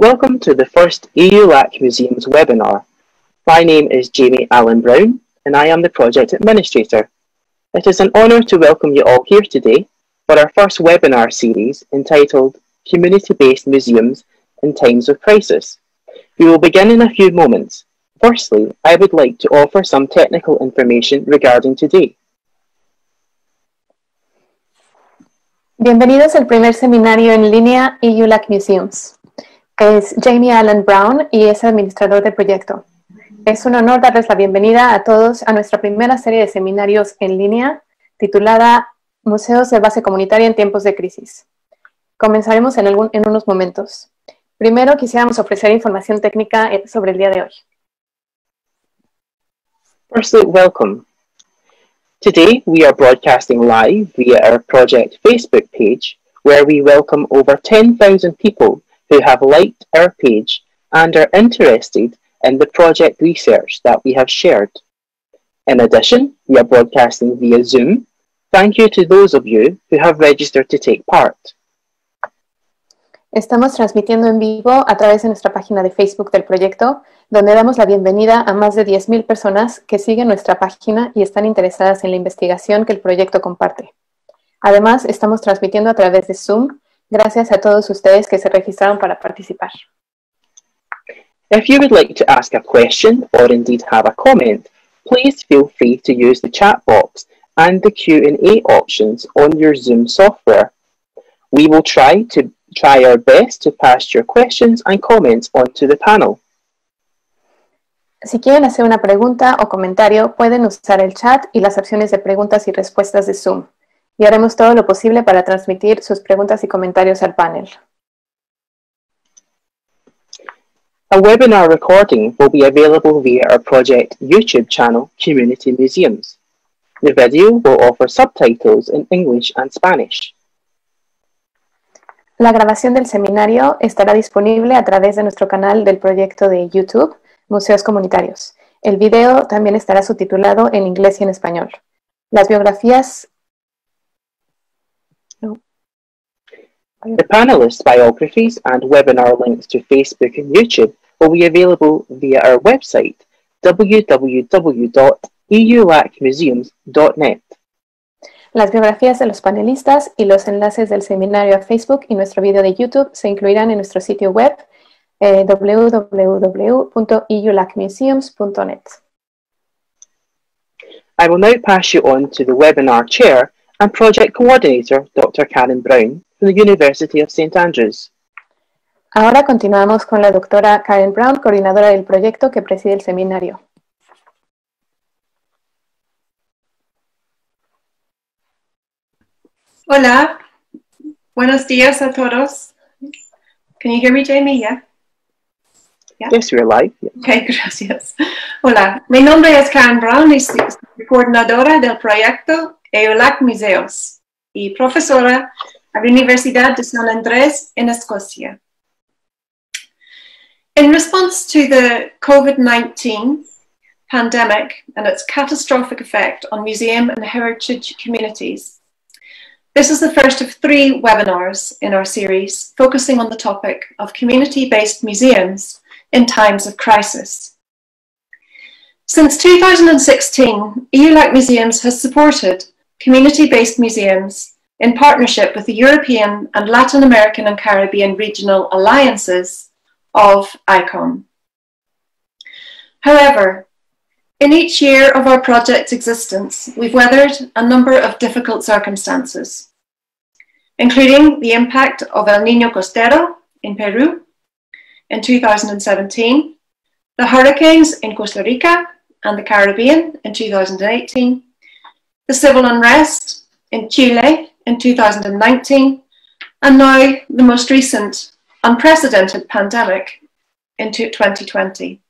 Welcome to the first EULAC Museums webinar. My name is Jamie Allen Brown and I am the Project Administrator. It is an honour to welcome you all here today for our first webinar series entitled Community-Based Museums in Times of Crisis. We will begin in a few moments. Firstly, I would like to offer some technical information regarding today. Bienvenidos al primer seminario en línea EULAC Museums. Es Jamie Allen Brown y es administrador del proyecto. Es un honor darles la bienvenida a todos a nuestra primera serie de seminarios en línea titulada Museos de base comunitaria en tiempos de crisis. Comenzaremos en, algún, en unos momentos. Primero quisiéramos ofrecer información técnica sobre el día de hoy. Firstly, welcome. Today we are broadcasting live via our project Facebook page where we welcome over 10,000 people who have liked our page and are interested in the project research that we have shared. In addition, we are broadcasting via Zoom. Thank you to those of you who have registered to take part. Estamos transmitiendo en vivo a través de nuestra página de Facebook del proyecto, donde damos la bienvenida a más de 10.000 personas que siguen nuestra página y están interesadas en la investigación que el proyecto comparte. Además, estamos transmitiendo a través de Zoom Gracias a todos ustedes que se registraron para participar. If you would like to ask a question or indeed have a comment, please feel free to use the chat box and the Q&A options on your Zoom software. We will try to try our best to pass your questions and comments onto the panel. Si quieren hacer una pregunta o comentario, pueden usar el chat y las opciones de preguntas y respuestas de Zoom. Y haremos todo lo posible para transmitir sus preguntas y comentarios al panel. A webinar recording will be available via our project YouTube channel, Community Museums. The video will offer subtitles in English and Spanish. La grabación del seminario estará disponible a través de nuestro canal del proyecto de YouTube, Museos Comunitarios. El video también estará subtitulado en inglés y en español. Las biografías The panelists' biographies and webinar links to Facebook and YouTube will be available via our website www.eulacmuseums.net. Las biografías de los panelistas y los enlaces del seminario a Facebook y nuestro video de YouTube se incluirán en nuestro sitio web eh, www.eulacmuseums.net. I will now pass you on to the webinar chair and project coordinator, Dr. Karen Brown, from the University of St. Andrews. Ahora continuamos con la doctora Karen Brown, coordinadora del proyecto que preside el seminario. Hola, buenos días a todos. Can you hear me, Jamie? Yeah. yeah? Yes, you're live. Yeah. Okay, gracias. Hola, mi nombre es Karen Brown y soy coordinadora del proyecto EULAC Museos y profesora a la Universidad de San Andrés in Escocia. In response to the COVID-19 pandemic and its catastrophic effect on museum and heritage communities, this is the first of three webinars in our series focusing on the topic of community-based museums in times of crisis. Since 2016, EULAC Museums has supported community-based museums in partnership with the European and Latin American and Caribbean regional alliances of ICOM. However, in each year of our project's existence, we've weathered a number of difficult circumstances, including the impact of El Niño Costero in Peru in 2017, the hurricanes in Costa Rica and the Caribbean in 2018, the civil unrest in Chile in 2019, and now the most recent unprecedented pandemic in 2020.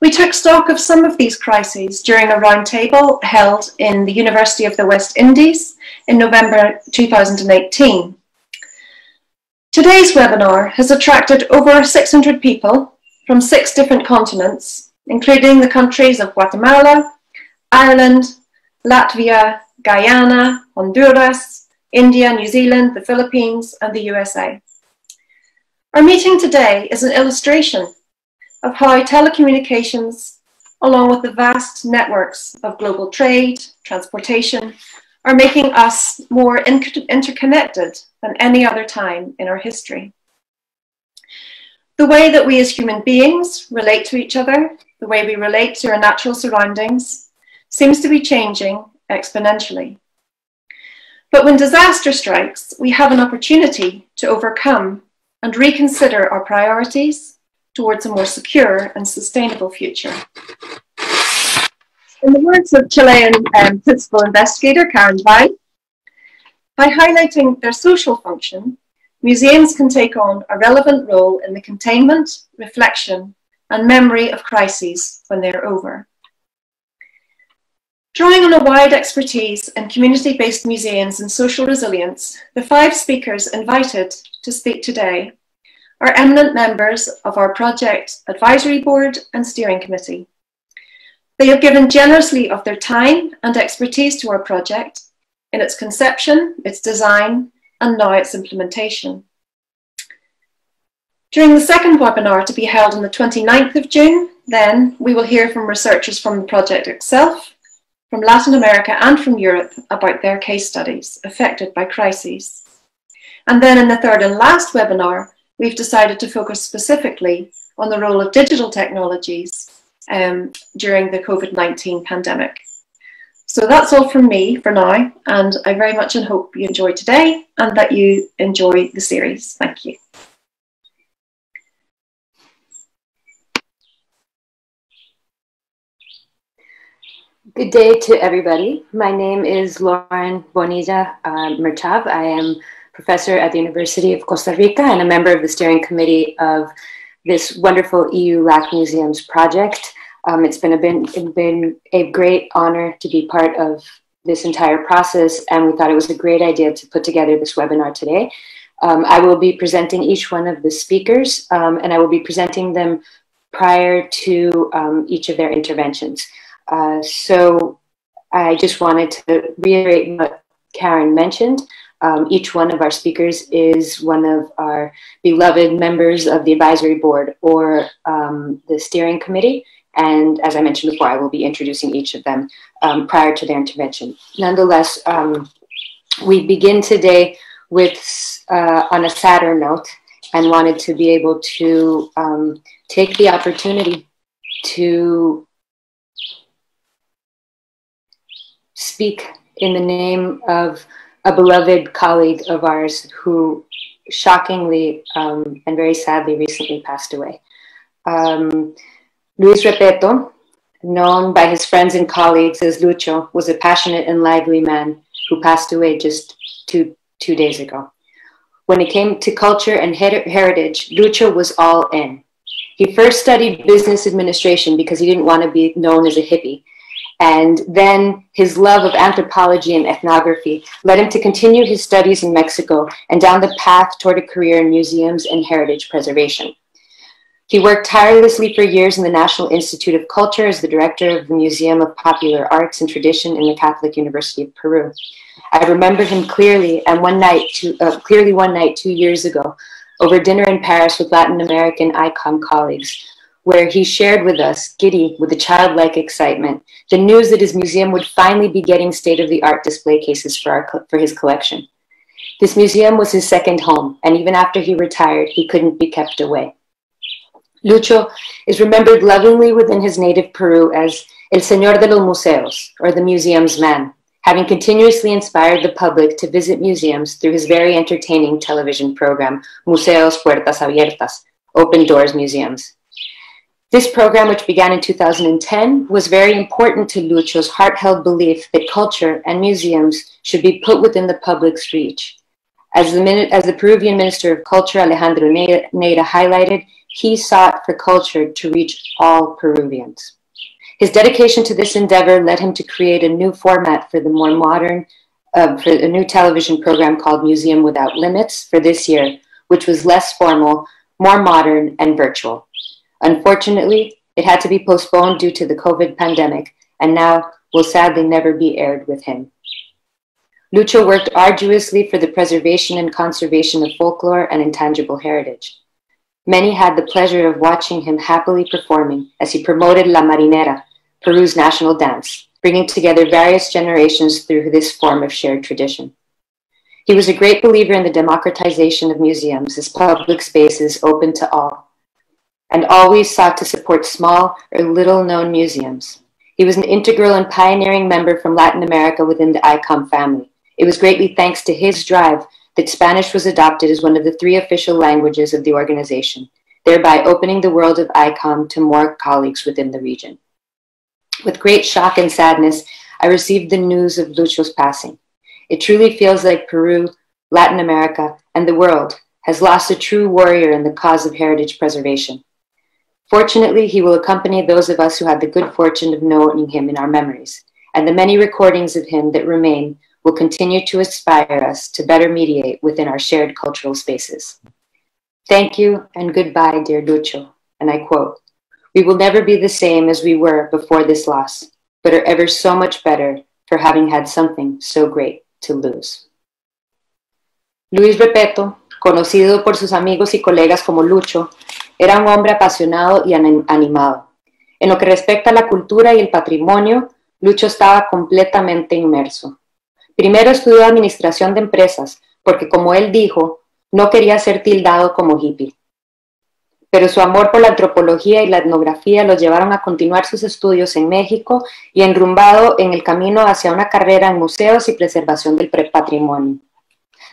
We took stock of some of these crises during a roundtable held in the University of the West Indies in November 2018. Today's webinar has attracted over 600 people from six different continents, including the countries of Guatemala, Ireland, Latvia, Guyana, Honduras, India, New Zealand, the Philippines, and the USA. Our meeting today is an illustration of how telecommunications, along with the vast networks of global trade, transportation, are making us more interconnected than any other time in our history. The way that we as human beings relate to each other, the way we relate to our natural surroundings, seems to be changing exponentially. But when disaster strikes, we have an opportunity to overcome and reconsider our priorities towards a more secure and sustainable future. In the words of Chilean um, principal investigator Karin Weil, by highlighting their social function, museums can take on a relevant role in the containment, reflection, and memory of crises when they are over. Drawing on a wide expertise in community-based museums and social resilience, the five speakers invited to speak today are eminent members of our project advisory board and steering committee. They have given generously of their time and expertise to our project in its conception, its design, and now its implementation. During the second webinar to be held on the 29th of June, then we will hear from researchers from the project itself, from Latin America and from Europe about their case studies affected by crises. And then in the third and last webinar, we've decided to focus specifically on the role of digital technologies um, during the COVID-19 pandemic. So that's all from me for now, and I very much hope you enjoy today and that you enjoy the series. Thank you. Good day to everybody. My name is Lauran Bonilla uh. I am professor at the University of Costa Rica and a member of the steering committee of this wonderful EU LAC Museums project. Um, it's been a, been, been a great honor to be part of this entire process, and we thought it was a great idea to put together this webinar today. Um, I will be presenting each one of the speakers, um, and I will be presenting them prior to um, each of their interventions. Uh, so I just wanted to reiterate what Karen mentioned. Um, each one of our speakers is one of our beloved members of the advisory board or um, the steering committee. And as I mentioned before, I will be introducing each of them um, prior to their intervention. Nonetheless, um, we begin today with uh, on a sadder note and wanted to be able to um, take the opportunity to speak in the name of a beloved colleague of ours who shockingly um, and very sadly recently passed away. Um, Luis Repetto, known by his friends and colleagues as Lucho, was a passionate and lively man who passed away just two, two days ago. When it came to culture and her heritage, Lucho was all in. He first studied business administration because he didn't want to be known as a hippie and then his love of anthropology and ethnography led him to continue his studies in Mexico and down the path toward a career in museums and heritage preservation. He worked tirelessly for years in the National Institute of Culture as the director of the Museum of Popular Arts and Tradition in the Catholic University of Peru. I remember him clearly, and one night, two, uh, clearly one night two years ago, over dinner in Paris with Latin American ICOM colleagues, where he shared with us, giddy with a childlike excitement, the news that his museum would finally be getting state-of-the-art display cases for, our, for his collection. This museum was his second home, and even after he retired, he couldn't be kept away. Lucho is remembered lovingly within his native Peru as El Señor de los Museos, or the museum's man, having continuously inspired the public to visit museums through his very entertaining television program, Museos Puertas Abiertas, Open Doors Museums. This program, which began in 2010, was very important to Lucho's heart-held belief that culture and museums should be put within the public's reach. As the, as the Peruvian Minister of Culture, Alejandro Neyra, highlighted, he sought for culture to reach all Peruvians. His dedication to this endeavor led him to create a new format for the more modern, uh, for a new television program called Museum Without Limits for this year, which was less formal, more modern, and virtual. Unfortunately, it had to be postponed due to the COVID pandemic, and now will sadly never be aired with him. Lucho worked arduously for the preservation and conservation of folklore and intangible heritage. Many had the pleasure of watching him happily performing as he promoted La Marinera, Peru's national dance, bringing together various generations through this form of shared tradition. He was a great believer in the democratization of museums as public spaces open to all, and always sought to support small or little known museums. He was an integral and pioneering member from Latin America within the ICOM family. It was greatly thanks to his drive that Spanish was adopted as one of the three official languages of the organization, thereby opening the world of ICOM to more colleagues within the region. With great shock and sadness, I received the news of Lucho's passing. It truly feels like Peru, Latin America, and the world has lost a true warrior in the cause of heritage preservation. Fortunately, he will accompany those of us who had the good fortune of knowing him in our memories, and the many recordings of him that remain will continue to inspire us to better mediate within our shared cultural spaces. Thank you and goodbye, dear Lucho. And I quote, we will never be the same as we were before this loss, but are ever so much better for having had something so great to lose. Luis Repetto, conocido por sus amigos y colegas como Lucho, era un hombre apasionado y animado. En lo que respecta a la cultura y el patrimonio, Lucho estaba completamente inmerso. Primero estudió administración de empresas, porque como él dijo, no quería ser tildado como hippie pero su amor por la antropología y la etnografía lo llevaron a continuar sus estudios en México y enrumbado en el camino hacia una carrera en museos y preservación del patrimonio.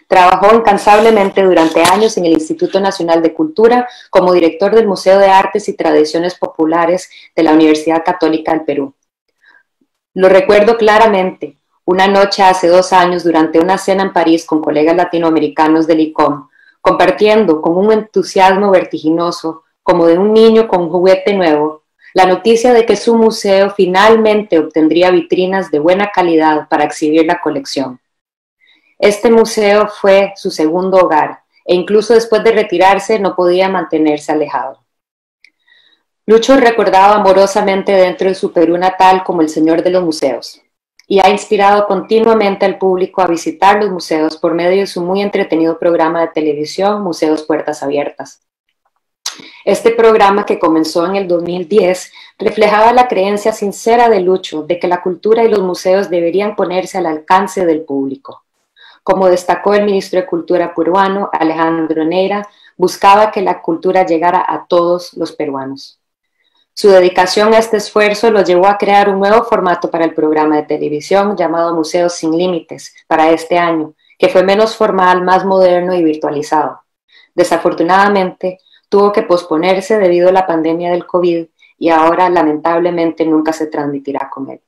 Trabajó incansablemente durante años en el Instituto Nacional de Cultura como director del Museo de Artes y Tradiciones Populares de la Universidad Católica del Perú. Lo recuerdo claramente, una noche hace dos años durante una cena en París con colegas latinoamericanos del ICOM, compartiendo con un entusiasmo vertiginoso, como de un niño con un juguete nuevo, la noticia de que su museo finalmente obtendría vitrinas de buena calidad para exhibir la colección. Este museo fue su segundo hogar e incluso después de retirarse no podía mantenerse alejado. Lucho recordaba amorosamente dentro de su Perú natal como el señor de los museos y ha inspirado continuamente al público a visitar los museos por medio de su muy entretenido programa de televisión Museos Puertas Abiertas. Este programa, que comenzó en el 2010, reflejaba la creencia sincera de Lucho de que la cultura y los museos deberían ponerse al alcance del público. Como destacó el ministro de Cultura peruano, Alejandro Neira, buscaba que la cultura llegara a todos los peruanos. Su dedicación a este esfuerzo lo llevó a crear un nuevo formato para el programa de televisión llamado Museos sin Límites para este año, que fue menos formal, más moderno y virtualizado. Desafortunadamente, tuvo que posponerse debido a la pandemia del COVID y ahora lamentablemente nunca se transmitirá con él.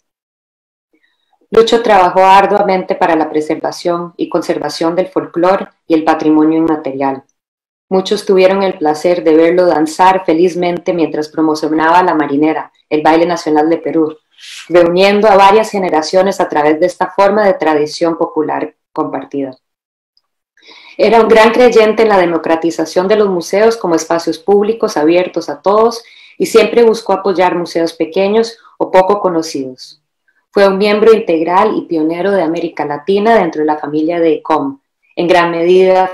Lucho trabajó arduamente para la preservación y conservación del folclore y el patrimonio inmaterial. Muchos tuvieron el placer de verlo danzar felizmente mientras promocionaba La Marinera, el baile nacional de Perú, reuniendo a varias generaciones a través de esta forma de tradición popular compartida. Era un gran creyente en la democratización de los museos como espacios públicos abiertos a todos y siempre buscó apoyar museos pequeños o poco conocidos. Fue un miembro integral y pionero de América Latina dentro de la familia de ICOM, en gran medida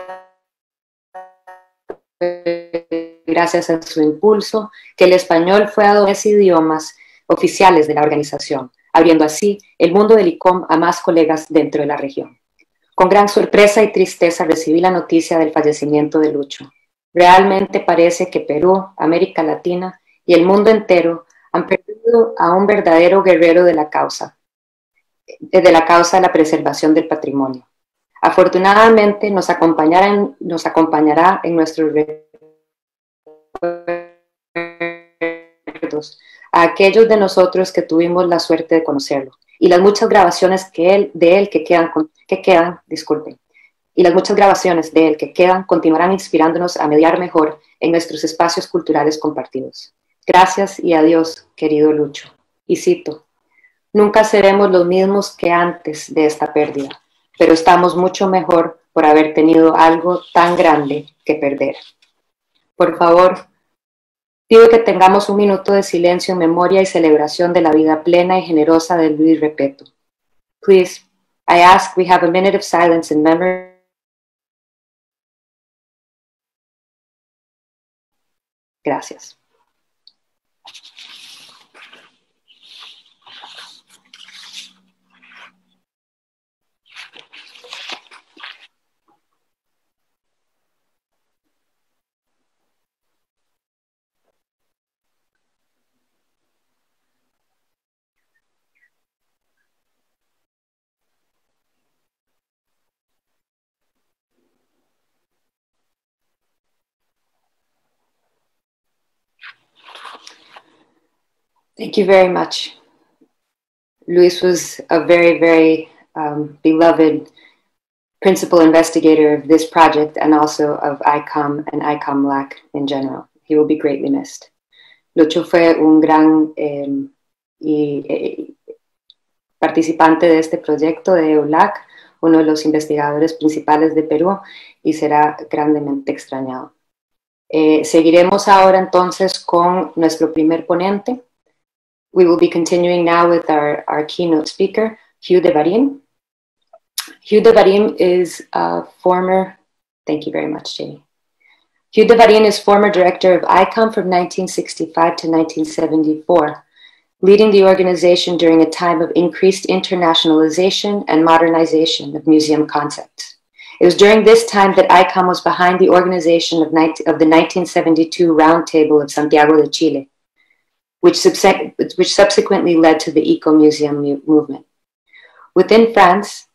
gracias a su impulso que el español fue a dos idiomas oficiales de la organización, abriendo así el mundo del ICOM a más colegas dentro de la región. Con gran sorpresa y tristeza recibí la noticia del fallecimiento de Lucho. Realmente parece que Perú, América Latina y el mundo entero han perdido a un verdadero guerrero de la causa, de la causa de la preservación del patrimonio. Afortunadamente nos acompañará en, nos acompañará en nuestros recuerdos a aquellos de nosotros que tuvimos la suerte de conocerlo y las muchas grabaciones que él, de él que quedan, que quedan, disculpen, y las muchas grabaciones de él que quedan continuarán inspirándonos a mediar mejor en nuestros espacios culturales compartidos. Gracias y adiós, querido Lucho. Y cito, nunca seremos los mismos que antes de esta pérdida pero estamos mucho mejor por haber tenido algo tan grande que perder. Por favor, pido que tengamos un minuto de silencio en memoria y celebración de la vida plena y generosa de Luis Repeto. Please, I ask we have a minute of silence in memory Gracias. Thank you very much. Luis was a very, very um, beloved principal investigator of this project and also of ICOM and ICOM LAC in general. He will be greatly missed. Lucho fue un gran eh, y, eh, participante de este proyecto de EULAC, uno de los investigadores principales de Perú y será grandemente extrañado. Eh, seguiremos ahora entonces con nuestro primer ponente, we will be continuing now with our, our keynote speaker, Hugh de Varine. Hugh de Varine is a former, thank you very much, Jamie. Hugh de Varine is former director of ICOM from 1965 to 1974, leading the organization during a time of increased internationalization and modernization of museum concepts. It was during this time that ICOM was behind the organization of, 19, of the 1972 Roundtable of Santiago de Chile, which, which subsequently led to the Eco Museum movement. Within France,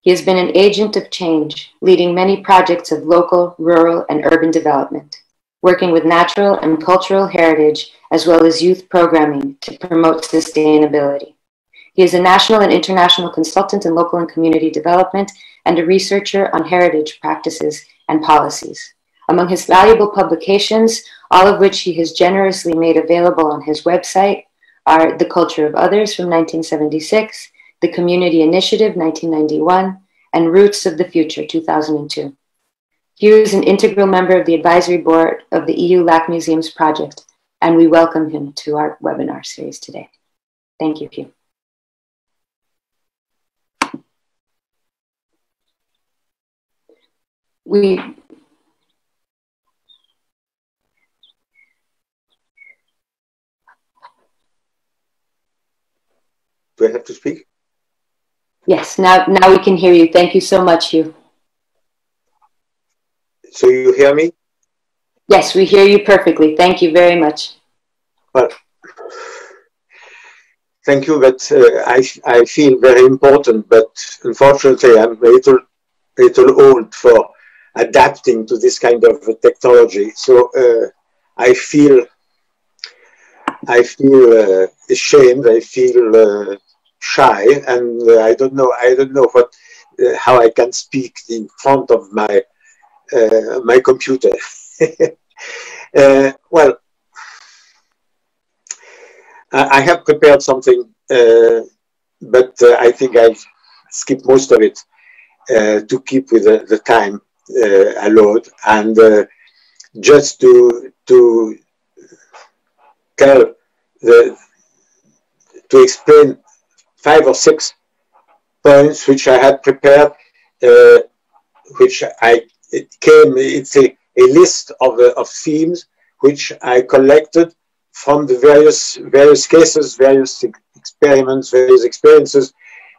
he has been an agent of change, leading many projects of local, rural, and urban development, working with natural and cultural heritage as well as youth programming to promote sustainability. He is a national and international consultant in local and community development and a researcher on heritage practices and policies. Among his valuable publications all of which he has generously made available on his website, are The Culture of Others from 1976, The Community Initiative 1991, and Roots of the Future 2002. Hugh is an integral member of the advisory board of the EU LAC Museums project, and we welcome him to our webinar series today. Thank you, Hugh. We Do I have to speak? Yes, now, now we can hear you. Thank you so much, Hugh. So you hear me? Yes, we hear you perfectly. Thank you very much. Well, thank you, but uh, I, I feel very important, but unfortunately I'm a little, little old for adapting to this kind of technology. So uh, I feel I feel uh, ashamed. I feel uh, shy and uh, I don't know I don't know what uh, how I can speak in front of my uh, my computer. Uh, well, I have prepared something, uh, but uh, I think I've skipped most of it to keep with the, the time allowed and just to to tell the to explain five or six points which I had prepared, uh, which I it came. It's a, a list of uh, of themes which I collected from the various various cases, various experiments, various experiences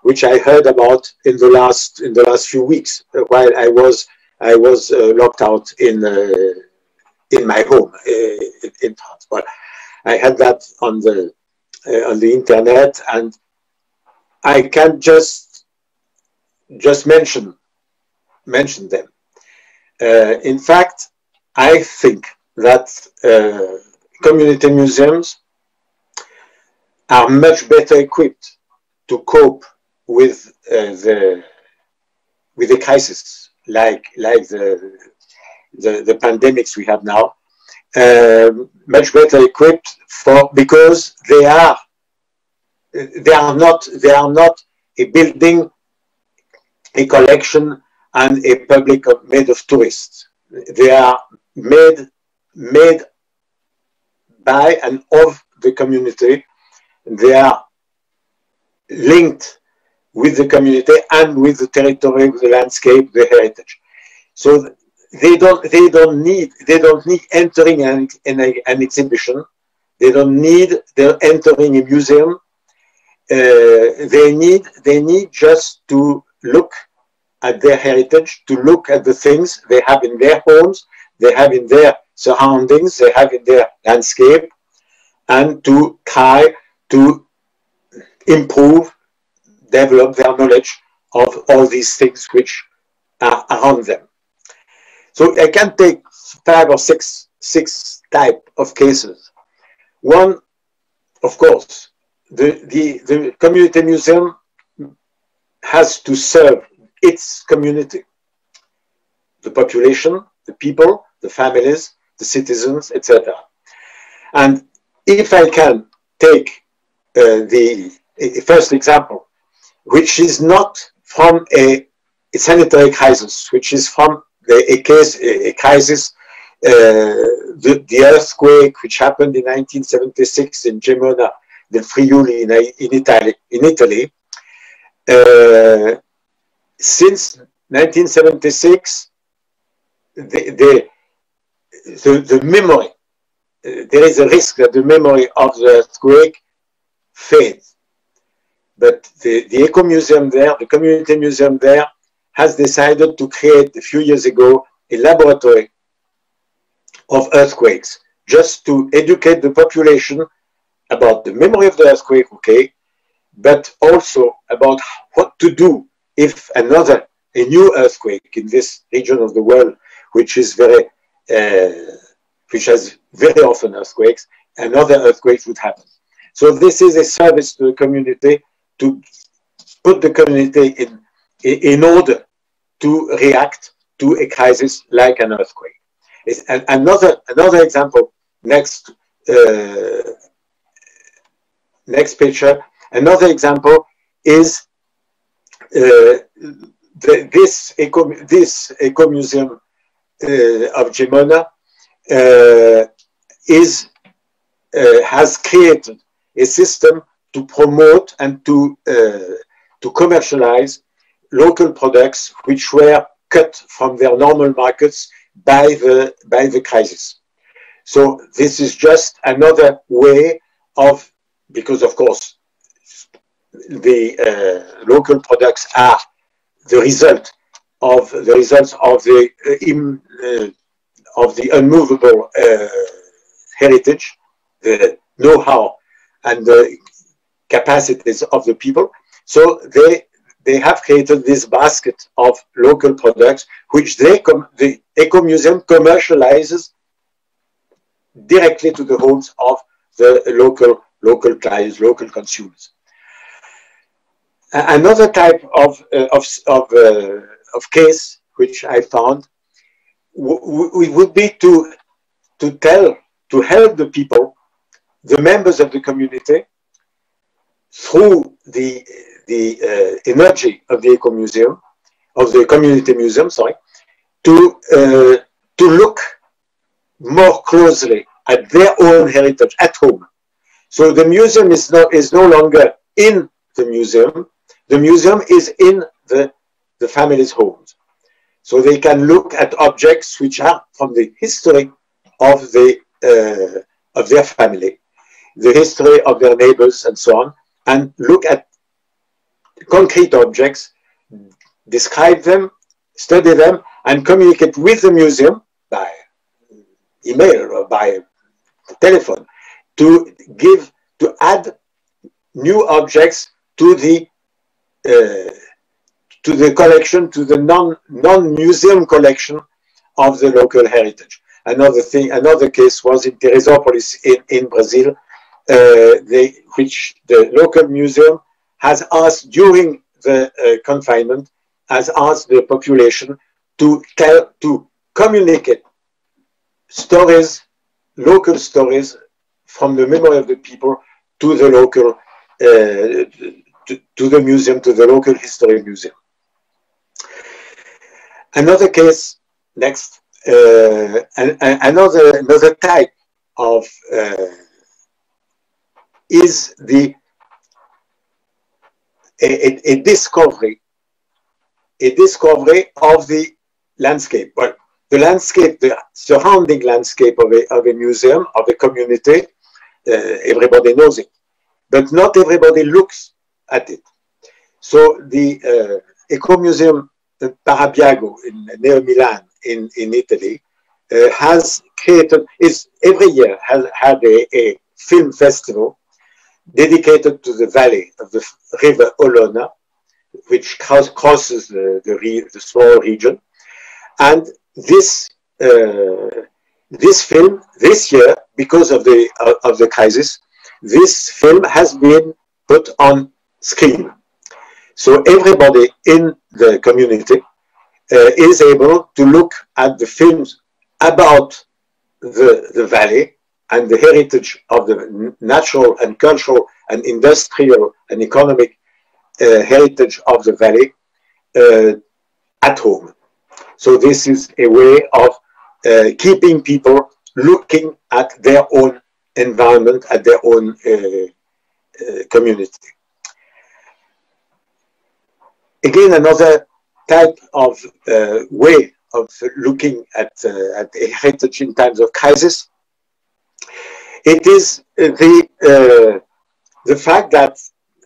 which I heard about in the last in the last few weeks uh, while I was I was uh, locked out in uh, in my home uh, in France. But I had that on the on the internet and I can just just mention mention them. Uh, in fact, I think that uh, community museums are much better equipped to cope with uh, the with the crisis like like the the, the pandemics we have now. Um, much better equipped for because they are they are not they are not a building, a collection, and a public made of tourists. They are made made by and of the community. They are linked with the community and with the territory, with the landscape, the heritage. So they don't they don't need they don't need entering an, an, an exhibition they don't need they're entering a museum Uh, they need they need just to look at their heritage to look at the things they have in their homes they have in their surroundings they have in their landscape and to try to improve develop their knowledge of all these things which are around them so I can take five or six, six type of cases. One, of course, the, the, the community museum has to serve its community, the population, the people, the families, the citizens, etc. And if I can take uh, the first example, which is not from a, a sanitary crisis, which is from a case, a crisis, uh, the, the, earthquake which happened in 1976 in Gemona del Friuli in, in Italy, in Italy uh, since 1976, the, the, the, the memory, uh, there is a risk that the memory of the earthquake fades. But the, the Eco Museum there, the community museum there, has decided to create a few years ago a laboratory of earthquakes just to educate the population about the memory of the earthquake, okay, but also about what to do if another, a new earthquake in this region of the world, which is very, uh, which has very often earthquakes, another earthquake would happen. So this is a service to the community to put the community in in order to react to a crisis like an earthquake. It's another, another example, next, uh, next picture, another example is uh, the, this, eco, this eco museum uh, of Gemona uh, is, uh, has created a system to promote and to, uh, to commercialize local products which were cut from their normal markets by the, by the crisis. So this is just another way of, because of course, the uh, local products are the result of the results of the uh, uh, of the unmovable uh, heritage, the know-how and the capacities of the people. So they they have created this basket of local products, which they the Eco Museum commercializes directly to the homes of the local local clients, local consumers. Another type of uh, of of, uh, of case which I found would be to to tell to help the people, the members of the community, through the the uh, energy of the Eco Museum, of the Community Museum, sorry, to, uh, to look more closely at their own heritage at home. So the museum is no, is no longer in the museum, the museum is in the, the family's homes. So they can look at objects which are from the history of, the, uh, of their family, the history of their neighbors and so on, and look at concrete objects, describe them, study them, and communicate with the museum by email or by telephone to give, to add new objects to the uh, to the collection, to the non non museum collection of the local heritage. Another thing, another case was in Teresópolis in, in Brazil, uh, they, which the local museum has asked during the uh, confinement, has asked the population to tell, to communicate stories, local stories from the memory of the people to the local, uh, to, to, the museum, to the local history museum. Another case, next, uh, another, another type of uh, is the a, a, discovery, a discovery of the landscape. Well, the landscape, the surrounding landscape of a, of a museum, of a community, everybody knows it, but not everybody looks at it. So the uh, Eco Museum Parabiago in near Milan in, in Italy uh, has created, is every year has had a, a, film festival dedicated to the valley of the river Olona, which cross, crosses the, the, the, small region. And this, uh, this film, this year, because of the, of the crisis, this film has been put on screen. So everybody in the community uh, is able to look at the films about the, the valley and the heritage of the natural and cultural and industrial and economic uh, heritage of the valley uh, at home. So this is a way of uh, keeping people looking at their own environment, at their own uh, uh, community. Again, another type of uh, way of looking at, at heritage in times of crisis it is the the fact that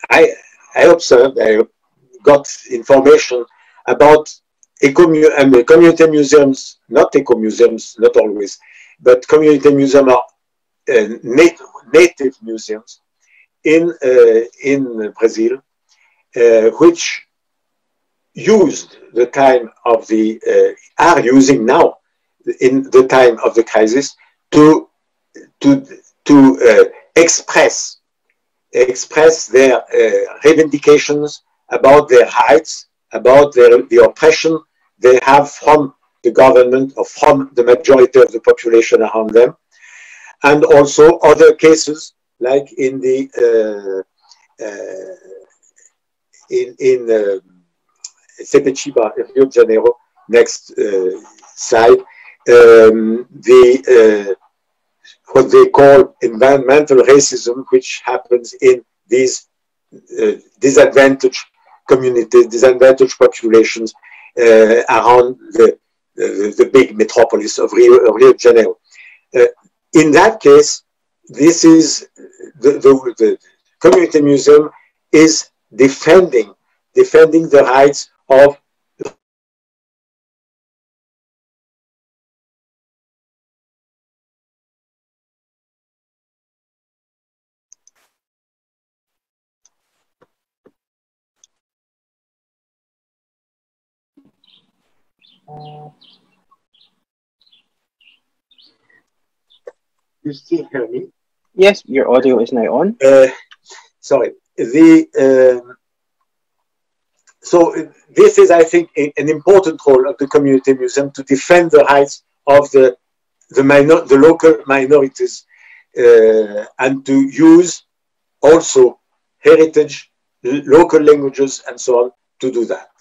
I I observed I got information about eco um, community museums, not eco museums, not always, but community museums are uh, nat native museums in uh, in Brazil, uh, which used the time of the uh, are using now in the time of the crisis to to to express express their uh, about their rights, about their, the oppression they have from the government or from the majority of the population around them, and also other cases like in the uh, uh, in in uh, Rio de Janeiro. Next uh, slide. Um, the uh, what they call environmental racism, which happens in these uh, disadvantaged communities, disadvantaged populations uh, around the, the, the, big metropolis of Rio, of Rio de Janeiro. Uh, in that case, this is the, the, the community museum is defending defending the rights of You still hear me? Yes, your audio is now on. Uh, sorry. The um, so this is, I think, a, an important role of the community museum to defend the rights of the the, minor, the local minorities uh, and to use also heritage, local languages, and so on to do that.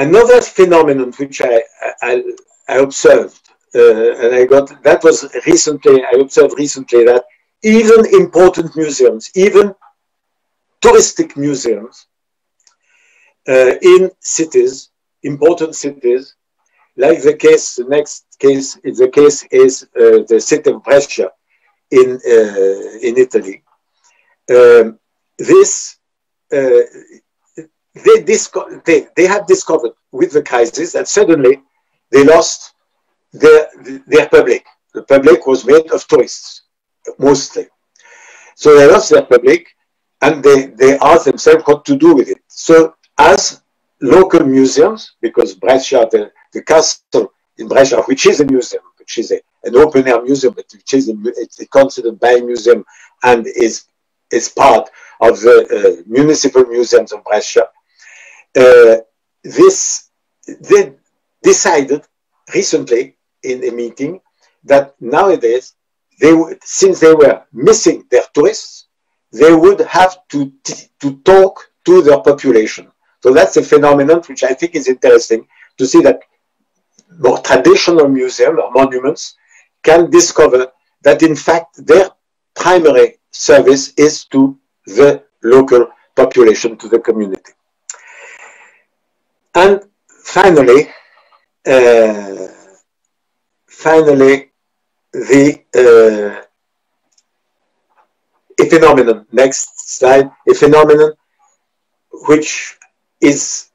Another phenomenon which I, I, I observed, uh, and I got, that was recently, I observed recently that even important museums, even touristic museums uh, in cities, important cities, like the case, the next case, the case is uh, the city of Brescia in, uh, in Italy. Um, this they, they, they had discovered with the crisis that suddenly they lost their, their public. The public was made of tourists, mostly. So they lost their public and they, they asked themselves what to do with it. So as local museums, because Brescia, the, the castle in Brescia, which is a museum, which is a, an open air museum, but which is a, it's considered by a museum and is, is part of the uh, municipal museums of Brescia, uh, this they decided recently in a meeting that nowadays they would, since they were missing their tourists, they would have to to talk to their population. So that's a phenomenon which I think is interesting to see that more traditional museums or monuments can discover that in fact their primary service is to the local population, to the community. And finally, uh, finally, the uh, a phenomenon, next slide, a phenomenon which is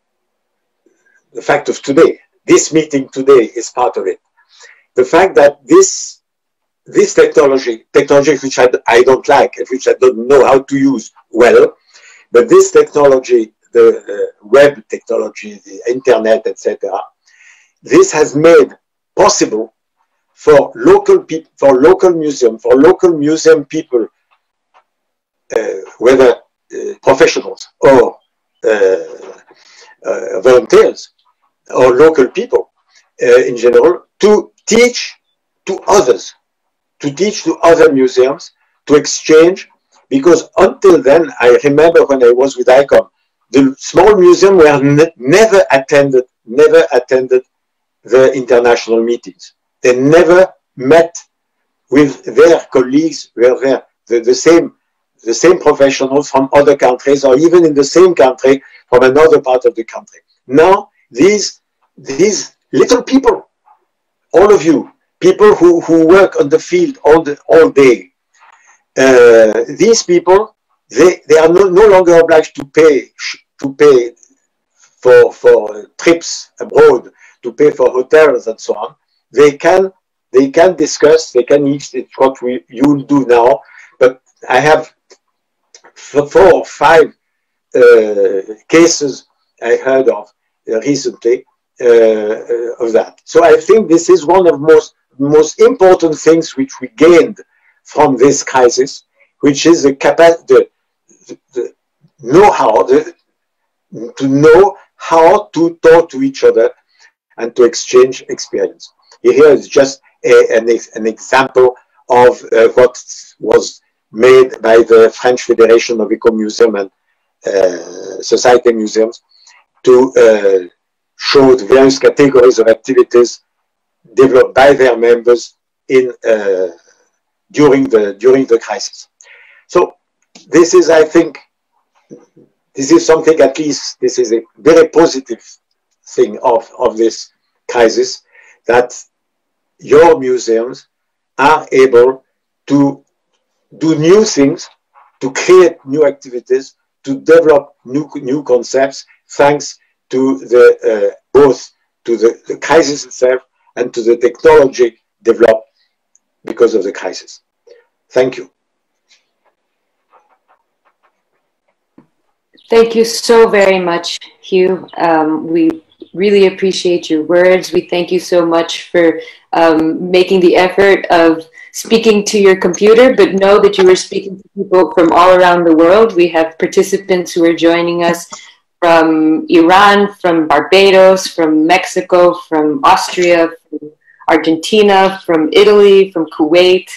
the fact of today. This meeting today is part of it. The fact that this this technology, technology which I, I don't like, and which I don't know how to use well, but this technology, the web technology, the internet, etc., this has made possible for local people, for local museum, for local museum people, uh, whether uh, professionals or uh, volunteers or local people in general, to teach to others to teach to other museums, to exchange, because until then, I remember when I was with ICOM, the small museum were ne never attended, never attended the international meetings. They never met with their colleagues, were there, the, the same the same professionals from other countries or even in the same country from another part of the country. Now, these, these little people, all of you, people who, who work on the field all, the, all day. Uh, these people, they, they are no, no longer obliged to pay, to pay for, for trips abroad, to pay for hotels and so on. They can, they can discuss, they can each. what we, you'll do now, but I have four or five uh, cases I heard of uh, recently uh, uh, of that. So I think this is one of most most important things which we gained from this crisis, which is the capacity, the, know-how, to know how to talk to each other and to exchange experience. Here is just a, an, an, example of uh, what was made by the French Federation of Eco-Museum and uh, Society Museums to uh, show the various categories of activities developed by their members in uh, during the during the crisis. So this is, I think, this is something at least this is a very positive thing of of this crisis that your museums are able to do new things, to create new activities, to develop new new concepts, thanks to the uh, both to the, the crisis itself and to the technology developed because of the crisis. Thank you. Thank you so very much, Hugh. Um, we really appreciate your words. We thank you so much for um, making the effort of speaking to your computer, but know that you are speaking to people from all around the world. We have participants who are joining us from Iran, from Barbados, from Mexico, from Austria, from Argentina, from Italy, from Kuwait,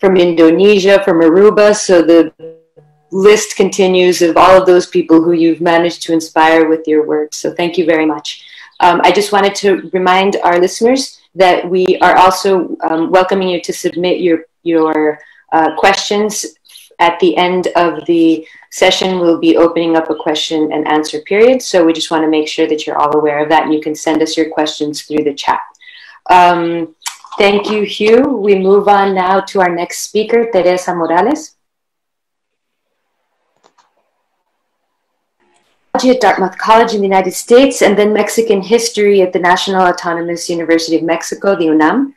from Indonesia, from Aruba. So the list continues of all of those people who you've managed to inspire with your work. So thank you very much. Um, I just wanted to remind our listeners that we are also um, welcoming you to submit your, your uh, questions at the end of the session, we'll be opening up a question and answer period. So we just want to make sure that you're all aware of that and you can send us your questions through the chat. Um, thank you, Hugh. We move on now to our next speaker, Teresa Morales. At Dartmouth College in the United States and then Mexican history at the National Autonomous University of Mexico, the UNAM.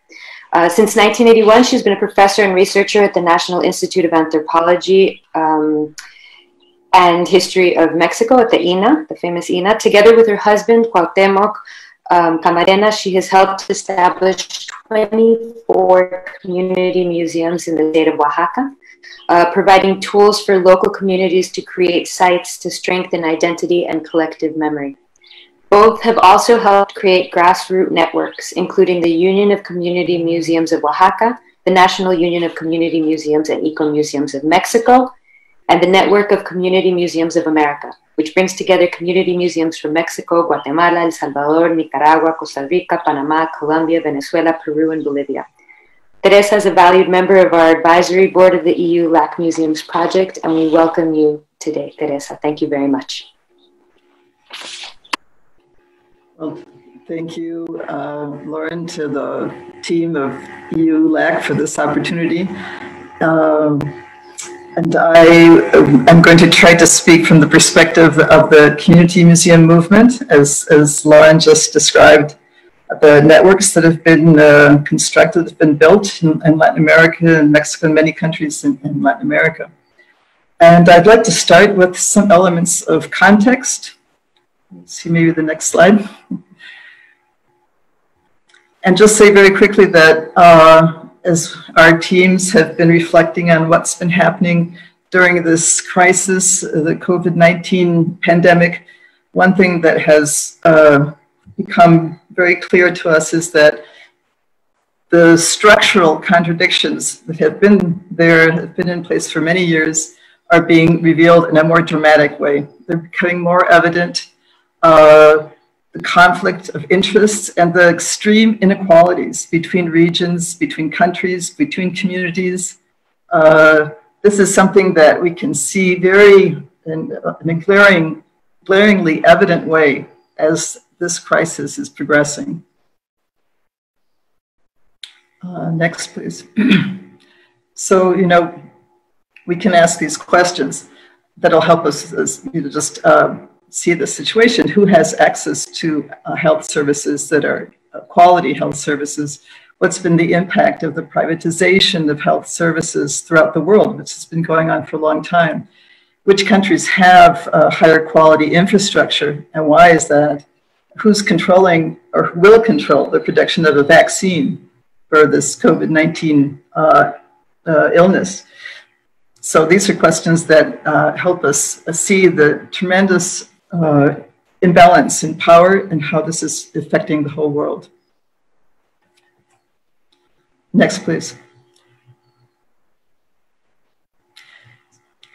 Uh, since 1981, she's been a professor and researcher at the National Institute of Anthropology um, and History of Mexico at the INAH, the famous INAH. Together with her husband, Cuauhtemoc um, Camarena, she has helped establish 24 community museums in the state of Oaxaca, uh, providing tools for local communities to create sites to strengthen identity and collective memory. Both have also helped create grassroots networks, including the Union of Community Museums of Oaxaca, the National Union of Community Museums and Eco-Museums of Mexico, and the Network of Community Museums of America, which brings together community museums from Mexico, Guatemala, El Salvador, Nicaragua, Costa Rica, Panama, Colombia, Venezuela, Peru, and Bolivia. Teresa is a valued member of our advisory board of the EU LAC Museums project, and we welcome you today, Teresa. Thank you very much. Well, Thank you, uh, Lauran, to the team of EU-LAC for this opportunity. Um, and I am going to try to speak from the perspective of the community museum movement, as, as Lauran just described. The networks that have been uh, constructed have been built in, in, Latin America and Mexico and many countries in, in Latin America. And I'd like to start with some elements of context. Let's see maybe the next slide and just say very quickly that uh, as our teams have been reflecting on what's been happening during this crisis, the COVID-19 pandemic, one thing that has uh, become very clear to us is that the structural contradictions that have been there, have been in place for many years, are being revealed in a more dramatic way. They're becoming more evident. Uh, the conflict of interests and the extreme inequalities between regions, between countries, between communities. Uh, this is something that we can see very in, in a glaring, glaringly evident way as this crisis is progressing. Uh, next, please. so, you know, we can ask these questions that'll help us as, you know, just uh, see the situation, who has access to uh, health services that are uh, quality health services? What's been the impact of the privatization of health services throughout the world, which has been going on for a long time? Which countries have uh, higher quality infrastructure, and why is that? Who's controlling or will control the production of a vaccine for this COVID 19 uh, uh, illness? So these are questions that uh, help us see the tremendous uh, imbalance in power and how this is affecting the whole world. Next, please.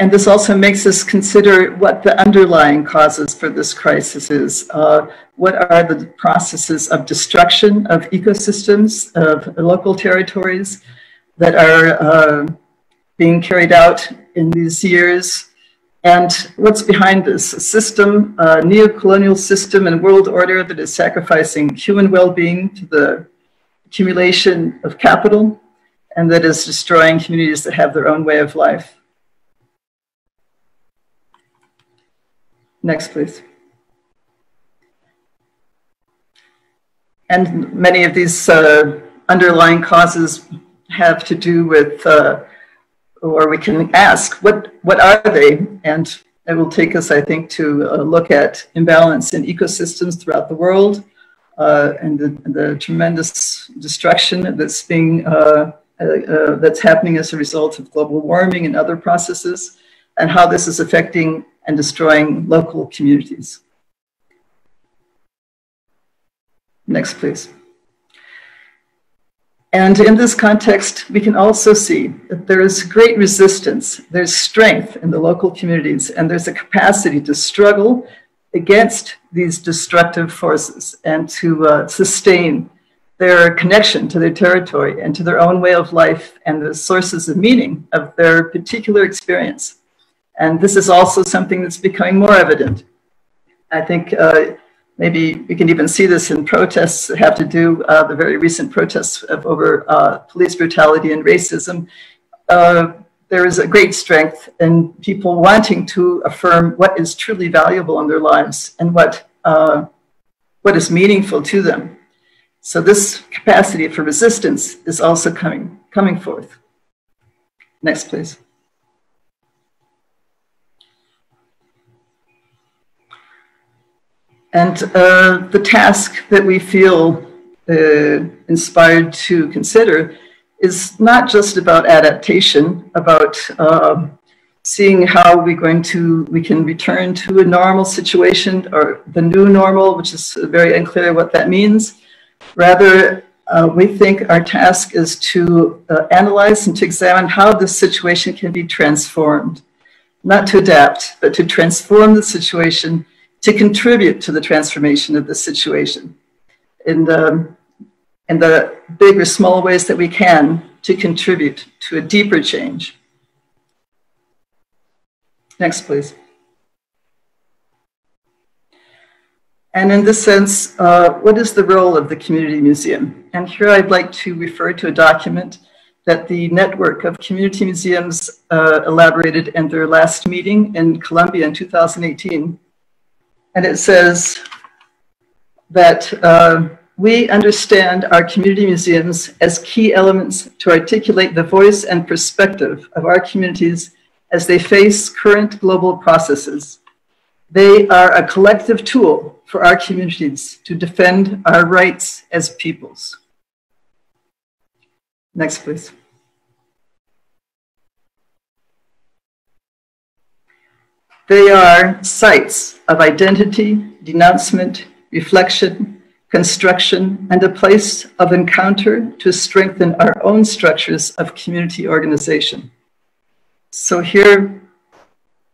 And this also makes us consider what the underlying causes for this crisis is. Uh, what are the processes of destruction of ecosystems, of local territories that are uh, being carried out in these years and what's behind this? A system, a neo-colonial system and world order that is sacrificing human well-being to the accumulation of capital and that is destroying communities that have their own way of life. Next, please. And many of these uh, underlying causes have to do with uh, or we can ask, what, what are they? And it will take us, I think, to uh, look at imbalance in ecosystems throughout the world uh, and the, the, tremendous destruction that's being uh, uh, that's happening as a result of global warming and other processes, and how this is affecting and destroying local communities. Next, please. And in this context, we can also see that there is great resistance, there's strength in the local communities, and there's a capacity to struggle against these destructive forces and to uh, sustain their connection to their territory and to their own way of life and the sources of meaning of their particular experience. And this is also something that's becoming more evident. I think uh, maybe we can even see this in protests that have to do uh, the very recent protests of, over uh, police brutality and racism. Uh, there is a great strength in people wanting to affirm what is truly valuable in their lives and what, uh, what is meaningful to them. So this capacity for resistance is also coming, coming forth. Next, please. And uh, the task that we feel uh, inspired to consider is not just about adaptation, about uh, seeing how we're going to, we can return to a normal situation or the new normal, which is very unclear what that means. Rather, uh, we think our task is to uh, analyze and to examine how this situation can be transformed. Not to adapt, but to transform the situation to contribute to the transformation of the situation in the, in the big or small ways that we can to contribute to a deeper change. Next, please. And in this sense, uh, what is the role of the community museum? And here I'd like to refer to a document that the network of community museums uh, elaborated in their last meeting in Colombia in 2018. And it says that uh, we understand our community museums as key elements to articulate the voice and perspective of our communities as they face current global processes. They are a collective tool for our communities to defend our rights as peoples. Next, please. They are sites of identity, denouncement, reflection, construction, and a place of encounter to strengthen our own structures of community organization. So here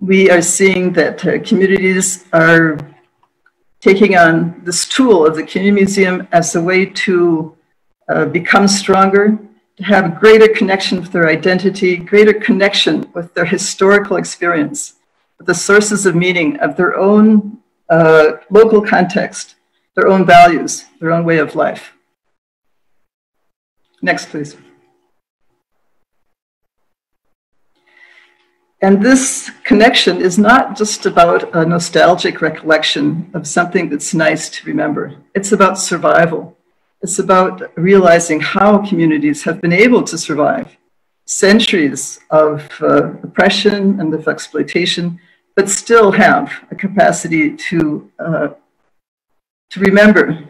we are seeing that uh, communities are taking on this tool of the community museum as a way to uh, become stronger, to have greater connection with their identity, greater connection with their historical experience, the sources of meaning of their own uh, local context, their own values, their own way of life. Next, please. And this connection is not just about a nostalgic recollection of something that's nice to remember. It's about survival. It's about realizing how communities have been able to survive centuries of uh, oppression and of exploitation, but still have a capacity to, uh, to remember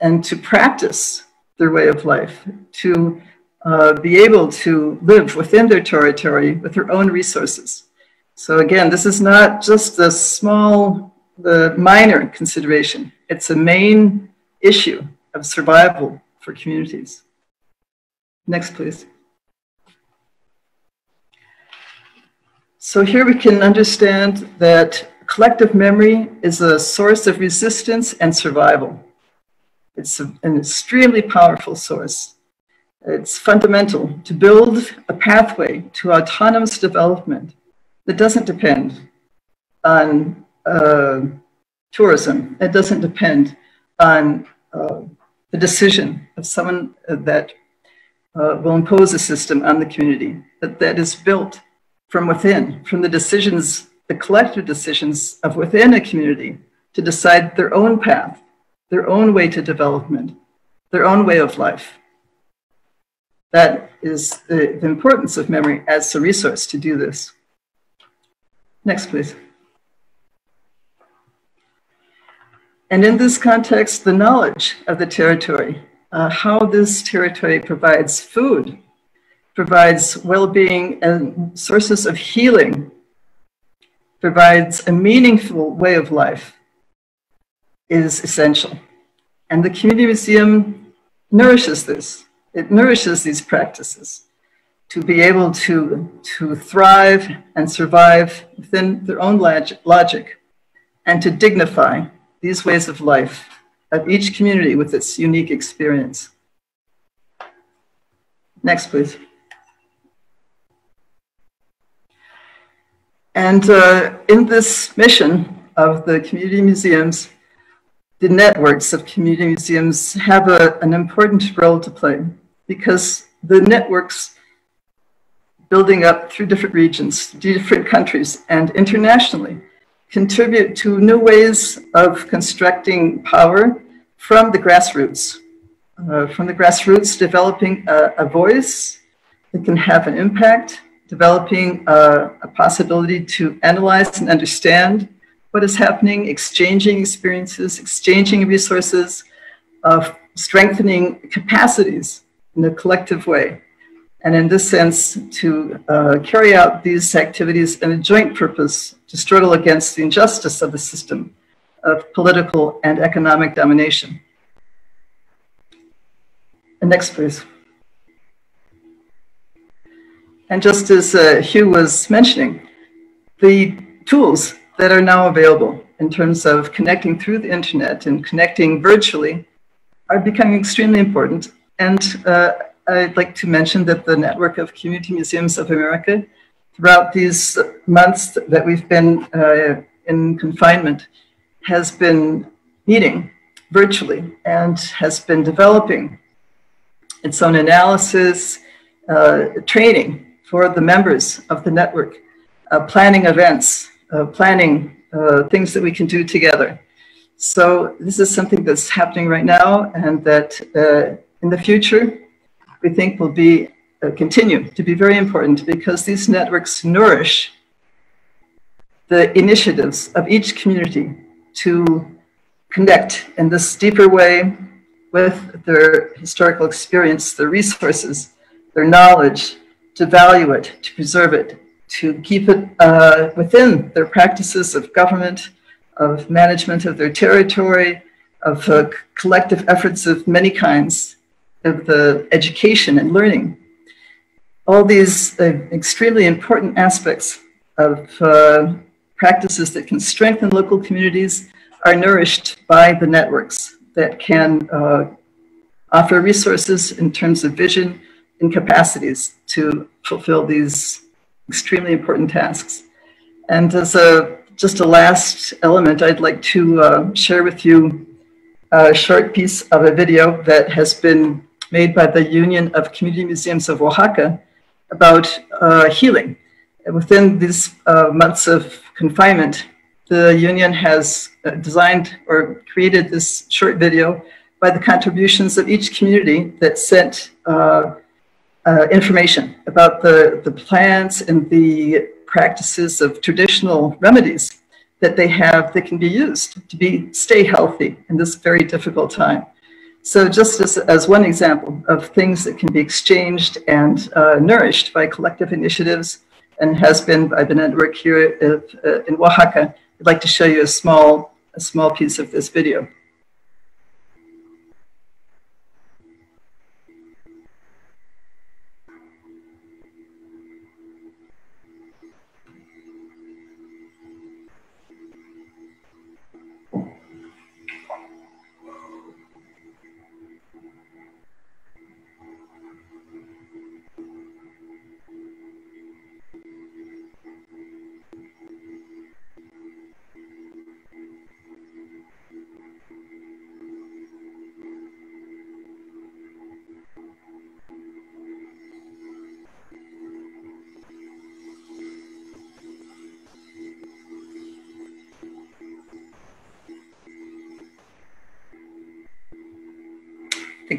and to practice their way of life, to uh, be able to live within their territory with their own resources. So again, this is not just a small, the minor consideration. It's a main issue of survival for communities. Next, please. So here we can understand that collective memory is a source of resistance and survival. It's an extremely powerful source. It's fundamental to build a pathway to autonomous development that doesn't depend on uh, tourism. It doesn't depend on uh, the decision of someone that uh, will impose a system on the community, that that is built from within, from the decisions, the collective decisions of within a community to decide their own path, their own way to development, their own way of life. That is the, the importance of memory as a resource to do this. Next, please. And in this context, the knowledge of the territory, uh, how this territory provides food, provides well-being and sources of healing, provides a meaningful way of life, is essential. And the Community Museum nourishes this. It nourishes these practices to be able to, to thrive and survive within their own log logic and to dignify these ways of life of each community with its unique experience. Next, please. And uh, in this mission of the community museums, the networks of community museums have a, an important role to play because the networks building up through different regions, different countries, and internationally, contribute to new ways of constructing power from the grassroots. Uh, from the grassroots, developing a, a, voice that can have an impact, developing a, a possibility to analyze and understand what is happening, exchanging experiences, exchanging resources, of strengthening capacities in a collective way and in this sense, to uh, carry out these activities in a joint purpose to struggle against the injustice of the system of political and economic domination. And next, please. And just as uh, Hugh was mentioning, the tools that are now available in terms of connecting through the internet and connecting virtually are becoming extremely important. And uh, I'd like to mention that the Network of Community Museums of America, throughout these months that we've been uh, in confinement, has been meeting virtually and has been developing its own analysis, uh, training for the members of the network, uh, planning events, uh, planning uh, things that we can do together. So this is something that's happening right now and that uh, in the future we think will be uh, continue to be very important because these networks nourish the initiatives of each community to connect in this deeper way with their historical experience, their resources, their knowledge, to value it, to preserve it, to keep it uh, within their practices of government, of management of their territory, of uh, collective efforts of many kinds, of the education and learning. All these uh, extremely important aspects of uh, practices that can strengthen local communities are nourished by the networks that can uh, offer resources in terms of vision and capacities to fulfill these extremely important tasks. And as a just a last element, I'd like to uh, share with you a short piece of a video that has been made by the Union of Community Museums of Oaxaca about uh, healing. Within these uh, months of confinement, the union has uh, designed or created this short video by the contributions of each community that sent uh, uh, information about the, the plants and the practices of traditional remedies that they have that can be used to be stay healthy in this very difficult time. So just as, as one example of things that can be exchanged and uh, nourished by collective initiatives and has been by the network here at, uh, in Oaxaca, I'd like to show you a small, a small piece of this video.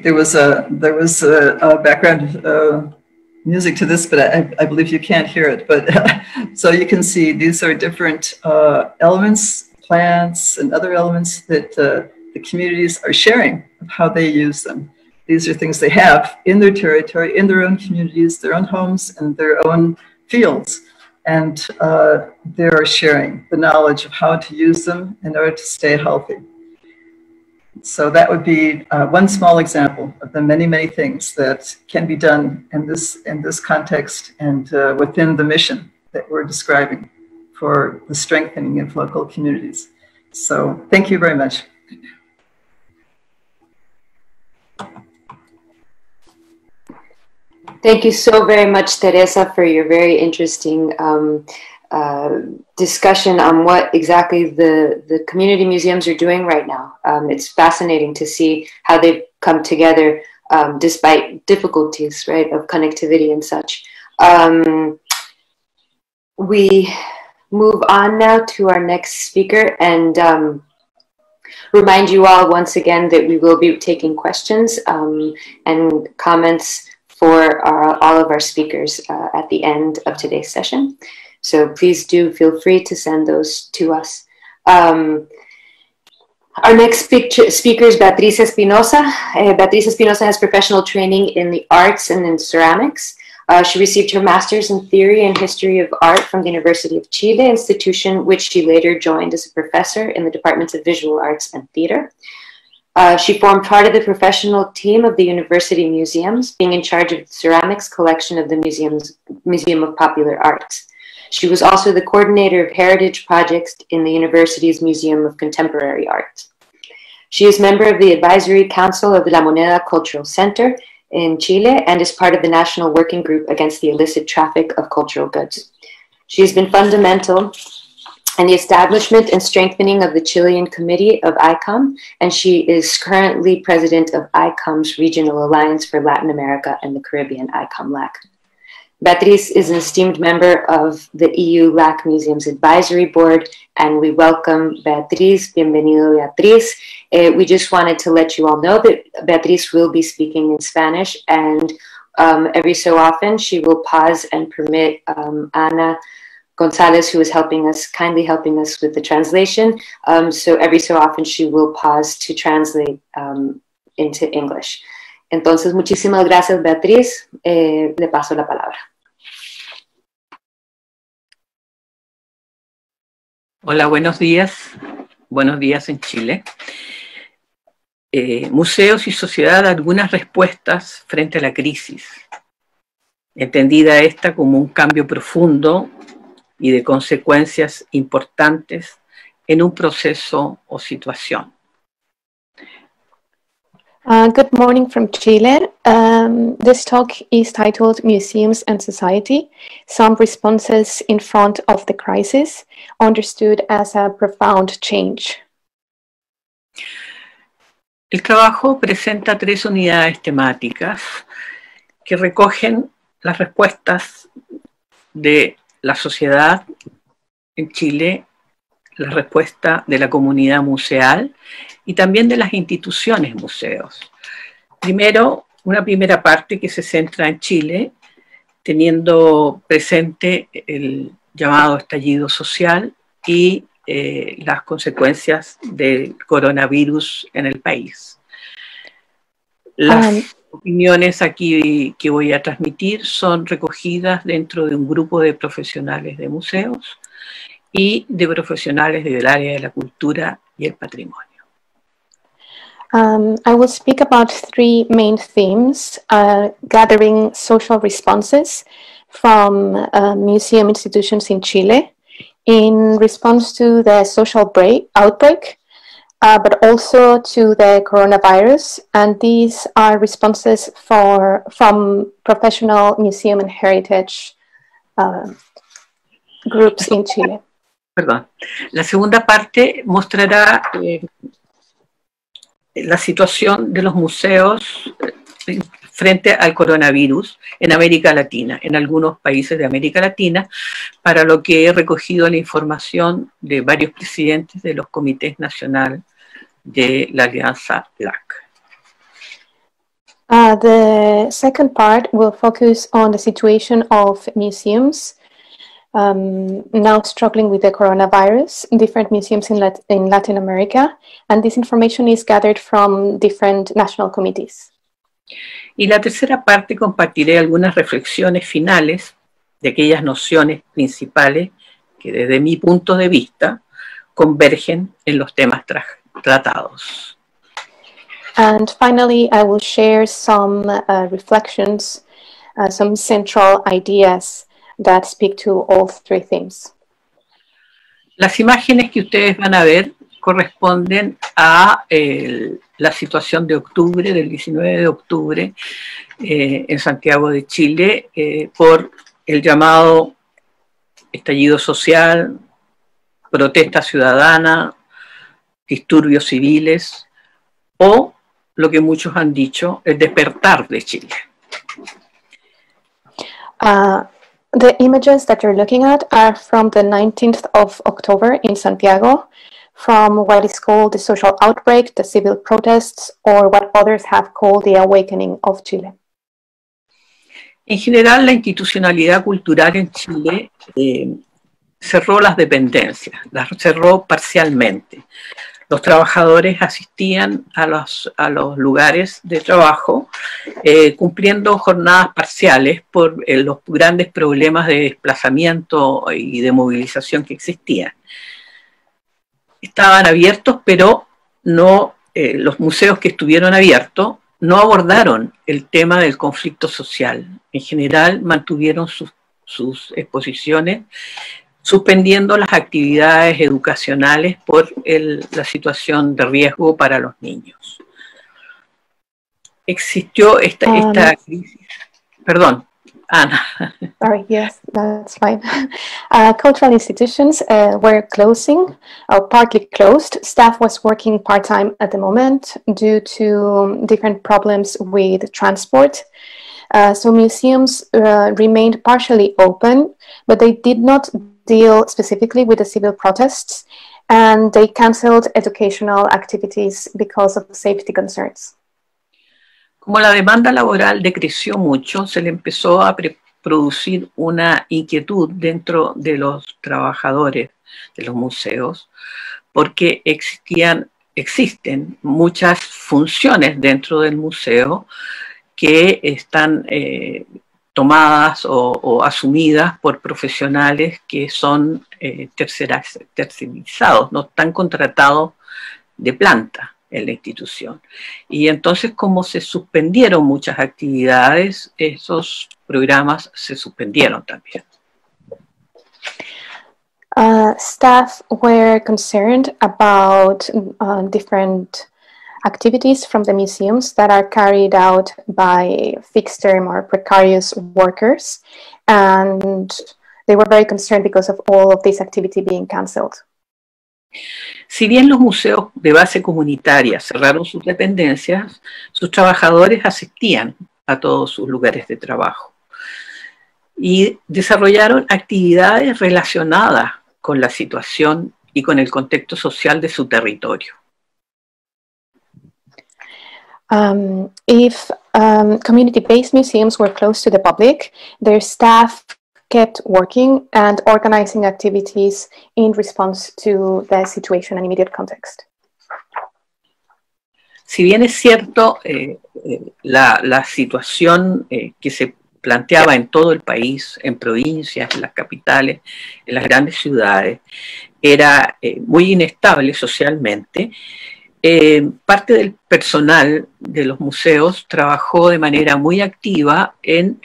There was a there was a, a background uh, music to this, but I, I, believe you can't hear it. But so you can see these are different uh, elements, plants, and other elements that uh, the communities are sharing of how they use them. These are things they have in their territory, in their own communities, their own homes, and their own fields. And uh, they're sharing the knowledge of how to use them in order to stay healthy. So that would be uh, one small example of the many, many things that can be done in this, in this context and uh, within the mission that we're describing for the strengthening of local communities. So thank you very much. Thank you so very much, Teresa, for your very interesting um, uh, discussion on what exactly the, the community museums are doing right now. Um, it's fascinating to see how they've come together um, despite difficulties, right, of connectivity and such. Um, we move on now to our next speaker and um, remind you all once again that we will be taking questions um, and comments for our, all of our speakers uh, at the end of today's session. So please do feel free to send those to us. Um, our next speaker is Beatriz Espinosa. Uh, Beatriz Espinosa has professional training in the arts and in ceramics. Uh, she received her master's in theory and history of art from the University of Chile institution, which she later joined as a professor in the departments of visual arts and theater. Uh, she formed part of the professional team of the university museums, being in charge of the ceramics collection of the museum's Museum of Popular Arts. She was also the coordinator of heritage projects in the university's Museum of Contemporary Art. She is member of the Advisory Council of the La Moneda Cultural Center in Chile and is part of the National Working Group Against the Illicit Traffic of Cultural Goods. She has been fundamental and the establishment and strengthening of the Chilean Committee of ICOM, and she is currently president of ICOM's Regional Alliance for Latin America and the Caribbean, ICOM-LAC. Beatriz is an esteemed member of the EU LAC Museums Advisory Board, and we welcome Beatriz. Bienvenido, Beatriz. Uh, we just wanted to let you all know that Beatriz will be speaking in Spanish, and um, every so often she will pause and permit um, Ana Gonzalez, who is helping us, kindly helping us with the translation. Um, so every so often she will pause to translate um, into English. Entonces, muchísimas gracias, Beatriz. Eh, le paso la palabra. Hola, buenos días. Buenos días en Chile. Eh, museos y sociedad, algunas respuestas frente a la crisis, entendida esta como un cambio profundo y de consecuencias importantes en un proceso o situación. Uh, good morning from Chile. Um, this talk is titled Museums and Society Some Responses in Front of the Crisis, understood as a profound change. El trabajo presenta tres unidades temáticas que recogen las respuestas de la sociedad en Chile, la respuesta de la comunidad museal y también de las instituciones museos. Primero, una primera parte que se centra en Chile, teniendo presente el llamado estallido social y eh, las consecuencias del coronavirus en el país. Las um, opiniones aquí que voy a transmitir son recogidas dentro de un grupo de profesionales de museos y de profesionales del área de la cultura y el patrimonio. Um, I will speak about three main themes uh, gathering social responses from uh, museum institutions in Chile in response to the social break, outbreak, uh, but also to the coronavirus. And these are responses for, from professional museum and heritage uh, groups in Chile. Perdón. La segunda parte mostrará eh, la situación de los museos eh, frente al coronavirus en América Latina, en algunos países de América Latina, para lo que he recogido la información de varios presidentes de los comités nacionales de la Alianza LAC. Uh, the second part will focus on the situation of museums um, now struggling with the coronavirus in different museums in, Lat in Latin America, and this information is gathered from different national committees. Y la tercera parte compartiré algunas reflexiones finales de aquellas nociones principales que desde mi punto de vista convergen en los temas tra tratados. And finally, I will share some uh, reflections, uh, some central ideas that speak to all three themes. Las imágenes que ustedes van a ver corresponden a eh, la situación de octubre, del 19 de octubre, eh, en Santiago de Chile, eh, por el llamado estallido social, protesta ciudadana, disturbios civiles o lo que muchos han dicho, el despertar de Chile. Uh, The images that you're looking at are from the 19th of October in Santiago, from what is called the social outbreak, the civil protests, or what others have called the awakening of Chile. En general, la institucionalidad cultural en Chile eh, cerró las dependencias, las cerró parcialmente. Los trabajadores asistían a los, a los lugares de trabajo eh, cumpliendo jornadas parciales por eh, los grandes problemas de desplazamiento y de movilización que existían. Estaban abiertos, pero no eh, los museos que estuvieron abiertos no abordaron el tema del conflicto social. En general mantuvieron sus, sus exposiciones suspendiendo las actividades educacionales por el, la situación de riesgo para los niños. Existió esta, esta crisis, perdón, Ana. Sorry, yes, that's fine. Uh, cultural institutions uh, were closing or partly closed. Staff was working part time at the moment due to different problems with transport. Uh, so museums uh, remained partially open, but they did not deal specifically with the civil protests and they cancelled educational activities because of safety concerns. Como la demanda laboral decreció mucho, se le empezó a producir una inquietud dentro de los trabajadores de los museos, porque existían, existen muchas funciones dentro del museo que están eh, tomadas o, asumidas por profesionales que son eh, tercerizados, no están contratados de planta en la institución. Y entonces, como se suspendieron muchas actividades, esos programas se suspendieron también. Uh, staff were concerned about uh, different activities from the museums that are carried out by fixed term or precarious workers. And they were very concerned because of all of this activity being cancelled. Si bien los museos de base comunitaria cerraron sus dependencias, sus trabajadores asistían a todos sus lugares de trabajo y desarrollaron actividades relacionadas con la situación y con el contexto social de su territorio. Um, if um, community-based museums were closed to the public, their staff kept working and organizing activities in response to the situation and immediate context. Si bien es cierto, eh, eh, la, la, situación eh, que se planteaba en todo el país, en provincias, en las capitales, en las grandes ciudades, era eh, muy inestable socialmente, eh, parte del personal de los museos trabajó de manera muy activa en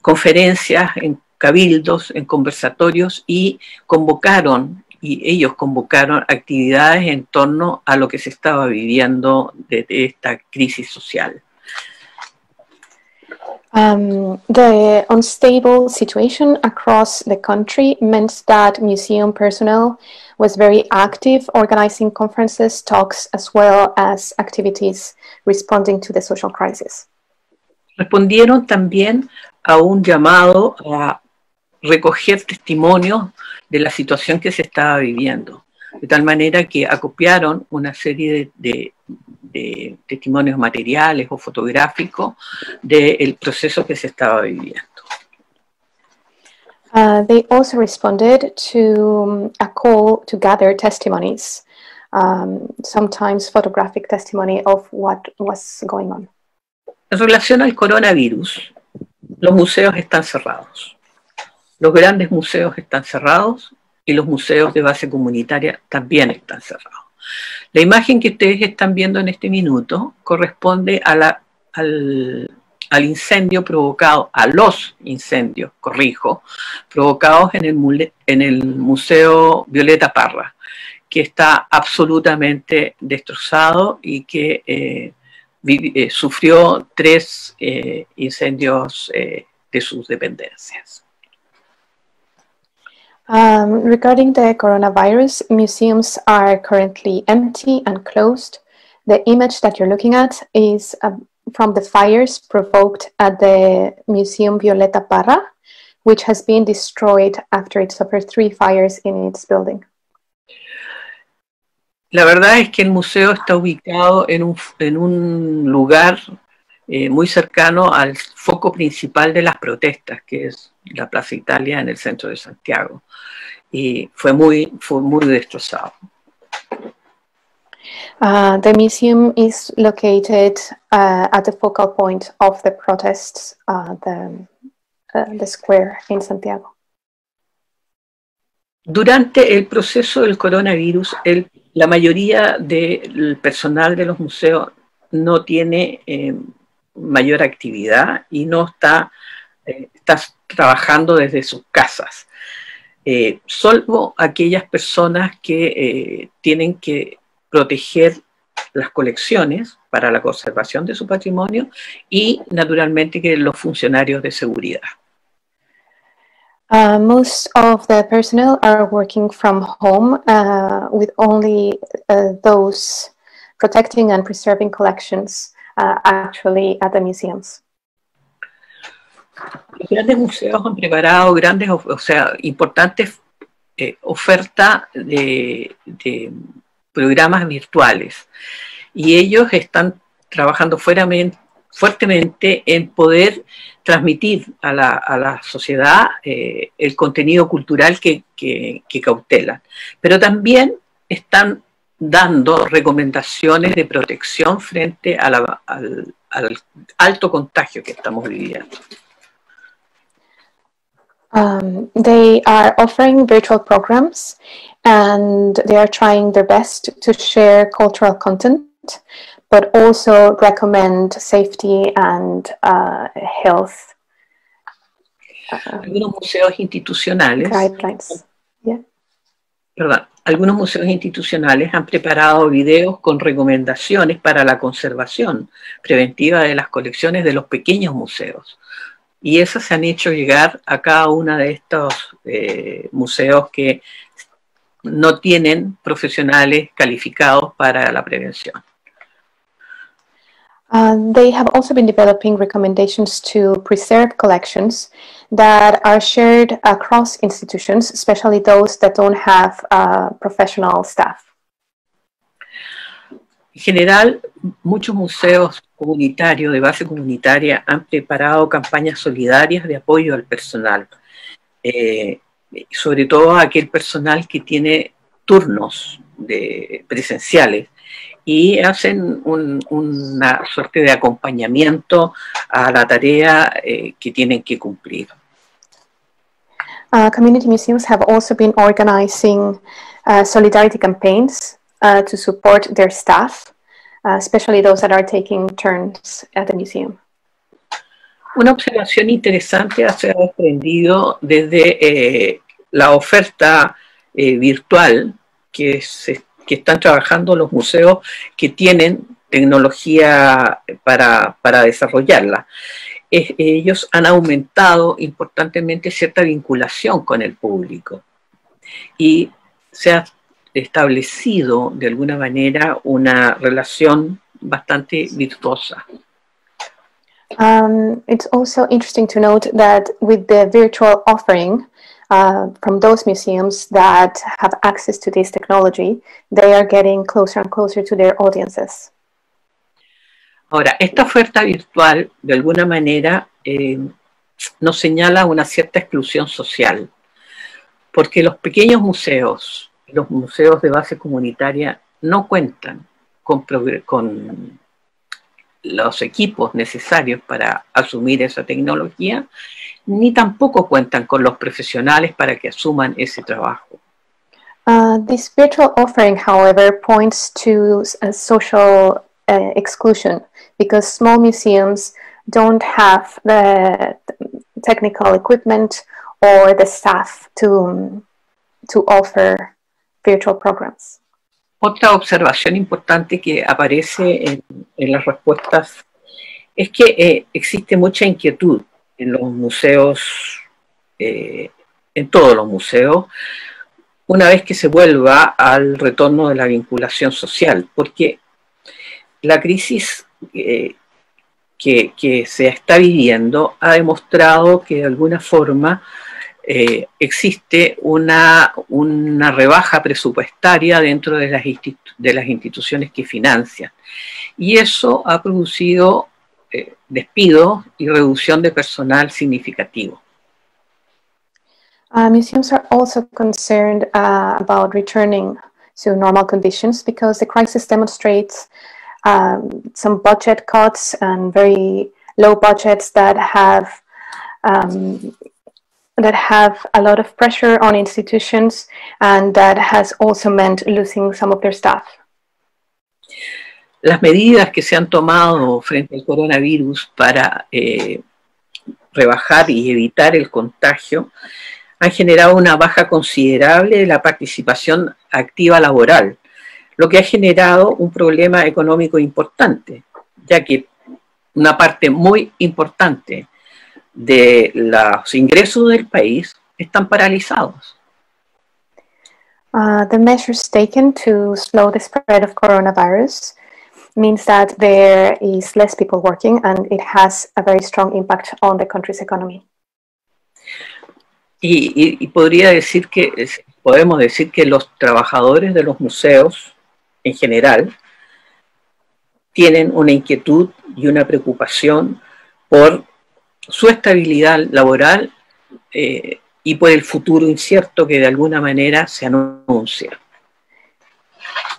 conferencias, en cabildos, en conversatorios y convocaron, y ellos convocaron actividades en torno a lo que se estaba viviendo de, esta crisis social. Um, the unstable situation across the country meant that museum personnel was very active, organizing conferences, talks, as well as activities responding to the social crisis. Respondieron también a un llamado a recoger testimonios de la situación que se estaba viviendo, de tal manera que acopiaron una serie de, de, testimonios materiales o fotográficos del proceso que se estaba viviendo. Uh, they also responded to um, a call to gather testimonies, um, sometimes photographic testimony of what was going on. En relación al coronavirus, los museos están cerrados. Los grandes museos están cerrados y los museos de base comunitaria también están cerrados. La imagen que ustedes están viendo en este minuto corresponde a la, al, incendio provocado, a los incendios, corrijo, provocados en el, Museo Violeta Parra, que está absolutamente destrozado y que eh, eh, sufrió tres eh, incendios de sus dependencias. Um, regarding the coronavirus, museums are currently empty and closed. The image that you're looking at is uh, from the fires provoked at the Museum Violeta Parra, which has been destroyed after it suffered three fires in its building. La verdad es que el museo está ubicado en un, en un lugar eh, muy cercano al foco principal de las protestas, que es la Plaza Italia en el centro de Santiago. Y fue muy, fue muy destrozado. Uh, the museum is located uh, at the focal point of the protests, uh, the, uh, the square in Santiago. Durante el proceso del coronavirus, el, la mayoría del personal de los museos no tiene eh, mayor actividad y no está, eh, está trabajando desde sus casas. Eh, salvo aquellas personas que eh, tienen que proteger las colecciones para la conservación de su patrimonio y naturalmente que los funcionarios de seguridad. Uh, most of the personnel are working from home uh, with only uh, those protecting and preserving collections uh, actually at the museums. Los grandes museos han preparado grandes, o sea, importantes eh, ofertas de, programas virtuales y ellos están trabajando fuertemente en poder transmitir a la, sociedad eh, el contenido cultural que, cautelan, pero también están dando recomendaciones de protección frente al, alto contagio que estamos viviendo. Um, they are offering virtual programs and they are trying their best to share cultural content, but also recommend safety and uh, health. Uh, Algunos museos institucionales. Guidelines. Yeah. Perdón, algunos museos institucionales han preparado videos con recomendaciones para la conservación preventiva de las colecciones de los pequeños museos. Y esas se han hecho llegar a cada uno de estos eh, museos que no tienen profesionales calificados para la prevención. Uh, they have also been developing recommendations to preserve collections that are shared across institutions, especially those that don't have uh, professional staff. En general, muchos museos comunitarios de base comunitaria han preparado campañas solidarias de apoyo al personal, eh, sobre todo a aquel personal que tiene turnos de, presenciales y hacen un, una suerte de acompañamiento a la tarea eh, que tienen que cumplir. Community museums have also been organizing uh, solidarity campaigns uh, to support their staff, uh, especially those that are taking turns at the museum. Una observación interesante se ha aprendido desde eh, la oferta eh, virtual que, se, que están trabajando los museos que tienen tecnología para, para desarrollarla. Ellos han aumentado importantemente cierta vinculación con el público y se ha establecido de alguna manera una relación bastante virtuosa. Um, it's also interesting to note that with the virtual offering uh, from those museums that have access to this technology, they are getting closer and closer to their audiences. Ahora, esta oferta virtual, de alguna manera, eh, nos señala una cierta exclusión social, porque los pequeños museos, los museos de base comunitaria, no cuentan con, con los equipos necesarios para asumir esa tecnología, ni tampoco cuentan con los profesionales para que asuman ese trabajo. Uh, this virtual offering, however, points to a social uh, exclusion because small museums don't have the technical equipment or the staff to, to offer virtual programs. Otra observación importante que aparece en, las respuestas es que eh, existe mucha inquietud en los museos, eh, en todos los museos, una vez que se vuelva al retorno de la vinculación social, porque la crisis eh, que, se está viviendo ha demostrado que de alguna forma eh, existe una, una, rebaja presupuestaria dentro de las, de las instituciones que financian. Y eso ha producido eh, despidos y reducción de personal significativo. Uh, museums are also concerned uh, about returning to normal conditions because the crisis demonstrates um, some budget cuts and very low budgets that have um, that have a lot of pressure on institutions and that has also meant losing some of their staff. Las medidas que se han tomado frente al coronavirus para eh, rebajar y evitar el contagio han generado una baja considerable de la participación activa laboral, lo que ha generado un problema económico importante, ya que una parte muy importante de los ingresos del país están paralizados. Uh, the measures taken to slow the spread of coronavirus means that there is less people working and it has a very strong impact on the country's economy. Y, y, y podría decir que, podemos decir que los trabajadores de los museos en general tienen una inquietud y una preocupación por su estabilidad laboral eh, y por el futuro incierto que de alguna manera se anuncia.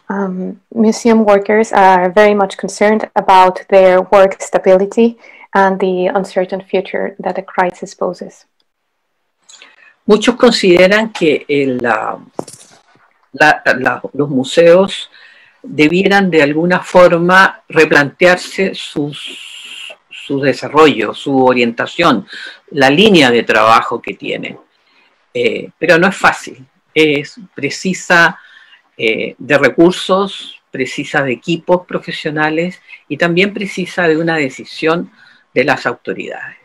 Um, museum workers are very much concerned about their work stability and the uncertain future that the crisis poses. Muchos consideran que el, la, la, la, los museos debieran de alguna forma replantearse sus, su desarrollo, su orientación, la línea de trabajo que tienen. Eh, pero no es fácil, es precisa eh, de recursos, precisa de equipos profesionales y también precisa de una decisión de las autoridades.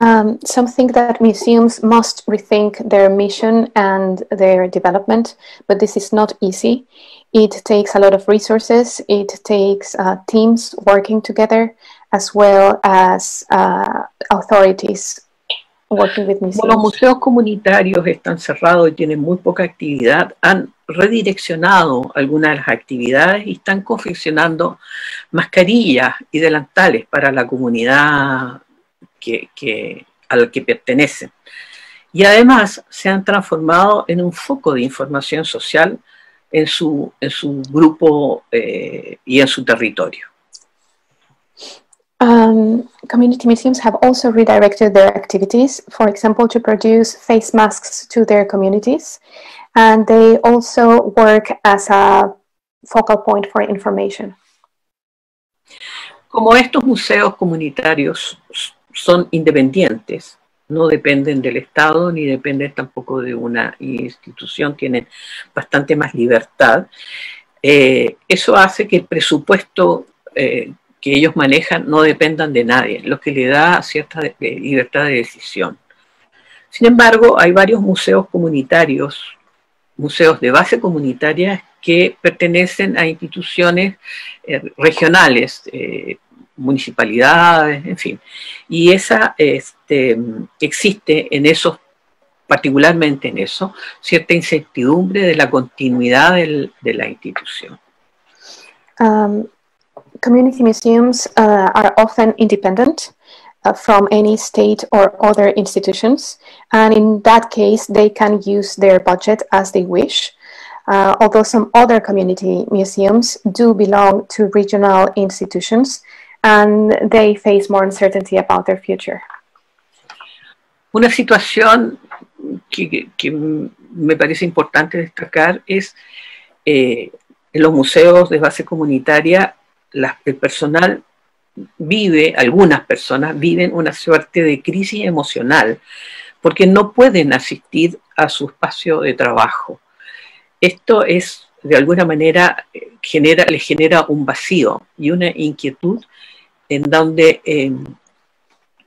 Um, some think that museums must rethink their mission and their development, but this is not easy. It takes a lot of resources, it takes uh, teams working together, as well as uh, authorities working with museums. Los museos comunitarios están cerrados y tienen muy poca actividad, han redireccionado algunas de las actividades y están confeccionando mascarillas y delantales para la comunidad que, que, al que pertenecen. Y además se han transformado en un foco de información social en su, en su grupo eh, y en su territorio. Um, community museums have also redirected their activities, for example, to produce face masks to their communities, and they also work as a focal point for information. Como estos museos comunitarios son independientes, no dependen del Estado ni dependen tampoco de una institución, tienen bastante más libertad. Eh, eso hace que el presupuesto eh, que ellos manejan no dependan de nadie, lo que le da cierta libertad de decisión. Sin embargo, hay varios museos comunitarios, museos de base comunitaria que pertenecen a instituciones eh, regionales, municipalidades, en fin. Y esa este, existe en esos, particularmente en eso, cierta incertidumbre de la continuidad del, de la institución. Um, community museums uh, are often independent uh, from any state or other institutions, and in that case, they can use their budget as they wish. Uh, although some other community museums do belong to regional institutions, and they face more uncertainty about their future. Una situación que, me parece importante destacar es eh, en los museos de base comunitaria, el personal vive, algunas personas viven una suerte de crisis emocional porque no pueden asistir a su espacio de trabajo. Esto es, de alguna manera, genera, les genera un vacío y una inquietud en donde eh,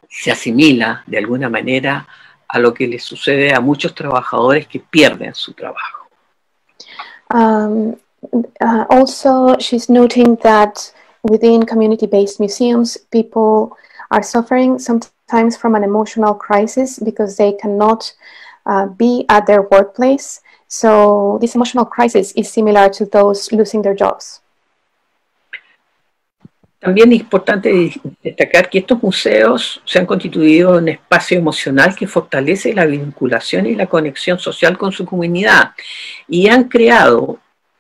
se asimila de alguna manera a lo que le sucede a muchos trabajadores que pierden su trabajo. Um, uh, also, she's noting that within community-based museums, people are suffering sometimes from an emotional crisis because they cannot uh, be at their workplace. So this emotional crisis is similar to those losing their jobs. También es importante destacar que estos museos se han constituido en un espacio emocional que fortalece la vinculación y la conexión social con su comunidad y han creado,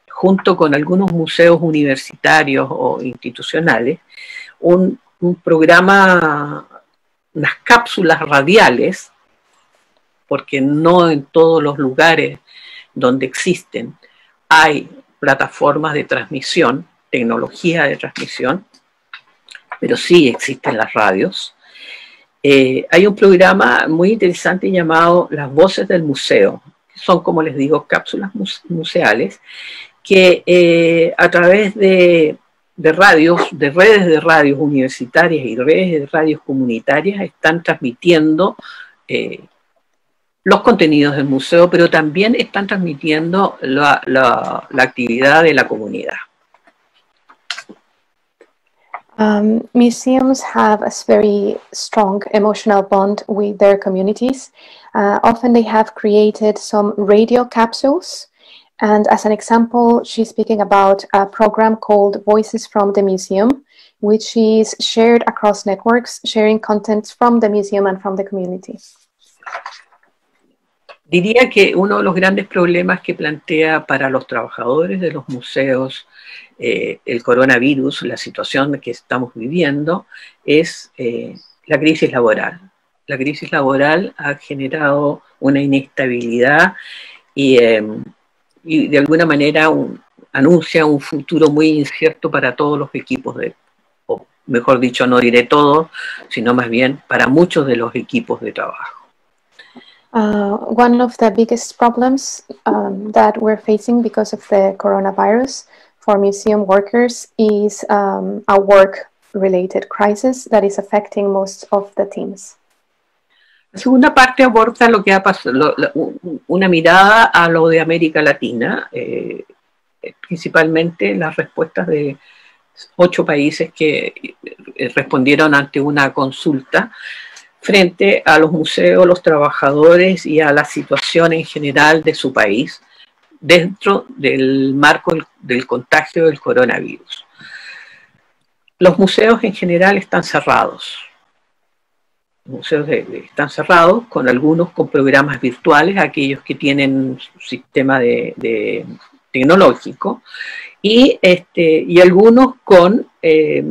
junto con algunos museos universitarios o institucionales, un, un programa, unas cápsulas radiales, porque no en todos los lugares donde existen hay plataformas de transmisión, tecnología de transmisión, pero sí existen las radios. Eh, hay un programa muy interesante llamado Las Voces del Museo, que son, como les digo, cápsulas museales, que eh, a través de, de, radios, de redes de radios universitarias y redes de radios comunitarias, están transmitiendo eh, los contenidos del museo, pero también están transmitiendo la, la, la actividad de la comunidad. Um, museums have a very strong emotional bond with their communities. Uh, often they have created some radio capsules. And as an example, she's speaking about a program called Voices from the Museum, which is shared across networks, sharing content from the museum and from the community. Diría que uno de los grandes problemas que plantea para los trabajadores de los museos eh, el coronavirus, la situación que estamos viviendo, es eh, la crisis laboral. La crisis laboral ha generado una inestabilidad y, y de alguna manera un, anuncia un futuro muy incierto para todos los equipos de, o mejor dicho, no diré todos, sino más bien para muchos de los equipos de trabajo. Uh, one of the biggest problems um, that we're facing because of the coronavirus for museum workers is um, a work-related crisis that is affecting most of the teams. La segunda parte aborda lo que ha pasado, una mirada a lo de América Latina, eh, principalmente las respuestas de ocho países que eh, respondieron ante una consulta frente a los museos, los trabajadores y a la situación en general de su país dentro del marco del contagio del coronavirus. Los museos en general están cerrados. Los museos están cerrados con algunos con programas virtuales, aquellos que tienen sistema de, tecnológico, y, este, y algunos con eh,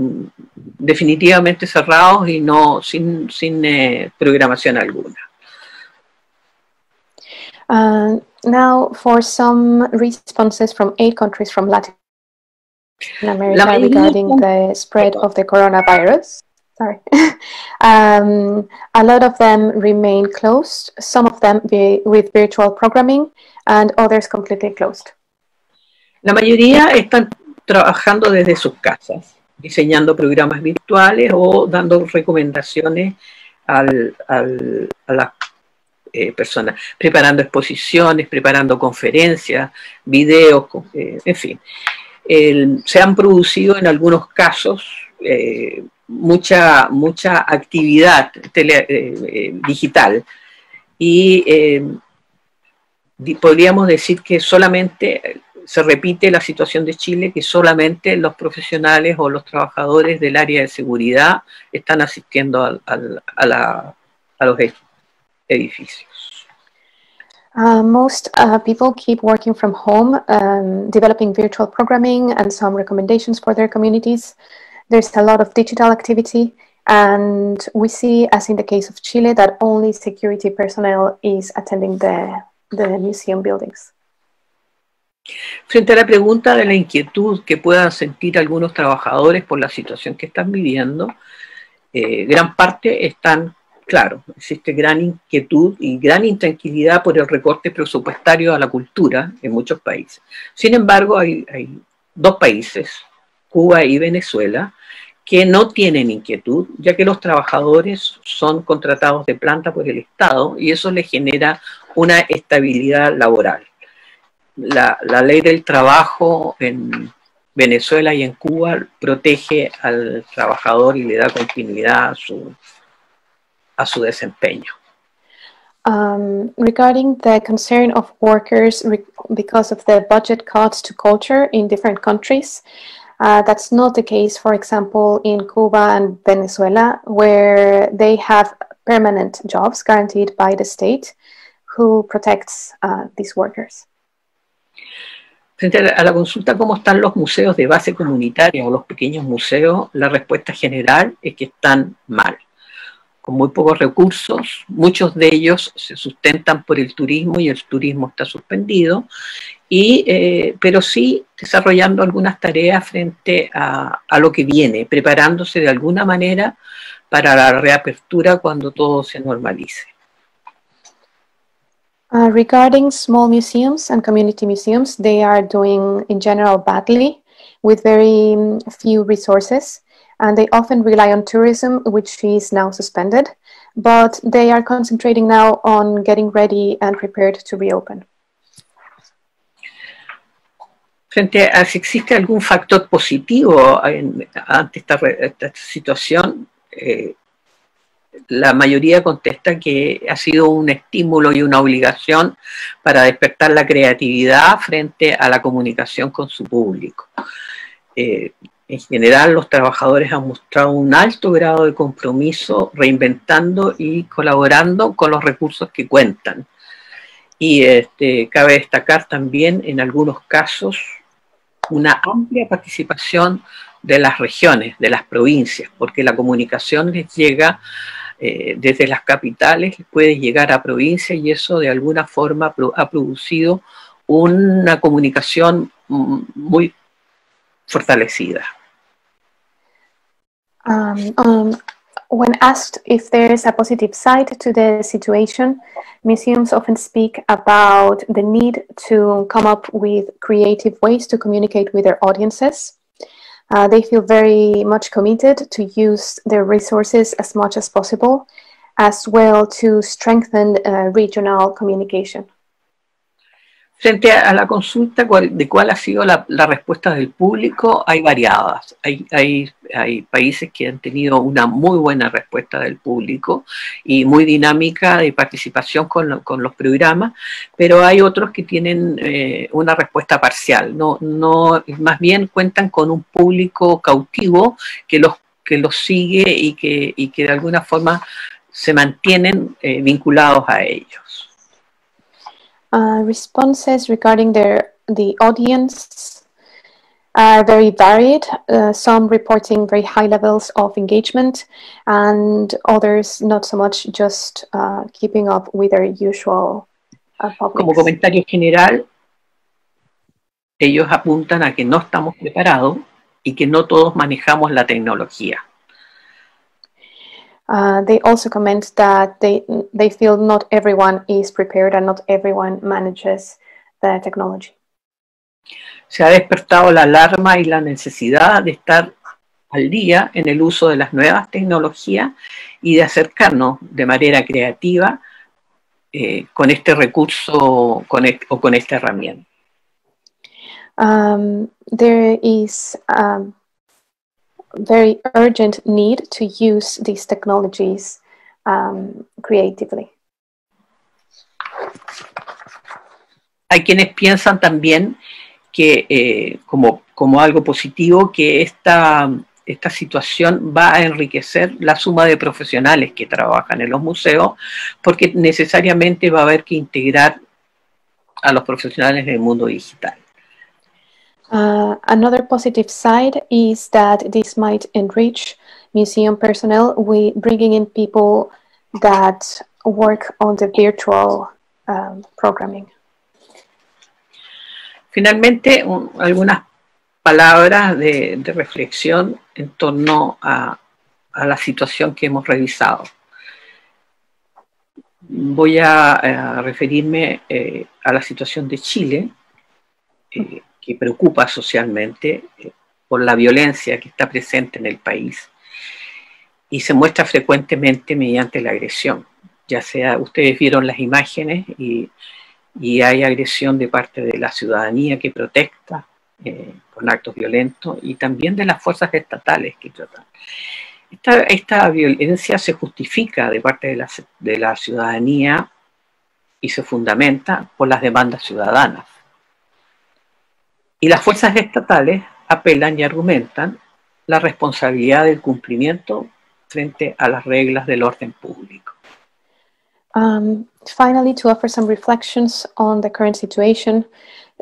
definitivamente cerrados y no sin, sin eh, programación alguna. Uh, now, for some responses from eight countries from Latin America regarding the spread of the coronavirus, sorry, um, a lot of them remain closed, some of them be with virtual programming, and others completely closed. La mayoría están trabajando desde sus casas, diseñando programas virtuales o dando recomendaciones al, al, a las eh, personas, preparando exposiciones, preparando conferencias, videos, eh, en fin. Se han producido en algunos casos eh, mucha, mucha actividad digital y podríamos decir que solamente se repite la situación de Chile, que solamente los profesionales o los trabajadores del área de seguridad están asistiendo a, a los edificios. Uh, most uh, people keep working from home, um, developing virtual programming and some recommendations for their communities. There's a lot of digital activity, and we see, as in the case of Chile, that only security personnel is attending the, the museum buildings. Frente a la pregunta de la inquietud que puedan sentir algunos trabajadores por la situación que están viviendo, eh, gran parte están, claro, existe gran inquietud y gran intranquilidad por el recorte presupuestario a la cultura en muchos países. Sin embargo, hay, dos países, Cuba y Venezuela, que no tienen inquietud, ya que los trabajadores son contratados de planta por el Estado y eso les genera una estabilidad laboral la, la, ley del trabajo en Venezuela y en Cuba protege al trabajador y le da continuidad a su, a su desempeño. Um, regarding the concern of workers because of the budget cuts to culture in different countries, uh, that's not the case, for example, in Cuba and Venezuela, where they have permanent jobs guaranteed by the state who protects uh, these workers. Frente a la consulta cómo están los museos de base comunitaria o los pequeños museos, la respuesta general es que están mal, con muy pocos recursos, muchos de ellos se sustentan por el turismo y el turismo está suspendido, y, eh, pero sí desarrollando algunas tareas frente a, lo que viene, preparándose de alguna manera para la reapertura cuando todo se normalice. Uh, regarding small museums and community museums, they are doing in general badly with very few resources and they often rely on tourism, which is now suspended. but they are concentrating now on getting ready and prepared to reopen. Frente a si existe algún factor positivo en, ante esta, esta situación, eh, la mayoría contesta que ha sido un estímulo y una obligación para despertar la creatividad frente a la comunicación con su público. Eh, en general, los trabajadores han mostrado un alto grado de compromiso reinventando y colaborando con los recursos que cuentan. Y este, cabe destacar también en algunos casos una amplia participación de las regiones, de las provincias, porque la comunicación les llega eh, desde las capitales, puede llegar a provincias y eso de alguna forma ha producido una comunicación mm, muy fortalecida. Um, um, when asked if there is a positive side to the situation, museums often speak about the need to come up with creative ways to communicate with their audiences. Uh, they feel very much committed to use their resources as much as possible, as well to strengthen uh, regional communication. Frente a la consulta de cuál ha sido la, respuesta del público, hay variadas. Hay, hay, países que han tenido una muy buena respuesta del público y muy dinámica de participación con, con los programas, pero hay otros que tienen eh, una respuesta parcial. No, no, más bien cuentan con un público cautivo que los, que los sigue y que, y que de alguna forma se mantienen eh, vinculados a ellos. Uh, responses regarding their the audience are very varied. Uh, some reporting very high levels of engagement, and others not so much, just uh, keeping up with their usual uh, Como comentario general, ellos apuntan a que no estamos preparados y que no todos manejamos la tecnología. Uh, they also comment that they, they feel not everyone is prepared and not everyone manages the technology. Se ha despertado la alarma y la necesidad de estar al día en el uso de las nuevas tecnologías y de acercarnos de manera creativa eh, con este recurso con este, o con esta herramienta. Um, there is um, very urgent need to use these technologies um, creatively. Hay quienes piensan también que eh, como, como algo positivo que esta, esta situación va a enriquecer la suma de profesionales que trabajan en los museos, porque necesariamente va a haber que integrar a los profesionales del mundo digital. Uh, another positive side is that this might enrich museum personnel with bringing in people that work on the virtual um, programming. Finalmente, un, algunas palabras de, reflexión en torno a, la situación que hemos revisado. Voy a, a referirme eh, a la situación de Chile. Eh, que preocupa socialmente eh, por la violencia que está presente en el país y se muestra frecuentemente mediante la agresión. Ya sea, ustedes vieron las imágenes y, hay agresión de parte de la ciudadanía que protesta eh, con actos violentos y también de las fuerzas estatales que tratan. Esta, violencia se justifica de parte de la ciudadanía y se fundamenta por las demandas ciudadanas y las fuerzas estatales apelan y argumentan la responsabilidad del cumplimiento frente a las reglas del orden público. Um, finally, to offer some reflections on the current situation,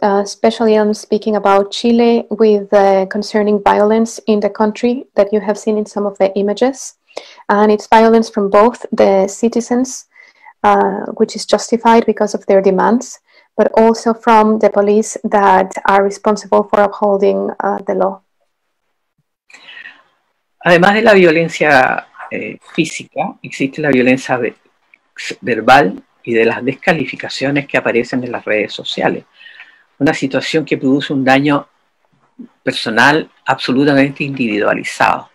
uh, especially I'm speaking about Chile with the concerning violence in the country that you have seen in some of the images. And it's violence from both the citizens, uh, which is justified because of their demands, but also from the police that are responsible for upholding uh, the law. Además de la violencia eh, física, existe la violencia ve verbal y de las descalificaciones que aparecen en las redes sociales. Una situación que produce un daño personal absolutamente individualizado.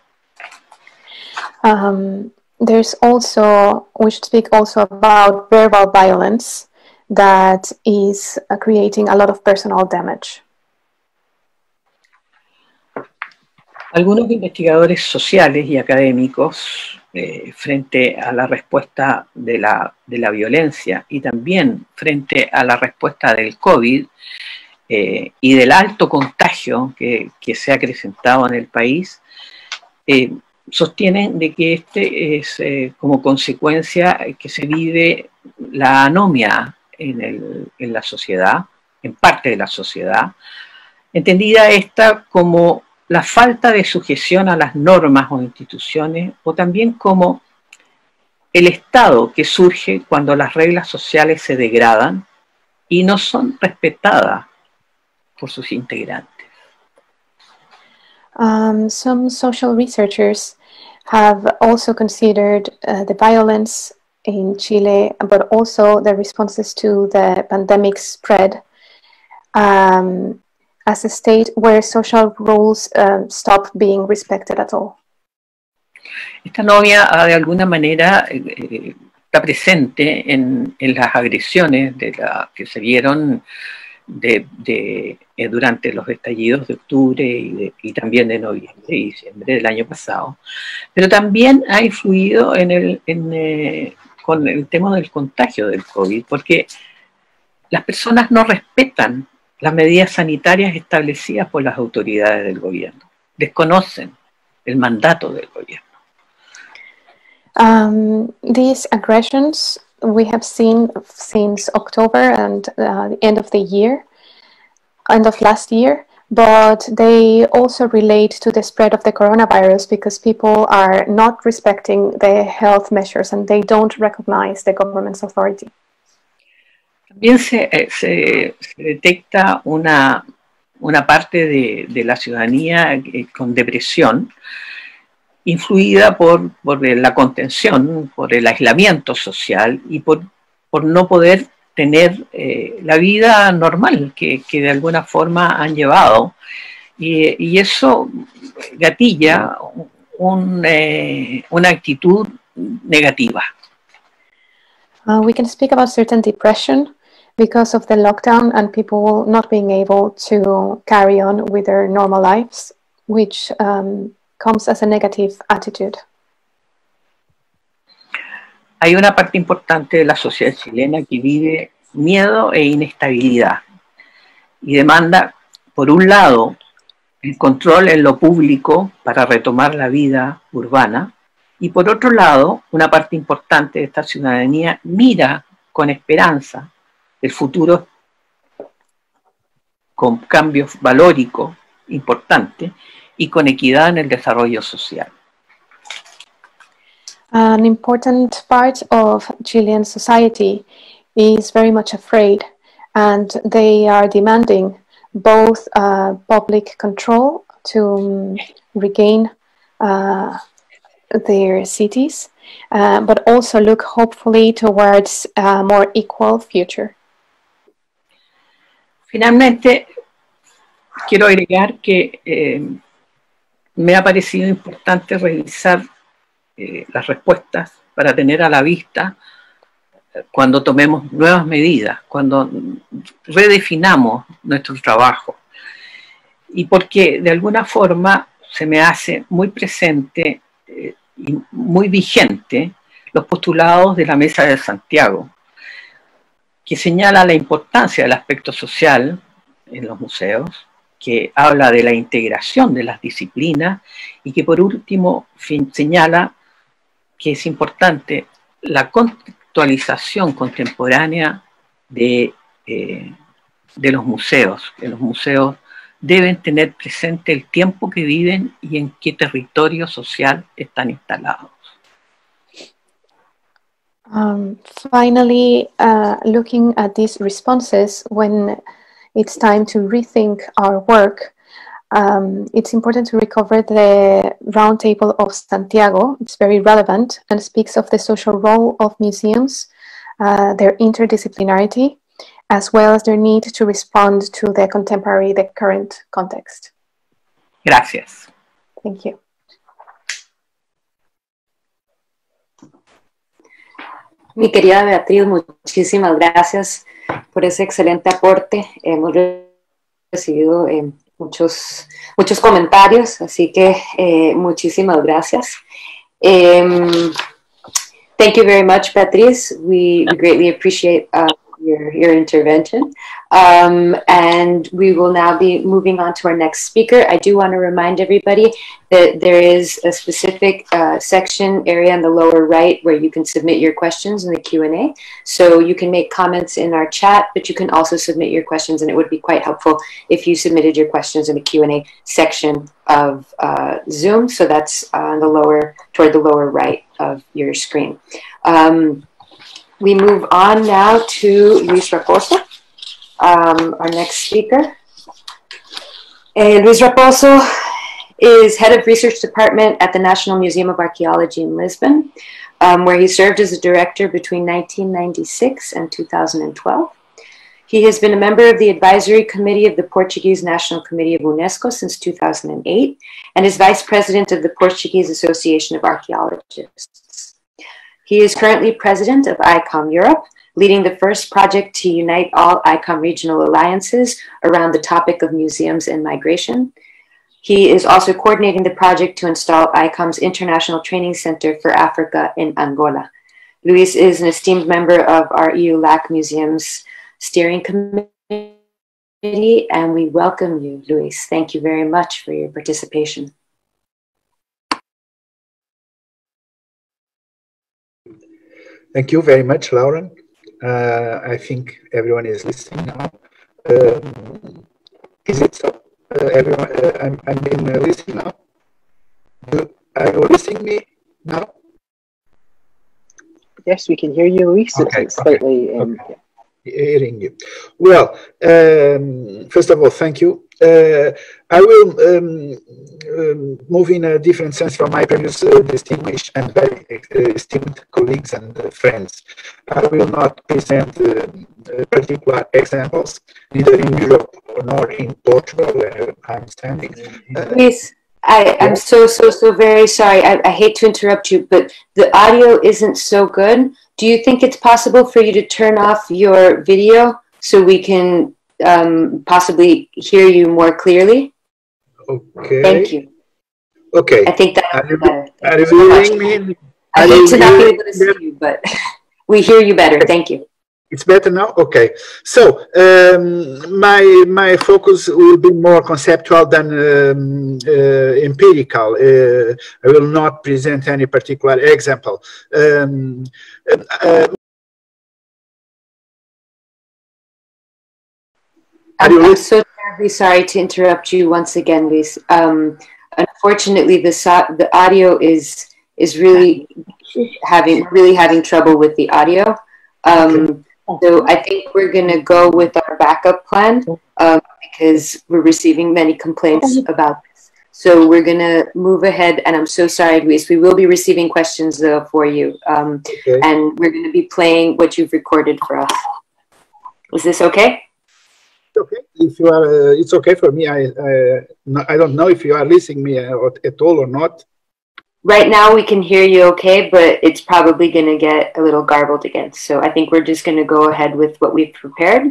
Um, there's also, we should speak also about verbal violence that is uh, creating a lot of personal damage. Algunos investigadores sociales y académicos eh, frente a la respuesta de la, de la, violencia y también frente a la respuesta del COVID eh, y del alto contagio que, que, se ha acrecentado en el país, eh, sostienen de que este es como consecuencia que se vive la anomia en, la sociedad, en parte de la sociedad, entendida esta como la falta de sujeción a las normas o instituciones, o también como el estado que surge cuando las reglas sociales se degradan y no son respetadas por sus integrantes. Um, some social researchers have also considered uh, the violence in Chile, but also the responses to the pandemic spread um, as a state where social rules um, stop being respected at all. Esta novia de alguna manera eh, eh, está presente en, las agresiones de que se vieron de, eh, durante los estallidos de octubre y, de, y, también de noviembre y diciembre del año pasado, pero también ha influido en el, en, con el tema del contagio del COVID, porque las personas no respetan las medidas sanitarias establecidas por las autoridades del gobierno. Desconocen el mandato del gobierno. Um, these aggressions we have seen since October and uh, the end of the year, end of last year, but they also relate to the spread of the coronavirus because people are not respecting the health measures and they don't recognize the government's authority. También se, eh, se, se detecta una, una parte de, de, la ciudadanía eh, con depresión, influida por, por, la contención, por el aislamiento social y por, por no poder tener eh, la vida normal que, que, de alguna forma han llevado. Y, y eso gatilla un, eh, una actitud negativa. Uh, we can speak about certain depression because of the lockdown and people not being able to carry on with their normal lives, which um, comes as a negative attitude. Hay una parte importante de la sociedad chilena que vive miedo e inestabilidad y demanda, por un lado, el control en lo público para retomar la vida urbana y por otro lado, una parte importante de esta ciudadanía mira con esperanza el futuro con cambios valóricos importantes y con equidad en el desarrollo social. An important part of Chilean society is very much afraid and they are demanding both uh, public control to um, regain uh, their cities, uh, but also look hopefully towards a more equal future. Finalmente, quiero agregar que eh, me ha parecido importante revisar eh, las respuestas para tener a la vista eh, cuando tomemos nuevas medidas, cuando redefinamos nuestro trabajo. Y porque de alguna forma se me hace muy presente eh, y muy vigente los postulados de la Mesa de Santiago, que señala la importancia del aspecto social en los museos, que habla de la integración de las disciplinas y que por último señala que es importante la contextualización contemporánea de, eh, de los museos, que los museos deben tener presente el tiempo que viven y en qué territorio social están instalados. Um, finally, uh, looking at these responses, when it's time to rethink our work, um, it's important to recover the Roundtable of Santiago. It's very relevant and speaks of the social role of museums, uh, their interdisciplinarity, as well as their need to respond to the contemporary, the current context. Gracias. Thank you. Mi querida Beatriz, muchísimas gracias por ese excelente aporte. Hemos recibido eh, muchos, muchos comentarios, así que eh, muchísimas gracias. Um, thank you very much, Beatriz. We, we greatly appreciate uh, your, your intervention. Um, and we will now be moving on to our next speaker. I do want to remind everybody that there is a specific uh, section area in the lower right where you can submit your questions in the Q&A. So you can make comments in our chat, but you can also submit your questions and it would be quite helpful if you submitted your questions in the Q&A section of uh, Zoom. So that's on the lower, toward the lower right of your screen. Um, we move on now to Luis Raposo, um, our next speaker. And Luis Raposo is head of research department at the National Museum of Archaeology in Lisbon, um, where he served as a director between 1996 and 2012. He has been a member of the advisory committee of the Portuguese National Committee of UNESCO since 2008 and is vice president of the Portuguese Association of Archaeologists. He is currently president of ICOM Europe, leading the first project to unite all ICOM regional alliances around the topic of museums and migration. He is also coordinating the project to install ICOM's International Training Center for Africa in Angola. Luis is an esteemed member of our EU LAC Museums Steering Committee, and we welcome you, Luis. Thank you very much for your participation. Thank you very much, Lauran. Uh, I think everyone is listening now. Um, is it so? Uh, everyone, uh, I'm, I'm being uh, listening now. Do, are you listening me now? Yes, we can hear you, Luis. Okay, it's slightly. Um, okay. Hearing you. Well, um, first of all, thank you. Uh, I will um, um, move in a different sense from my previous uh, distinguished and very uh, esteemed colleagues and uh, friends. I will not present uh, particular examples, neither in Europe nor in Portugal, where I'm standing. Please. I, am so, so, so very sorry. I, I hate to interrupt you, but the audio isn't so good. Do you think it's possible for you to turn off your video so we can um, possibly hear you more clearly? Okay. Thank you. Okay. I think that are you, better. Are you hearing me? I hate to not be able to see you, but we hear you better. Thank you. It's better now? Okay. So um, my my focus will be more conceptual than um, uh, empirical. Uh, I will not present any particular example. Um, uh, I'm, I'm, so terribly sorry to interrupt you once again, Luis. Um, unfortunately, the so- the audio is is really having really having trouble with the audio. Um, so I think we're going to go with our backup plan um, because we're receiving many complaints about this. So we're going to move ahead, and I'm so sorry, Luis. We will be receiving questions though for you, um, okay. and we're going to be playing what you've recorded for us. Is this okay? Okay? If you are uh, it's okay for me. I I, I don't know if you are listening me uh, at all or not. Right now we can hear you okay but it's probably going to get a little garbled again. So i think we're just going to go ahead with what we've prepared.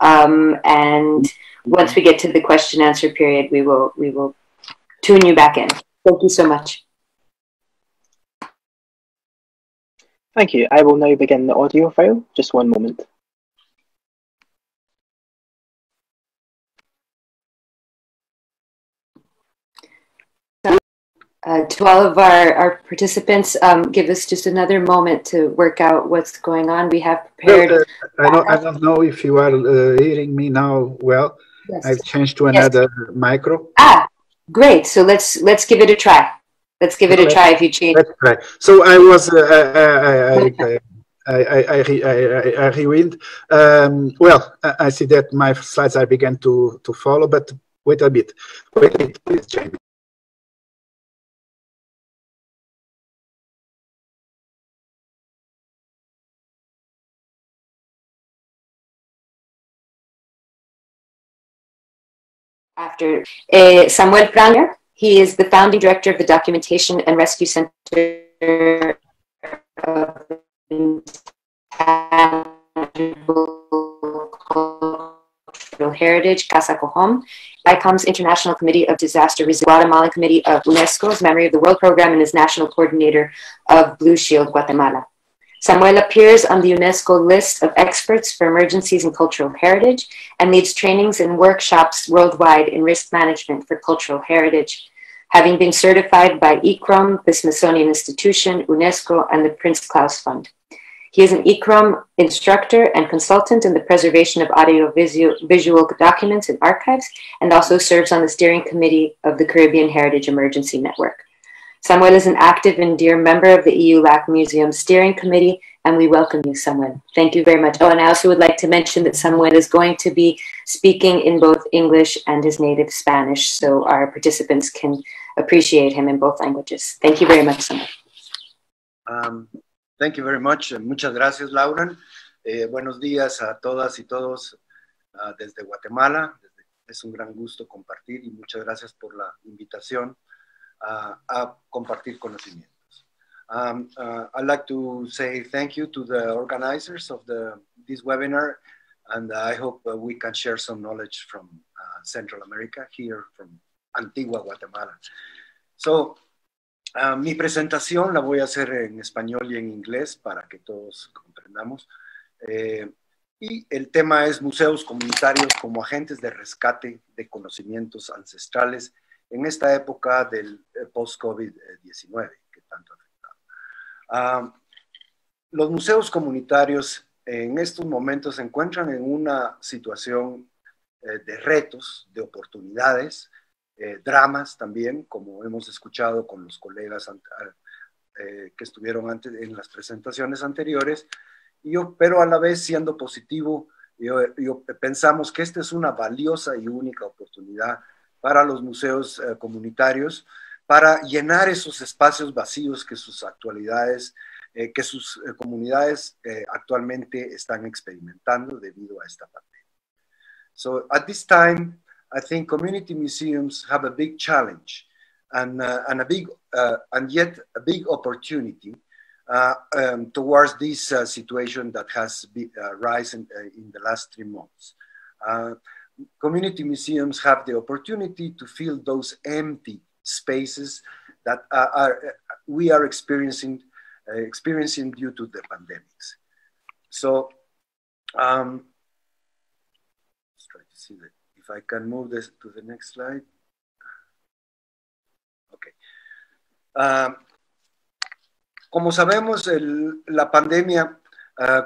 Um, and once we get to the question answer period we will we will tune you back in. Thank you so much. Thank you. I will now begin the audio file. Just one moment uh, to all of our, our participants, um, give us just another moment to work out what's going on. We have prepared. Well, uh, I, don't, I don't know if you are uh, hearing me now well. Yes. I've changed to another yes. micro. Ah, great. So let's let's give it a try. Let's give it a try if you change. Let's try. So I was, uh, I, I, I, I, I, I, rewind. Um, well, I see that my slides are began to, to follow, but wait a bit. Wait a bit, please, Jamie. After uh, Samuel Pranger. He is the founding director of the Documentation and Rescue Center of Cultural Heritage, Casa Cojom, ICOM's International Committee of Disaster Resilience, Guatemalan Committee of UNESCO's Memory of the World Program, and is National Coordinator of Blue Shield Guatemala. Samuel appears on the UNESCO list of experts for emergencies and cultural heritage and leads trainings and workshops worldwide in risk management for cultural heritage. Having been certified by ICCROM, the Smithsonian Institution, UNESCO, and the Prince Claus Fund. He is an ICCROM instructor and consultant in the preservation of audiovisual documents and archives, and also serves on the steering committee of the Caribbean Heritage Emergency Network. Samuel is an active and dear member of the EU LAC Museum Steering Committee, and we welcome you, Samuel. Thank you very much. Oh, and I also would like to mention that Samuel is going to be speaking in both English and his native Spanish, so our participants can appreciate him in both languages. Thank you very much, Samuel. Um, thank you very much. Muchas gracias, Lauran. Eh, buenos días a todas y todos uh, desde Guatemala. Es un gran gusto compartir y muchas gracias por la invitación. Uh, a compartir conocimientos. Um, uh, I'd like to say thank you to the organizers of this webinar, and I hope uh, we can share some knowledge from Central America here from Antigua, Guatemala. So, uh, mi presentación la voy a hacer en español y en inglés para que todos comprendamos. Eh, y el tema es museos comunitarios como agentes de rescate de conocimientos ancestrales en esta época del eh, post-COVID-19 que tanto ha afectado. Ah, los museos comunitarios en estos momentos se encuentran en una situación eh, de retos, de oportunidades, eh, dramas también, como hemos escuchado con los colegas que estuvieron antes en las presentaciones anteriores, yo, pero a la vez siendo positivo, yo, pensamos que esta es una valiosa y única oportunidad para los museos eh, comunitarios, para llenar esos espacios vacíos que sus actualidades, eh, que sus eh, comunidades actualmente están experimentando debido a esta pandemia. So at this time, I think community museums have a big challenge and, uh, a big, uh, and yet a big opportunity uh, um, towards this situation that has been, risen in the last three months community museums have the opportunity to fill those empty spaces that are, are we are experiencing uh, experiencing due to the pandemics. So um, let's try to see that if I can move this to the next slide. Okay. Um, como sabemos, el, la pandemia uh,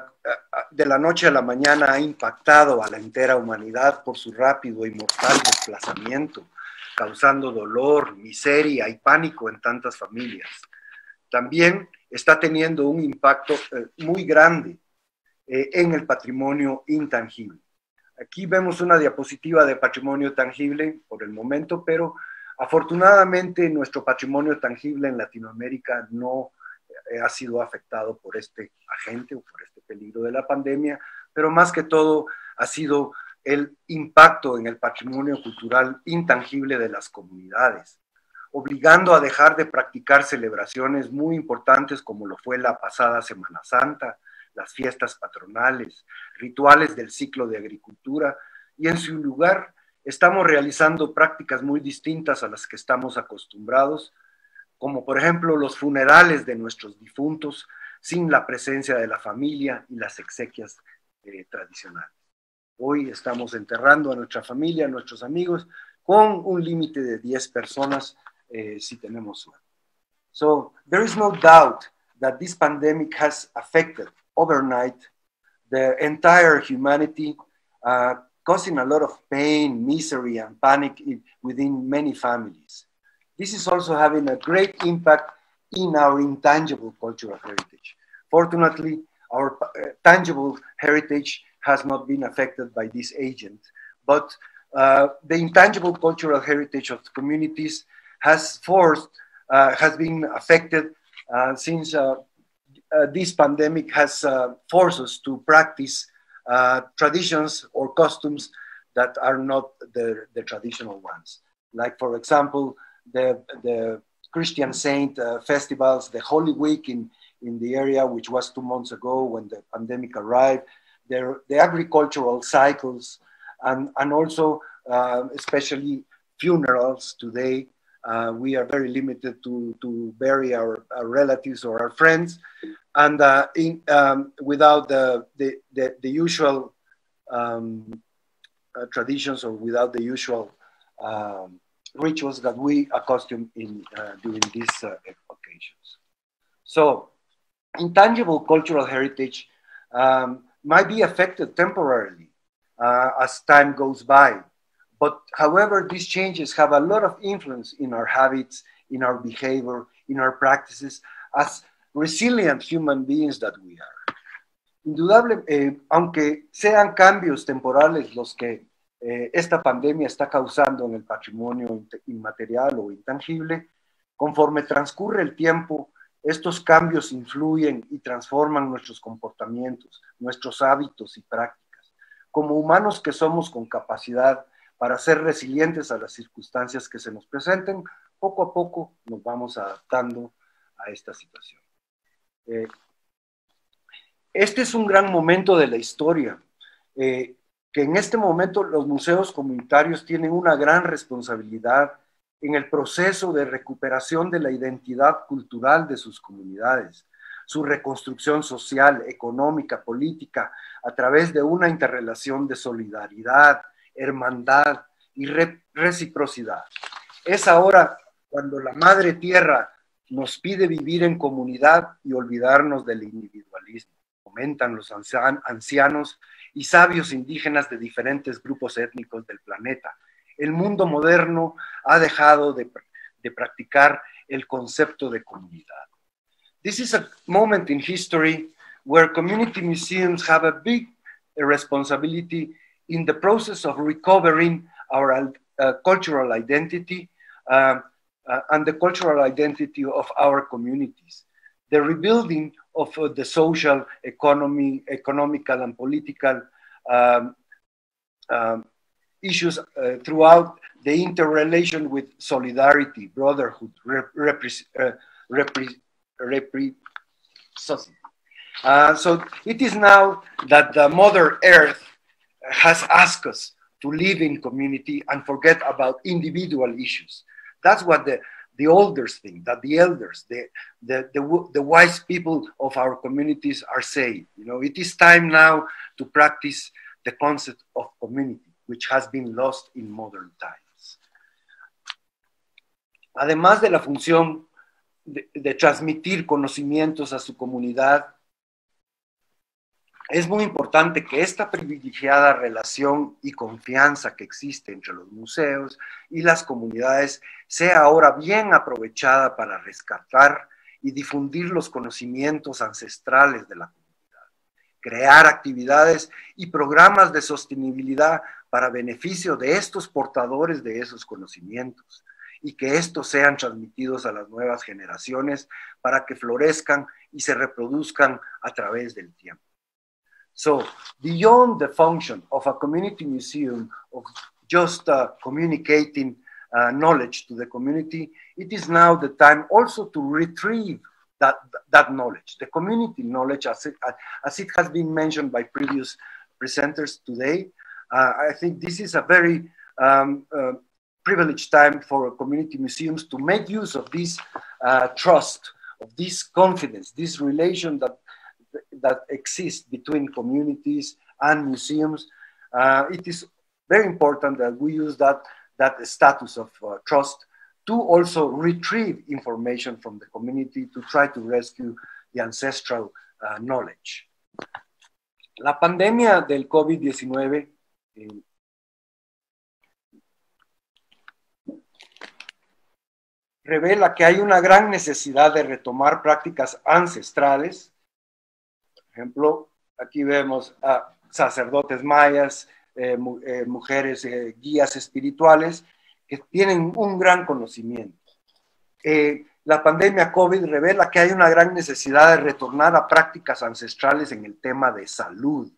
de la noche a la mañana ha impactado a la entera humanidad por su rápido y mortal desplazamiento, causando dolor, miseria y pánico en tantas familias. También está teniendo un impacto eh, muy grande eh, en el patrimonio intangible. Aquí vemos una diapositiva de patrimonio tangible por el momento, pero afortunadamente nuestro patrimonio tangible en Latinoamérica no ha sido afectado por este agente o por este peligro de la pandemia, pero más que todo ha sido el impacto en el patrimonio cultural intangible de las comunidades, obligando a dejar de practicar celebraciones muy importantes como lo fue la pasada Semana Santa, las fiestas patronales, rituales del ciclo de agricultura, y en su lugar estamos realizando prácticas muy distintas a las que estamos acostumbrados, como por ejemplo los funerales de nuestros difuntos sin la presencia de la familia y las exequias eh, tradicionales. Hoy estamos enterrando a nuestra familia, a nuestros amigos, con un límite de 10 personas eh, si tenemos suerte. So there is no doubt that this pandemic has affected overnight the entire humanity, uh, causing a lot of pain, misery, and panic within many families. This is also having a great impact in our intangible cultural heritage. Fortunately, our uh, tangible heritage has not been affected by this agent, but uh, the intangible cultural heritage of communities has forced, uh, has been affected uh, since uh, uh, this pandemic has forced us to practice traditions or costumes that are not the, the traditional ones. Like, for example, the, the Christian saint uh, festivals, the Holy Week in, in the area, which was two months ago when the pandemic arrived, the, the agricultural cycles, and, and also uh, especially funerals today. Uh, we are very limited to, to bury our, our relatives or our friends, and uh, in, um, without the, the, the, the usual um, uh, traditions or without the usual um, rituals that we accustom in uh, during these uh, occasions. So, intangible cultural heritage um, might be affected temporarily uh, as time goes by. But however, these changes have a lot of influence in our habits, in our behavior, in our practices, as resilient human beings that we are. Indudable, eh, aunque sean cambios temporales los que eh, esta pandemia está causando en el patrimonio inmaterial o intangible, conforme transcurre el tiempo, estos cambios influyen y transforman nuestros comportamientos, nuestros hábitos y prácticas. Como humanos que somos con capacidad para ser resilientes a las circunstancias que se nos presenten, poco a poco nos vamos adaptando a esta situación. Eh, este es un gran momento de la historia, eh, que en este momento los museos comunitarios tienen una gran responsabilidad en el proceso de recuperación de la identidad cultural de sus comunidades, su reconstrucción social, económica, política, a través de una interrelación de solidaridad, hermandad y reciprocidad. Es ahora cuando la Madre Tierra nos pide vivir en comunidad y olvidarnos del individualismo, comentan los ancianos y sabios indígenas de diferentes grupos étnicos del planeta, el mundo moderno ha dejado de, practicar el concepto de comunidad. This is a moment in history where community museums have a big responsibility in the process of recovering our uh, cultural identity uh, uh, and the cultural identity of our communities. The rebuilding of uh, the social, economy, economical, and political um, um, issues uh, throughout the interrelation with solidarity, brotherhood, repre uh, uh, so it is now that the Mother Earth has asked us to live in community and forget about individual issues. That's what the, the elders think, that the elders, the, the, the, the wise people of our communities are saying. You know, it is time now to practice the concept of community which has been lost in modern times. Además de la función de, de transmitir conocimientos a su comunidad, es muy importante que esta privilegiada relación y confianza que existe entre los museos y las comunidades sea ahora bien aprovechada para rescatar y difundir los conocimientos ancestrales de la comunidad, crear actividades y programas de sostenibilidad para beneficio de estos portadores de esos conocimientos y que estos sean transmitidos a las nuevas generaciones para que florezcan y se reproduzcan a través del tiempo. So, beyond the function of a community museum of just uh, communicating uh, knowledge to the community, it is now the time also to retrieve that, that knowledge, the community knowledge, as it, as it has been mentioned by previous presenters today, uh, I think this is a very um, uh, privileged time for community museums to make use of this uh, trust, of this confidence, this relation that, that exists between communities and museums. Uh, it is very important that we use that, that status of uh, trust to also retrieve information from the community to try to rescue the ancestral uh, knowledge. La pandemia del COVID-19 revela que hay una gran necesidad de retomar prácticas ancestrales. Ejemplo, aquí vemos a sacerdotes mayas, eh, eh, mujeres eh, guías espirituales que tienen un gran conocimiento. la pandemia COVID revela que hay una gran necesidad de retornar a prácticas ancestrales en el tema de salud,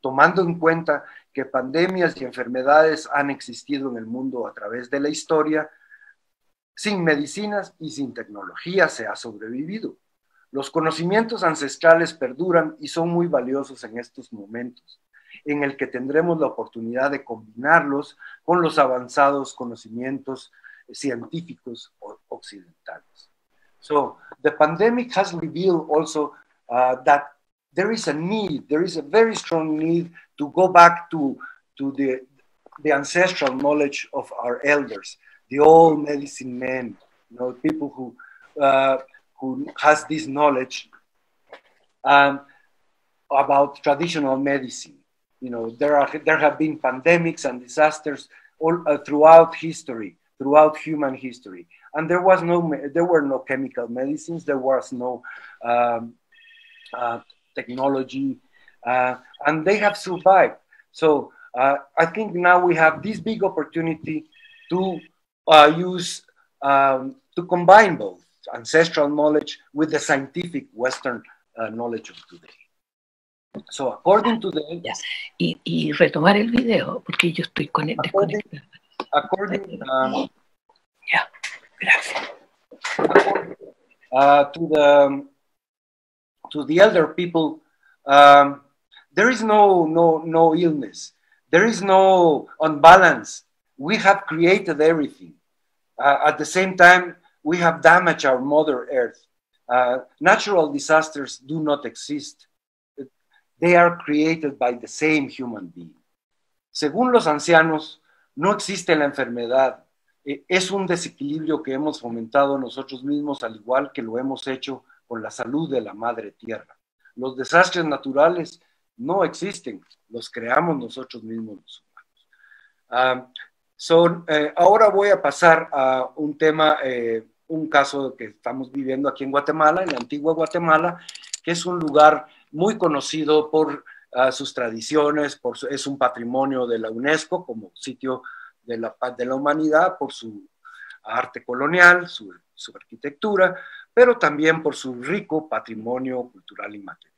tomando en cuenta que pandemias y enfermedades han existido en el mundo a través de la historia, sin medicinas y sin tecnología se ha sobrevivido. Los conocimientos ancestrales perduran y son muy valiosos en estos momentos, en el que tendremos la oportunidad de combinarlos con los avanzados conocimientos científicos occidentales. So the pandemic has revealed also uh, that there is a need, there is a very strong need to go back to, to the, the ancestral knowledge of our elders, the old medicine men, you know, people who uh, who has this knowledge um, about traditional medicine. You know, there are there have been pandemics and disasters all uh, throughout history, throughout human history, and there was no there were no chemical medicines, there was no um, uh, technology, uh, and they have survived. So uh, I think now we have this big opportunity to uh, use um, to combine both ancestral knowledge with the scientific Western uh, knowledge of today. So according to the... Yes. Y, y, retomar el video, porque yo estoy con according, according um, yeah, gracias. Uh, to the to the elder people, um, there is no no no illness. There is no unbalance. We have created everything. Uh, at the same time, we have damaged our Mother Earth. Uh, natural disasters do not exist. They are created by the same human being. Según los ancianos, no existe la enfermedad. Eh, es un desequilibrio que hemos fomentado nosotros mismos, al igual que lo hemos hecho con la salud de la madre tierra. Los desastres naturales no existen, los creamos nosotros mismos los. Uh, so, eh, ahora voy a pasar a un tema eh, un caso que estamos viviendo aquí en Guatemala, en la antigua Guatemala, que es un lugar muy conocido por uh, sus tradiciones, por su, es un patrimonio de la UNESCO como sitio de la, de la humanidad, por su arte colonial, su, su arquitectura, pero también por su rico patrimonio cultural y material.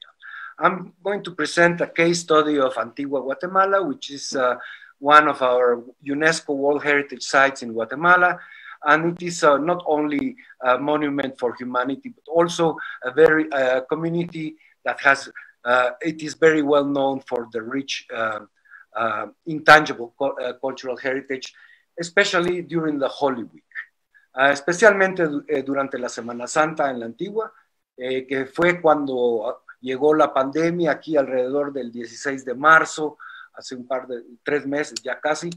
I'm going to present a case study of Antigua Guatemala, which is uh, one of our UNESCO World Heritage Sites in Guatemala, and it is uh, not only a monument for humanity, but also a very uh, community that has, uh, it is very well known for the rich intangible cultural heritage, especially during the Holy Week. especialmente durante la Semana Santa en la Antigua, que fue cuando llegó la pandemia aquí alrededor del 16 de marzo, hace un par de tres meses ya casi,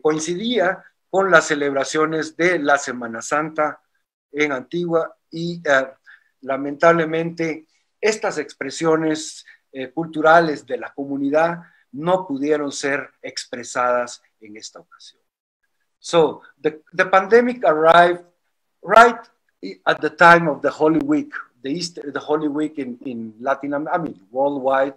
coincidía con las celebraciones de la Semana Santa en Antigua y eh, lamentablemente estas expresiones eh, culturales de la comunidad no pudieron ser expresadas en esta ocasión. So, the, pandemic arrived right at the time of the Holy Week, the Easter, the Holy Week in, in Latin America, I mean, worldwide,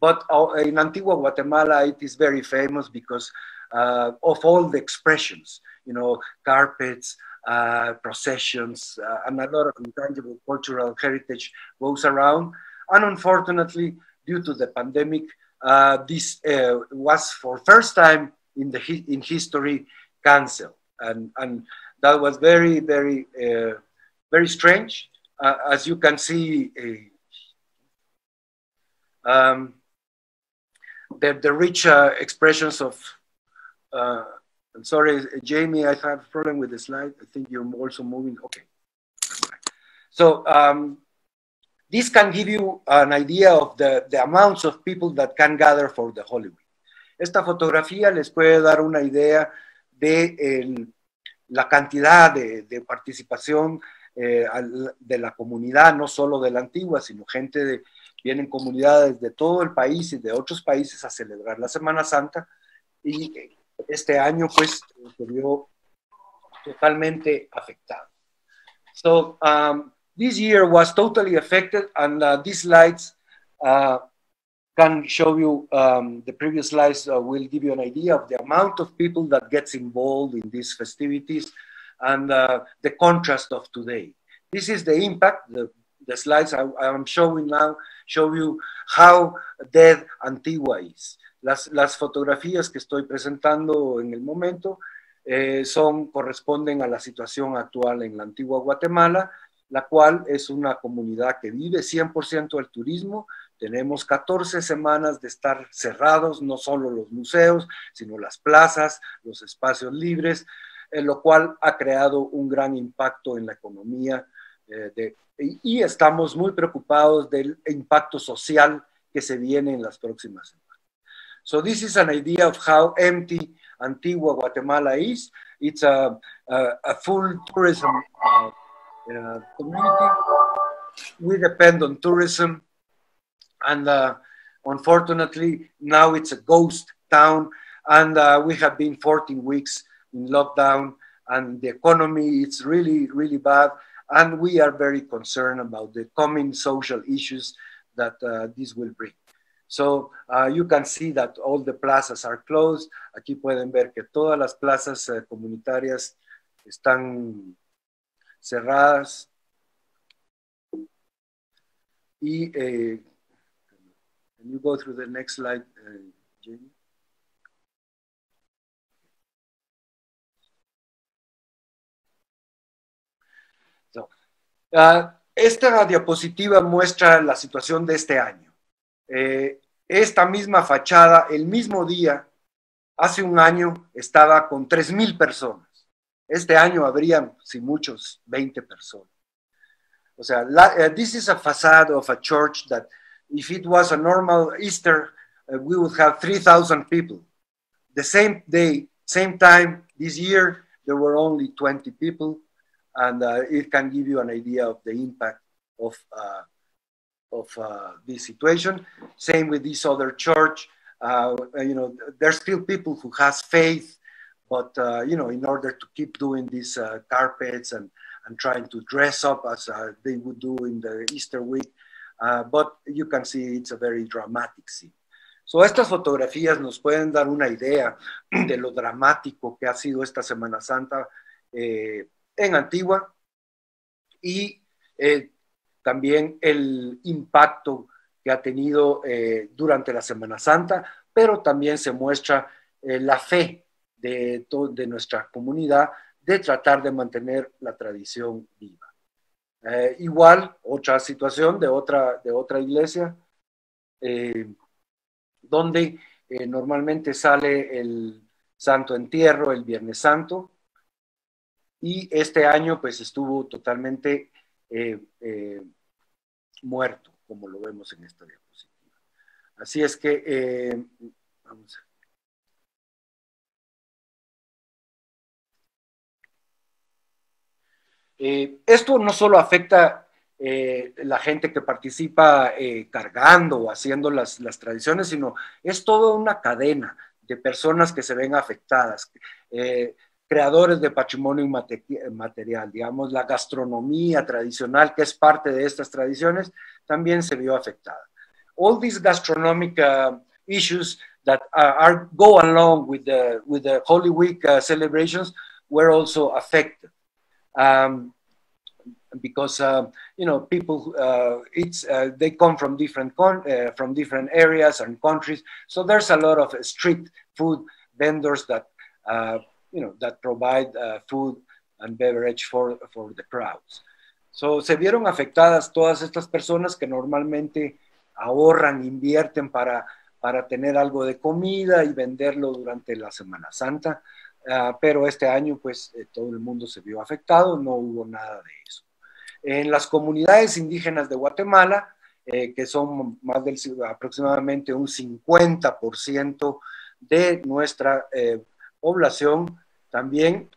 but uh, in Antigua, Guatemala, it is very famous because uh, of all the expressions, you know, carpets, uh, processions, uh, and a lot of intangible cultural heritage goes around. And unfortunately, due to the pandemic, uh, this uh, was for first time in the in history canceled, and and that was very very uh, very strange. as you can see. Um, the, the rich expressions of uh, I'm sorry, Jamie, I have a problem with the slide. I think you're also moving. Okay. So um, this can give you an idea of the, the amounts of people that can gather for the Holy Week. Esta fotografía les puede dar una idea de el, la cantidad de, de participación eh, de la comunidad, no solo de la antigua, sino gente de, vienen comunidades de todo el país y de otros países a celebrar la Semana Santa y este año pues se vio totalmente afectado. So um, this year was totally affected and uh, these slides uh, can show you, um, the previous slides uh, will give you an idea of the amount of people that gets involved in these festivities and uh, the contrast of today. This is the impact, the, the slides I, am showing now show you how dead Antigua is. Las, fotografías que estoy presentando en el momento eh, son, corresponden a la situación actual en la antigua Guatemala la cual es una comunidad que vive 100% del turismo. Tenemos 14 semanas de estar cerrados, no solo los museos, sino las plazas, los espacios libres, en lo cual ha creado un gran impacto en la economía eh, de, y, estamos muy preocupados del impacto social que se viene en las próximas semanas. So this is an idea of how empty Antigua Guatemala is. It's a, a, a full tourism uh, uh, community. We depend on tourism, and uh, unfortunately, now it's a ghost town. And uh, we have been 14 weeks in lockdown, and the economy it's really, really bad. And we are very concerned about the coming social issues that uh, this will bring. So uh, you can see that all the plazas are closed. Aquí pueden ver que todas las plazas uh, comunitarias están cerradas. Y, eh, can you go through the next slide, uh, Jamie? So, uh, esta diapositiva muestra la situación de este año. Eh, esta misma fachada, el mismo día, hace un año, estaba con 3.000 personas. Este año habrían, si muchos, 20 personas. O sea, la, uh, this is a facade of a church that if it was a normal Easter, uh, we would have 3,000 people. The same day, same time, this year, there were only 20 people, and uh, it can give you an idea of the impact of, uh, of uh, this situation. Same with this other church. Uh, you know, there's still people who has faith but uh, you know, in order to keep doing these uh, carpets and, and trying to dress up as uh, they would do in the Easter week, uh, but you can see it's a very dramatic scene. So estas fotografías nos pueden dar una idea de lo dramático que ha sido esta Semana Santa eh, en Antigua y eh, también el impacto que ha tenido eh, durante la Semana Santa, pero también se muestra la fe de, de nuestra comunidad de tratar de mantener la tradición viva. Eh, igual, otra situación de otra, de otra iglesia, eh, donde eh, normalmente sale el Santo Entierro el Viernes Santo, y este año pues estuvo totalmente muerto, como lo vemos en esta diapositiva. Así es que, vamos a Eh, esto no solo afecta eh, la gente que participa eh, cargando o haciendo las, tradiciones, sino es toda una cadena de personas que se ven afectadas, creadores de patrimonio material, digamos, la gastronomía tradicional, que es parte de estas tradiciones, también se vio afectada. All these gastronomic uh, issues that are, go along with the, with the Holy Week uh, celebrations were also affected um, because uh, you know people uh, it's uh, they come from different uh, from different areas and countries so there's a lot of street food vendors that uh, you know that provide uh, food and beverage for for the crowds so se vieron afectadas todas estas personas que normalmente ahorran invierten para para tener algo de comida y venderlo durante la Semana Santa Ah, pero este año pues eh, todo el mundo se vio afectado, no hubo nada de eso. En las comunidades indígenas de Guatemala, eh, que son más del aproximadamente un 50% de nuestra eh, población, también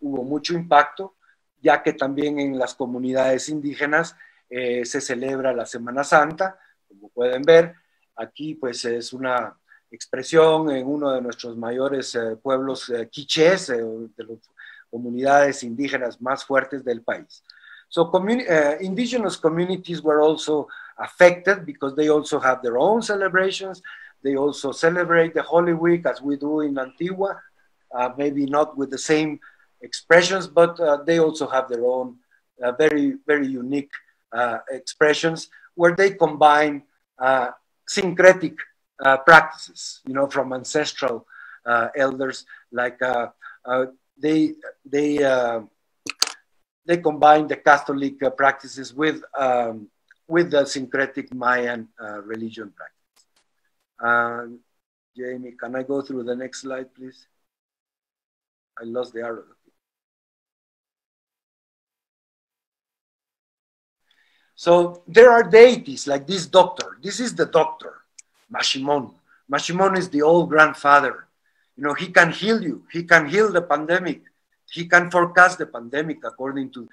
hubo mucho impacto, ya que también en las comunidades indígenas se celebra la Semana Santa, como pueden ver, aquí pues es una expresión en uno de nuestros mayores eh, pueblos eh, quichés, eh, de las comunidades indígenas más fuertes del país. So uh, indigenous communities were also affected because they also have their own celebrations. They also celebrate the Holy Week as we do in Antigua, uh, maybe not with the same expressions, but uh, they also have their own uh, very, very unique expressions where they combine syncretic uh, practices, you know, from ancestral uh, elders, like uh, uh they they uh, they combine the Catholic uh, practices with, um, with the syncretic Mayan uh, religion practice. Um, Jamie, can I go through the next slide, please? I lost the arrow. So there are deities like this doctor. This is the doctor, Maximón. Maximón is the old grandfather. You know, he can heal you. He can heal the pandemic. He can forecast the pandemic according to,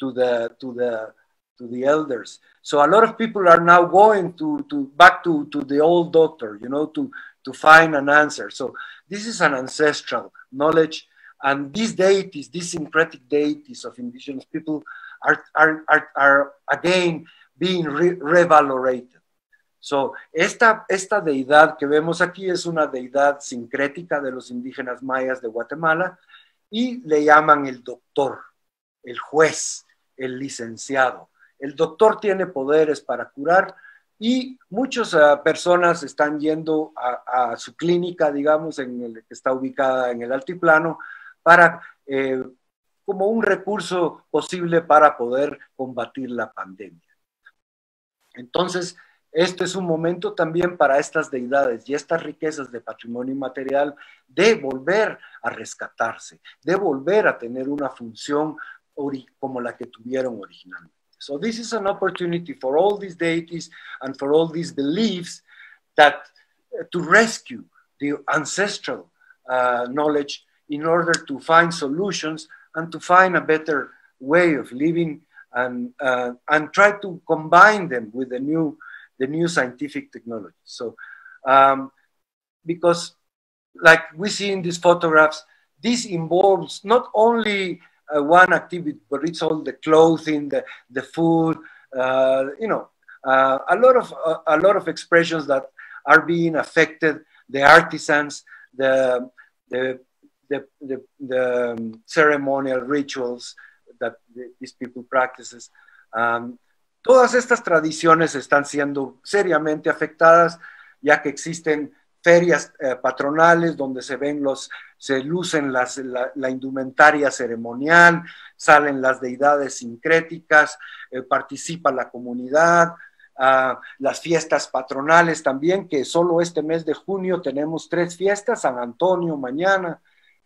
to the to the to the elders. So a lot of people are now going to, to back to, to the old doctor, you know, to, to find an answer. So this is an ancestral knowledge. And these deities, these syncretic deities of indigenous people are, are, are, are again being re revalorated. So, esta, esta deidad que vemos aquí es una deidad sincrética de los indígenas mayas de Guatemala y le llaman el doctor, el juez, el licenciado. El doctor tiene poderes para curar y muchas uh, personas están yendo a, a, su clínica, digamos, en el, que está ubicada en el altiplano, para eh, como un recurso posible para poder combatir la pandemia. Entonces, este es un momento también para estas deidades y estas riquezas de patrimonio inmaterial de volver a rescatarse, de volver a tener una función como la que tuvieron originalmente. So this is an opportunity for all these deities and for all these beliefs that uh, to rescue the ancestral uh, knowledge in order to find solutions and to find a better way of living and, uh, and try to combine them with the new, the new scientific technology. So, um, because like we see in these photographs, this involves not only uh, one activity, but it's all the clothing, the, the food, uh, you know, uh, a lot of uh, a lot of expressions that are being affected. The artisans, the the the, the, the um, ceremonial rituals that these people practices. Um, todas estas tradiciones están siendo seriamente afectadas, ya que existen ferias eh, patronales donde se ven los, se lucen las, la, la, indumentaria ceremonial, salen las deidades sincréticas, eh, participa la comunidad, uh, las fiestas patronales también, que solo este mes de junio tenemos tres fiestas, San Antonio mañana,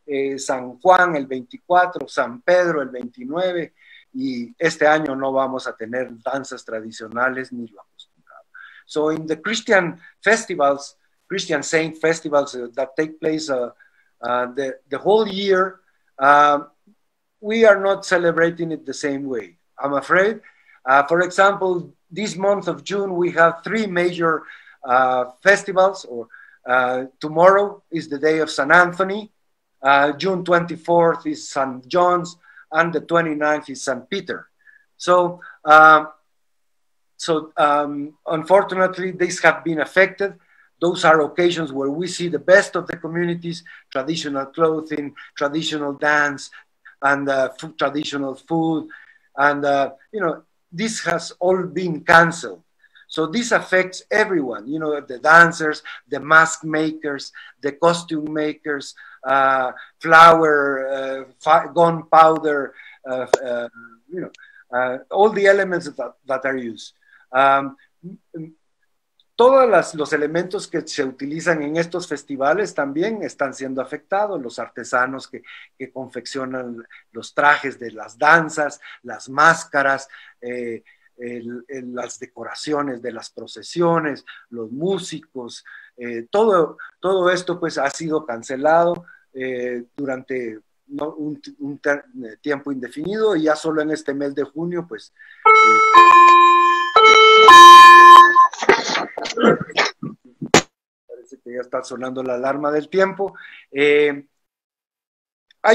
eh, San Juan el 24, San Pedro el 29, y este año no vamos a tener danzas tradicionales ni lo acostumbrado. So in the Christian festivals, Christian saint festivals uh, that take place uh, uh, the, the whole year, um, we are not celebrating it the same way, I'm afraid. For example, this month of June, we have three major festivals, or uh, tomorrow is the day of San Anthony, uh, June 24th is St. John's, and the 29th is St. Peter. So, um, so um, unfortunately, these have been affected. Those are occasions where we see the best of the communities, traditional clothing, traditional dance, and uh, traditional food. And, uh, you know, this has all been canceled. So this affects everyone, you know, the dancers, the mask makers, the costume makers, uh, flour, uh, gunpowder, uh, uh, you know, all the elements that, that are used. Um, todos los elementos que se utilizan en estos festivales también están siendo afectados, los artesanos que, confeccionan los trajes de las danzas, las máscaras, eh, las decoraciones de las procesiones, los músicos, eh, todo, todo esto pues ha sido cancelado eh, durante un, un tiempo indefinido y ya solo en este mes de junio pues... parece que ya está sonando la alarma del tiempo. hay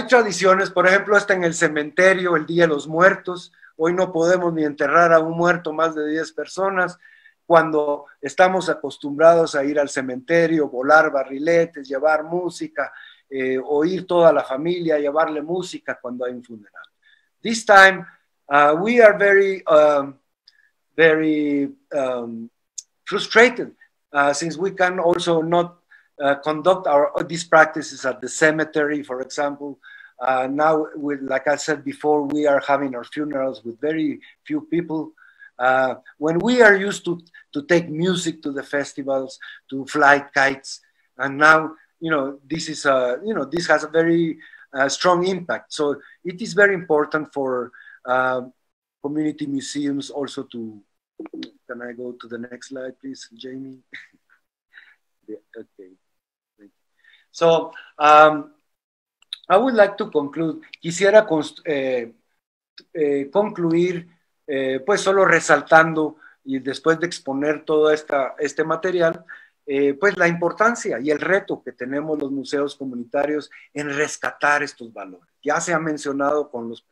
tradiciones, por ejemplo, hasta en el cementerio, el Día de los Muertos, Hoy no podemos ni enterrar a un muerto más de 10 personas cuando estamos acostumbrados a ir al cementerio, volar barriletes, llevar música, eh, oír toda la familia, llevarle música cuando hay un funeral. This time, uh, we are very, um, very um, frustrated uh, since we can also not uh, conduct our these practices at the cemetery, for example. Uh, now, with, like I said before, we are having our funerals with very few people. Uh, when we are used to, to take music to the festivals, to fly kites, and now, you know, this is a, you know, this has a very uh, strong impact. So it is very important for uh, community museums also to, can I go to the next slide, please, Jamie? yeah, okay. So, um, I would like to conclude. Quisiera eh, eh, concluir, eh, pues solo resaltando y después de exponer todo este material, pues la importancia y el reto que tenemos los museos comunitarios en rescatar estos valores. Ya se ha mencionado con los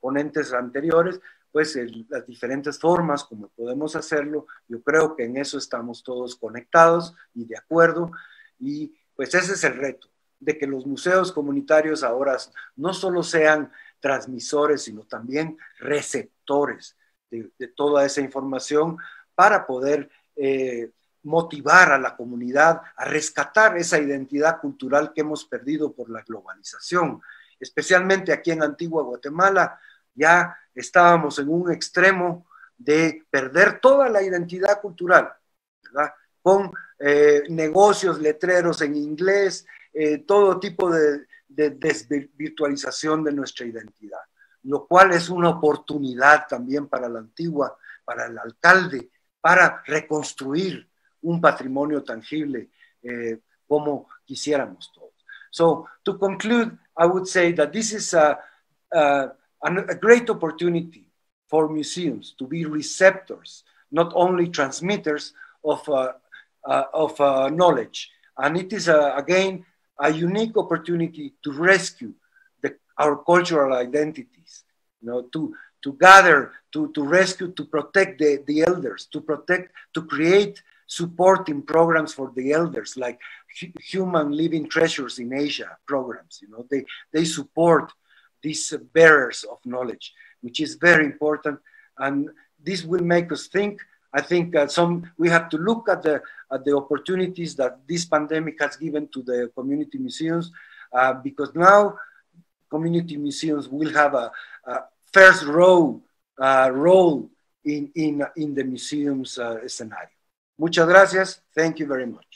ponentes anteriores, pues las diferentes formas como podemos hacerlo. Yo creo que en eso estamos todos conectados y de acuerdo. Y pues ese es el reto de que los museos comunitarios ahora no solo sean transmisores, sino también receptores de, toda esa información para poder eh, motivar a la comunidad a rescatar esa identidad cultural que hemos perdido por la globalización. Especialmente aquí en Antigua Guatemala, ya estábamos en un extremo de perder toda la identidad cultural, ¿verdad? Con eh, negocios, letreros en inglés, eh, todo tipo de, desvirtualización de nuestra identidad, lo cual es una oportunidad también para la antigua, para el alcalde, para reconstruir un patrimonio tangible eh, como quisiéramos todos. So, to conclude, I would say that this is a, a, a great opportunity for museums to be receptors, not only transmitters of, uh, uh, of uh, knowledge. And it is, uh, again, a unique opportunity to rescue the, our cultural identities, you know, to, to gather, to, to rescue, to protect the, the elders, to protect, to create supporting programs for the elders, like human living treasures in Asia programs. You know, they, they support these bearers of knowledge, which is very important. And this will make us think I think uh, some we have to look at the at the opportunities that this pandemic has given to the community museums, uh, because now community museums will have a, a first row uh, role in in in the museum's uh, scenario. Muchas gracias. Thank you very much.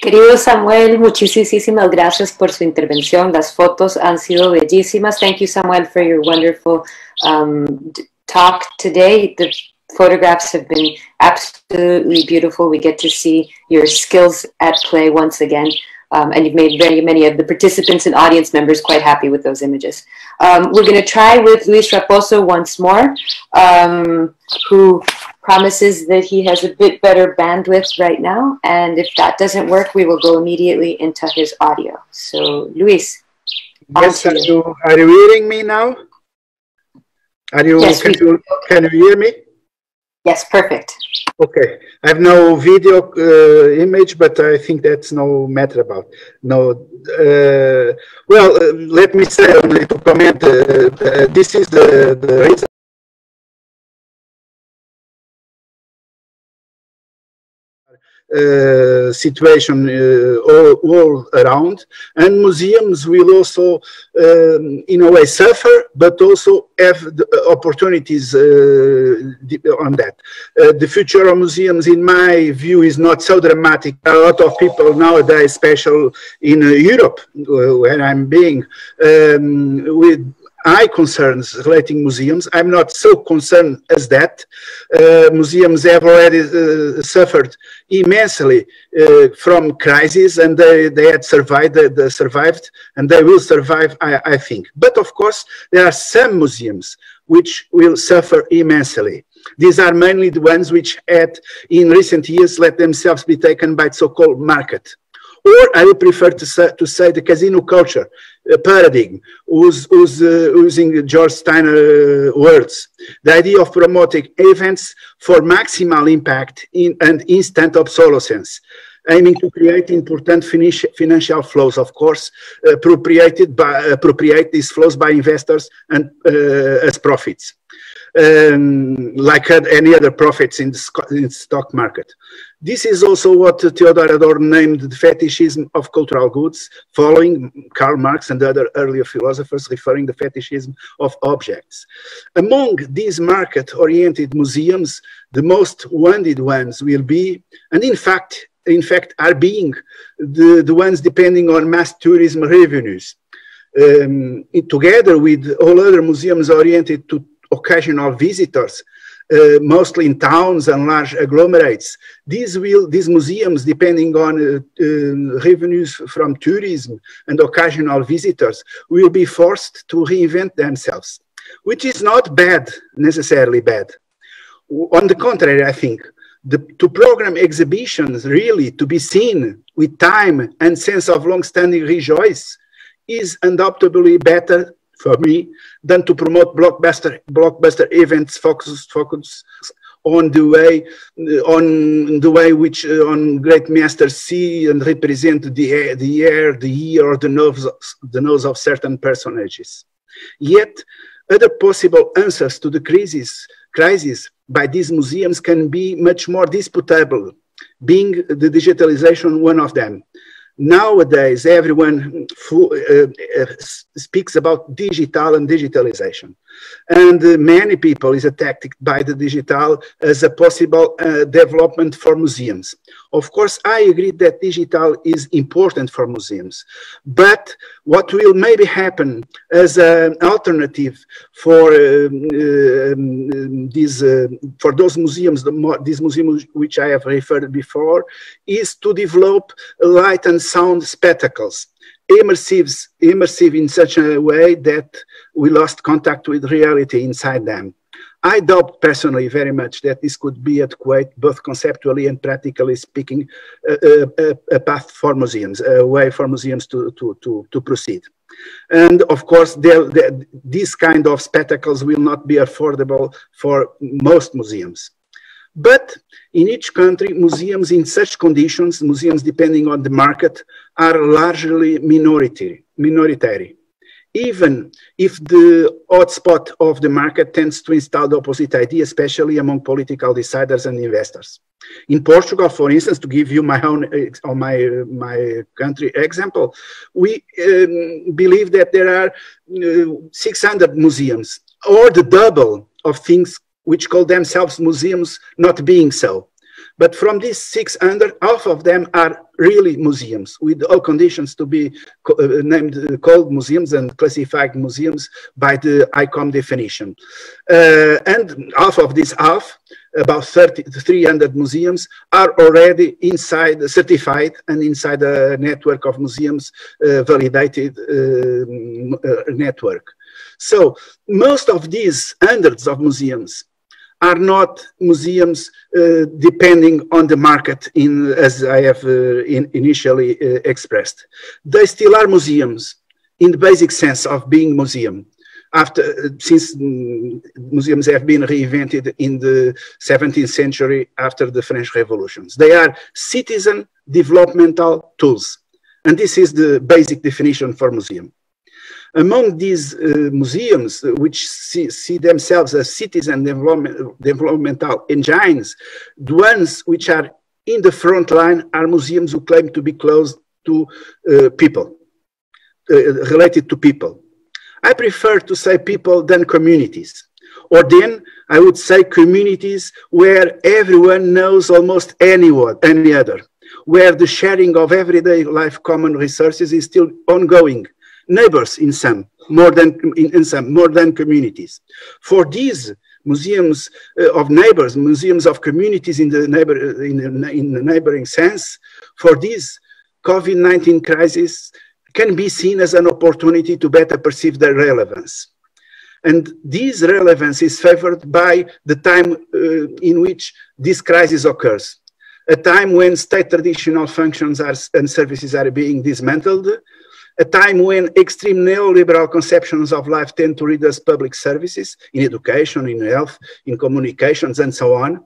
Querido Samuel, muchísimas gracias por su intervención. Las fotos han sido bellísimas. Thank you, Samuel, for your wonderful um, talk today. The photographs have been absolutely beautiful. We get to see your skills at play once again. Um, and you've made very many of the participants and audience members quite happy with those images. Um, we're going to try with Luis Raposo once more, um, who promises that he has a bit better bandwidth right now. And if that doesn't work, we will go immediately into his audio. So, Luis. Yes, are you, are you hearing me now? Are you, yes, can, you, can you hear me? Yes, perfect. Okay, I have no video uh, image, but I think that's no matter about. No, uh, well, uh, let me say only to comment. Uh, uh, this is the the reason Uh, situation uh, all, all, around. And museums will also um, in a way suffer but also have opportunities uh, on that. The future of museums in my view is not so dramatic. A lot of people nowadays especially in europe where i'm being um, with eye concerns relating museums. I'm not so concerned as that. Uh, museums have already uh, suffered immensely uh, from crisis and they, they had survived, they survived and they will survive, I, I think. But of course, there are some museums which will suffer immensely. These are mainly the ones which had in recent years let themselves be taken by the so-called market or I would prefer to say, to say the casino culture uh, paradigm, who's, who's, uh, using George Steiner uh, words. The idea of promoting events for maximal impact in, and instant obsolescence aiming to create important financial flows, of course, appropriated by, appropriate these flows by investors and uh, as profits. Um, like any other profits in the, stock market. This is also what Theodor Adorno named the fetishism of cultural goods, following Karl Marx and other earlier philosophers referring the fetishism of objects. Among these market-oriented museums, the most wanted ones will be, and in fact, in fact, are being the, the ones depending on mass tourism revenues. Um, together with all other museums oriented to occasional visitors, uh, mostly in towns and large agglomerates. These will, these museums, depending on uh, uh, revenues from tourism and occasional visitors, will be forced to reinvent themselves, which is not bad, necessarily bad. On the contrary, I think, the, to program exhibitions really to be seen with time and sense of long-standing rejoice is undoubtedly better for me than to promote blockbuster blockbuster events focused focus on the way on the way which uh, on great masters see and represent the the air, the ear, or the nose, the nose of certain personages. Yet, other possible answers to the crisis, crisis by these museums can be much more disputable, being the digitalization one of them. Nowadays, everyone uh, uh, speaks about digital and digitalization. And uh, many people is attacked by the digital as a possible uh, development for museums. Of course, I agree that digital is important for museums, but what will maybe happen as an alternative for um, um, these, uh, for those museums, the these museums which I have referred before, is to develop light and sound spectacles immersive, immersive in such a way that we lost contact with reality inside them. I doubt personally very much that this could be adequate, both conceptually and practically speaking, a, a, a path for museums, a way for museums to, to, to, to proceed. And of course, these kind of spectacles will not be affordable for most museums. But in each country, museums in such conditions, museums depending on the market, are largely minority, minoritary. Even if the hotspot of the market tends to install the opposite idea, especially among political deciders and investors. In Portugal, for instance, to give you my own or my my country example, we um, believe that there are uh, 600 museums, or the double of things which call themselves museums not being so. But from these 600, half of them are really museums with all conditions to be uh, named uh, called museums and classified museums by the ICOM definition. Uh, and half of this half, about 30, 300 museums are already inside certified and inside a network of museums uh, validated network. So most of these hundreds of museums are not museums uh, depending on the market in, as I have uh, in initially uh, expressed. They still are museums in the basic sense of being museum. After, uh, since um, museums have been reinvented in the 17th century after the French revolutions. They are citizen developmental tools. And this is the basic definition for museum. Among these uh, museums, uh, which see, see, themselves as citizen development, developmental engines, the ones which are in the front line are museums who claim to be close to uh, people, uh, related to people. I prefer to say people than communities. Or then I would say communities where everyone knows almost anyone, any other, where the sharing of everyday life common resources is still ongoing, neighbors in some, more than in, in some, more than communities. For these museums uh, of neighbors, museums of communities in the, neighbor, in, the, in the neighboring sense, for these COVID-19 crisis can be seen as an opportunity to better perceive their relevance. And this relevance is favored by the time uh, in which this crisis occurs. A time when state traditional functions are, and services are being dismantled, a time when extreme neoliberal conceptions of life tend to read as public services in education, in health, in communications, and so on.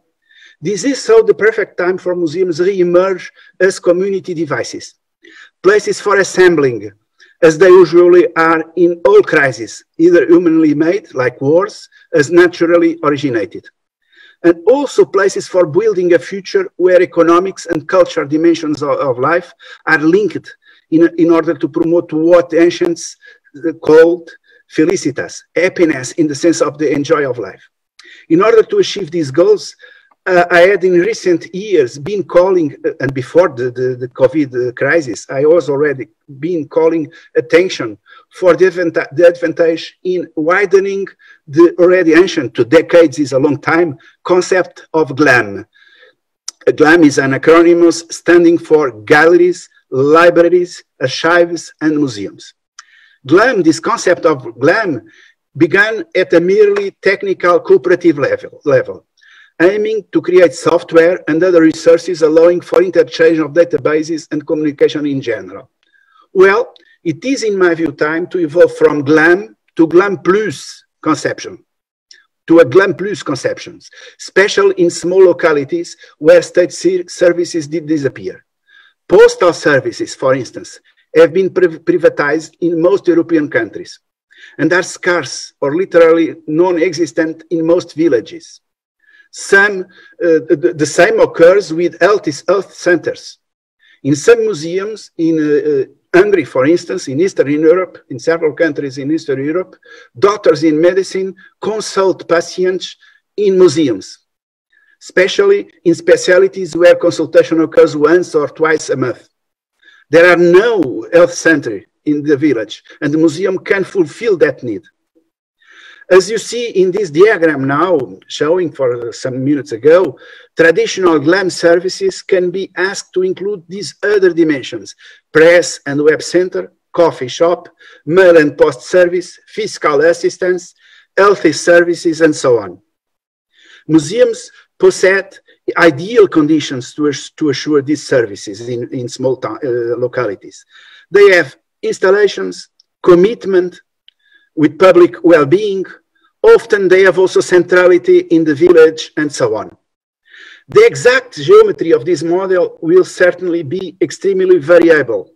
This is so the perfect time for museums re-emerge as community devices, places for assembling, as they usually are in all crises, either humanly made, like wars, as naturally originated. And also places for building a future where economics and cultural dimensions of life are linked in, in order to promote what the ancients called felicitas, happiness in the sense of the enjoy of life. In order to achieve these goals, uh, I had in recent years been calling, uh, and before the, the, the COVID crisis, I was already been calling attention for the, the advantage in widening the already ancient, two decades is a long time, concept of GLAM. GLAM is an acronym standing for galleries, libraries, archives, and museums. GLAM, this concept of GLAM, began at a merely technical cooperative level, level, aiming to create software and other resources allowing for interchange of databases and communication in general. Well, it is, in my view, time to evolve from GLAM to GLAM Plus conception, to a GLAM Plus conceptions, especially in small localities where state services did disappear. Postal services, for instance, have been privatized in most European countries and are scarce or literally non-existent in most villages. Some, uh, the, the, same occurs with health, centers. In some museums in uh, uh, Hungary, for instance, in Eastern Europe, in several countries in Eastern Europe, doctors in medicine consult patients in museums especially in specialties where consultation occurs once or twice a month. There are no health centers in the village, and the museum can fulfill that need. As you see in this diagram now, showing for some minutes ago, traditional GLAM services can be asked to include these other dimensions, press and web center, coffee shop, mail and post service, fiscal assistance, healthy services, and so on. Museums possess ideal conditions to, to assure these services in, in small uh, localities. They have installations, commitment with public well-being. Often they have also centrality in the village and so on. The exact geometry of this model will certainly be extremely variable.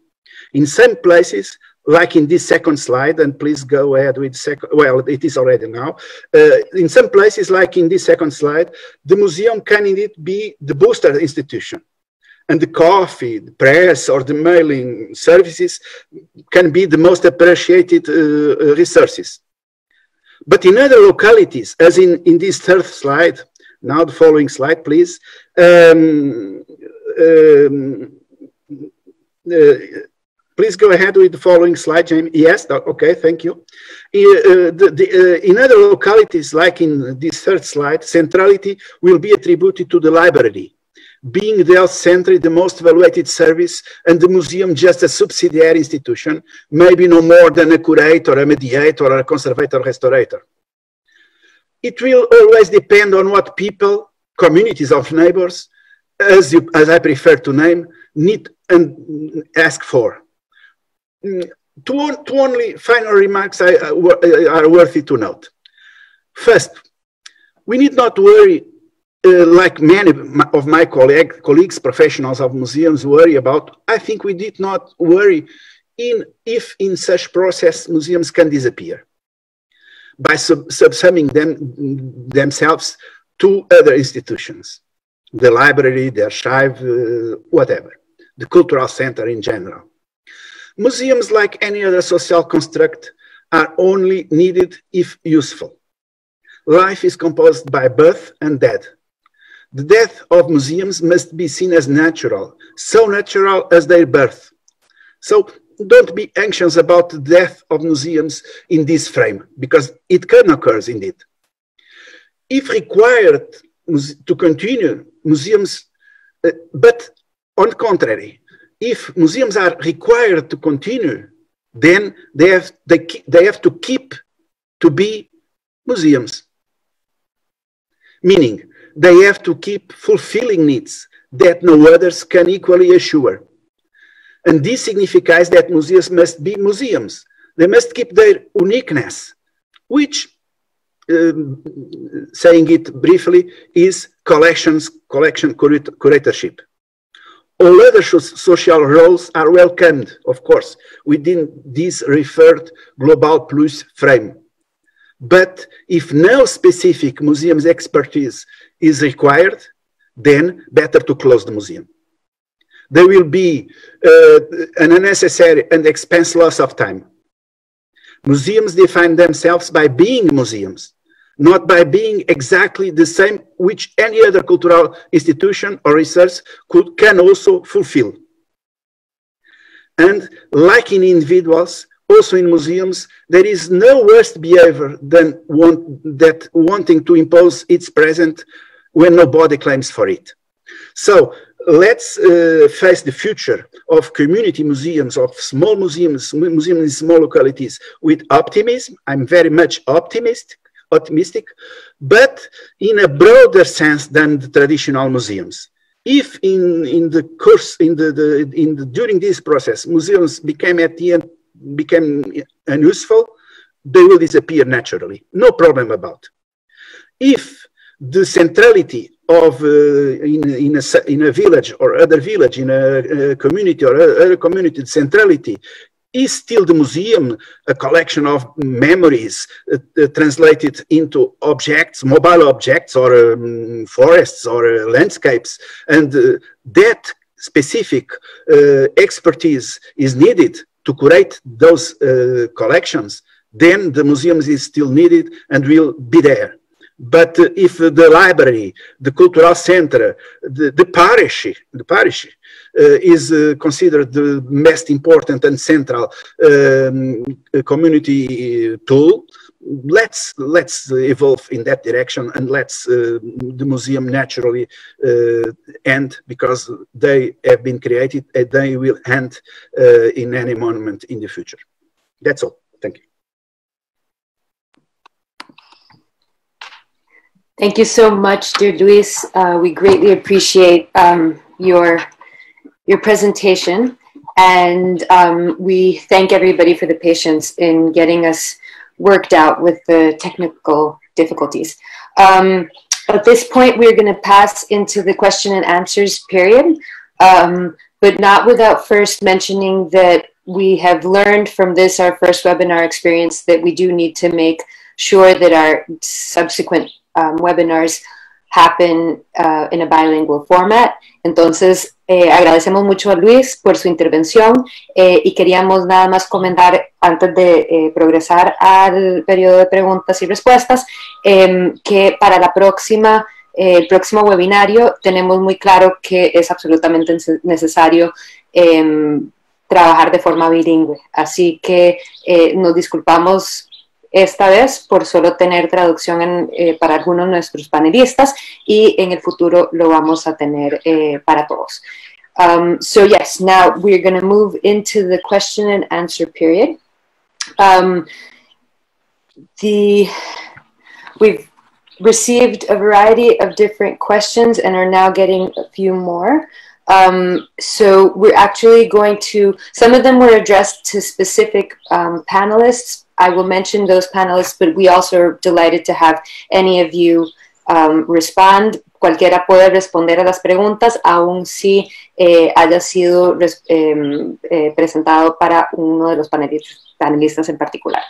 In some places, like in this second slide, and please go ahead with second, well, it is already now. Uh, in some places, like in this second slide, the museum can indeed be the booster institution. And the coffee, the press, or the mailing services can be the most appreciated uh, uh resources. But in other localities, as in, in this third slide, now the following slide, please, um, um, uh, Please go ahead with the following slide, Jamie. Yes, okay, thank you. Uh, the, the, uh, in other localities, like in this third slide, centrality will be attributed to the library, being the health center the most evaluated service and the museum just a subsidiary institution, maybe no more than a curator, a mediator, or a conservator restorator. It will always depend on what people, communities of neighbors, as, you, as I prefer to name, need and ask for two, two only final remarks I, uh, are worthy to note. First, we need not worry, uh, like many of my colleague, colleagues, professionals of museums worry about. I think we did not worry in if in such process museums can disappear by sub subsuming them themselves to other institutions, the library, the archive, uh, whatever, the cultural center in general. Museums, like any other social construct, are only needed if useful. Life is composed by birth and death. The death of museums must be seen as natural, so natural as their birth. So don't be anxious about the death of museums in this frame, because it can occur indeed. If required to continue, museums, uh, but on the contrary, if museums are required to continue, then they have, they, they have to keep to be museums. Meaning, they have to keep fulfilling needs that no others can equally assure. And this signifies that museums must be museums. They must keep their uniqueness, which, um, saying it briefly, is collections, collection curatorship. All other social roles are welcomed, of course, within this referred GLAM Plus frame. But if no specific museum's expertise is required, then better to close the museum. There will be uh, an unnecessary and expense loss of time. Museums define themselves by being museums, not by being exactly the same which any other cultural institution or research could, can also fulfill. And like in individuals, also in museums, there is no worse behavior than want, that wanting to impose its present when nobody claims for it. So let's uh, face the future of community museums, of small museums, museums in small localities with optimism. I'm very much optimistic, optimistic, but in a broader sense than the traditional museums. If in, in the course, in the, the, in the, during this process, museums became at the end, became unuseful, they will disappear naturally. No problem about. If the centrality of uh, in, in, a, in a village or other village, in a, a community or other community centrality is still the museum a collection of memories uh, uh, translated into objects, mobile objects or um, forests or uh, landscapes. And uh, that specific uh, expertise is needed to curate those collections. Then the museum is still needed and will be there. But uh, if the library, the cultural center, the, the parish, the parish uh, is uh, considered the most important and central um, community tool, let's let's evolve in that direction and let's uh, the museum naturally uh, end because they have been created and they will end uh, in any monument in the future. That's all. Thank you Thank you so much, dear Luis. Uh, we greatly appreciate um, your your presentation, and um, we thank everybody for the patience in getting us worked out with the technical difficulties. Um, at this point, we're going to pass into the question and answers period, um, but not without first mentioning that we have learned from this, our first webinar experience, that we do need to make sure that our subsequent um, webinars happen uh, in a bilingual format. Entonces, eh, agradecemos mucho a Luis por su intervención eh, y queríamos nada más comentar antes de eh, progresar al periodo de preguntas y respuestas em, que para la próxima, eh, el próximo webinario tenemos muy claro que es absolutamente necesario em, trabajar de forma bilingüe. Así que eh, nos disculpamos esta vez por solo tener traducción en, eh, para algunos de nuestros panelistas y en el futuro lo vamos a tener eh, para todos. Um, so yes, now we're going to move into the question and answer period. Um, the, we've received a variety of different questions and are now getting a few more. Um, so we're actually going to, some of them were addressed to specific um, panelists, I will mention those panelists, but we also are delighted to have any of you um, respond. Cualquiera puede responder a las preguntas, aun si eh, haya sido eh, eh, presentado para uno de los panelistas, panelistas en particular.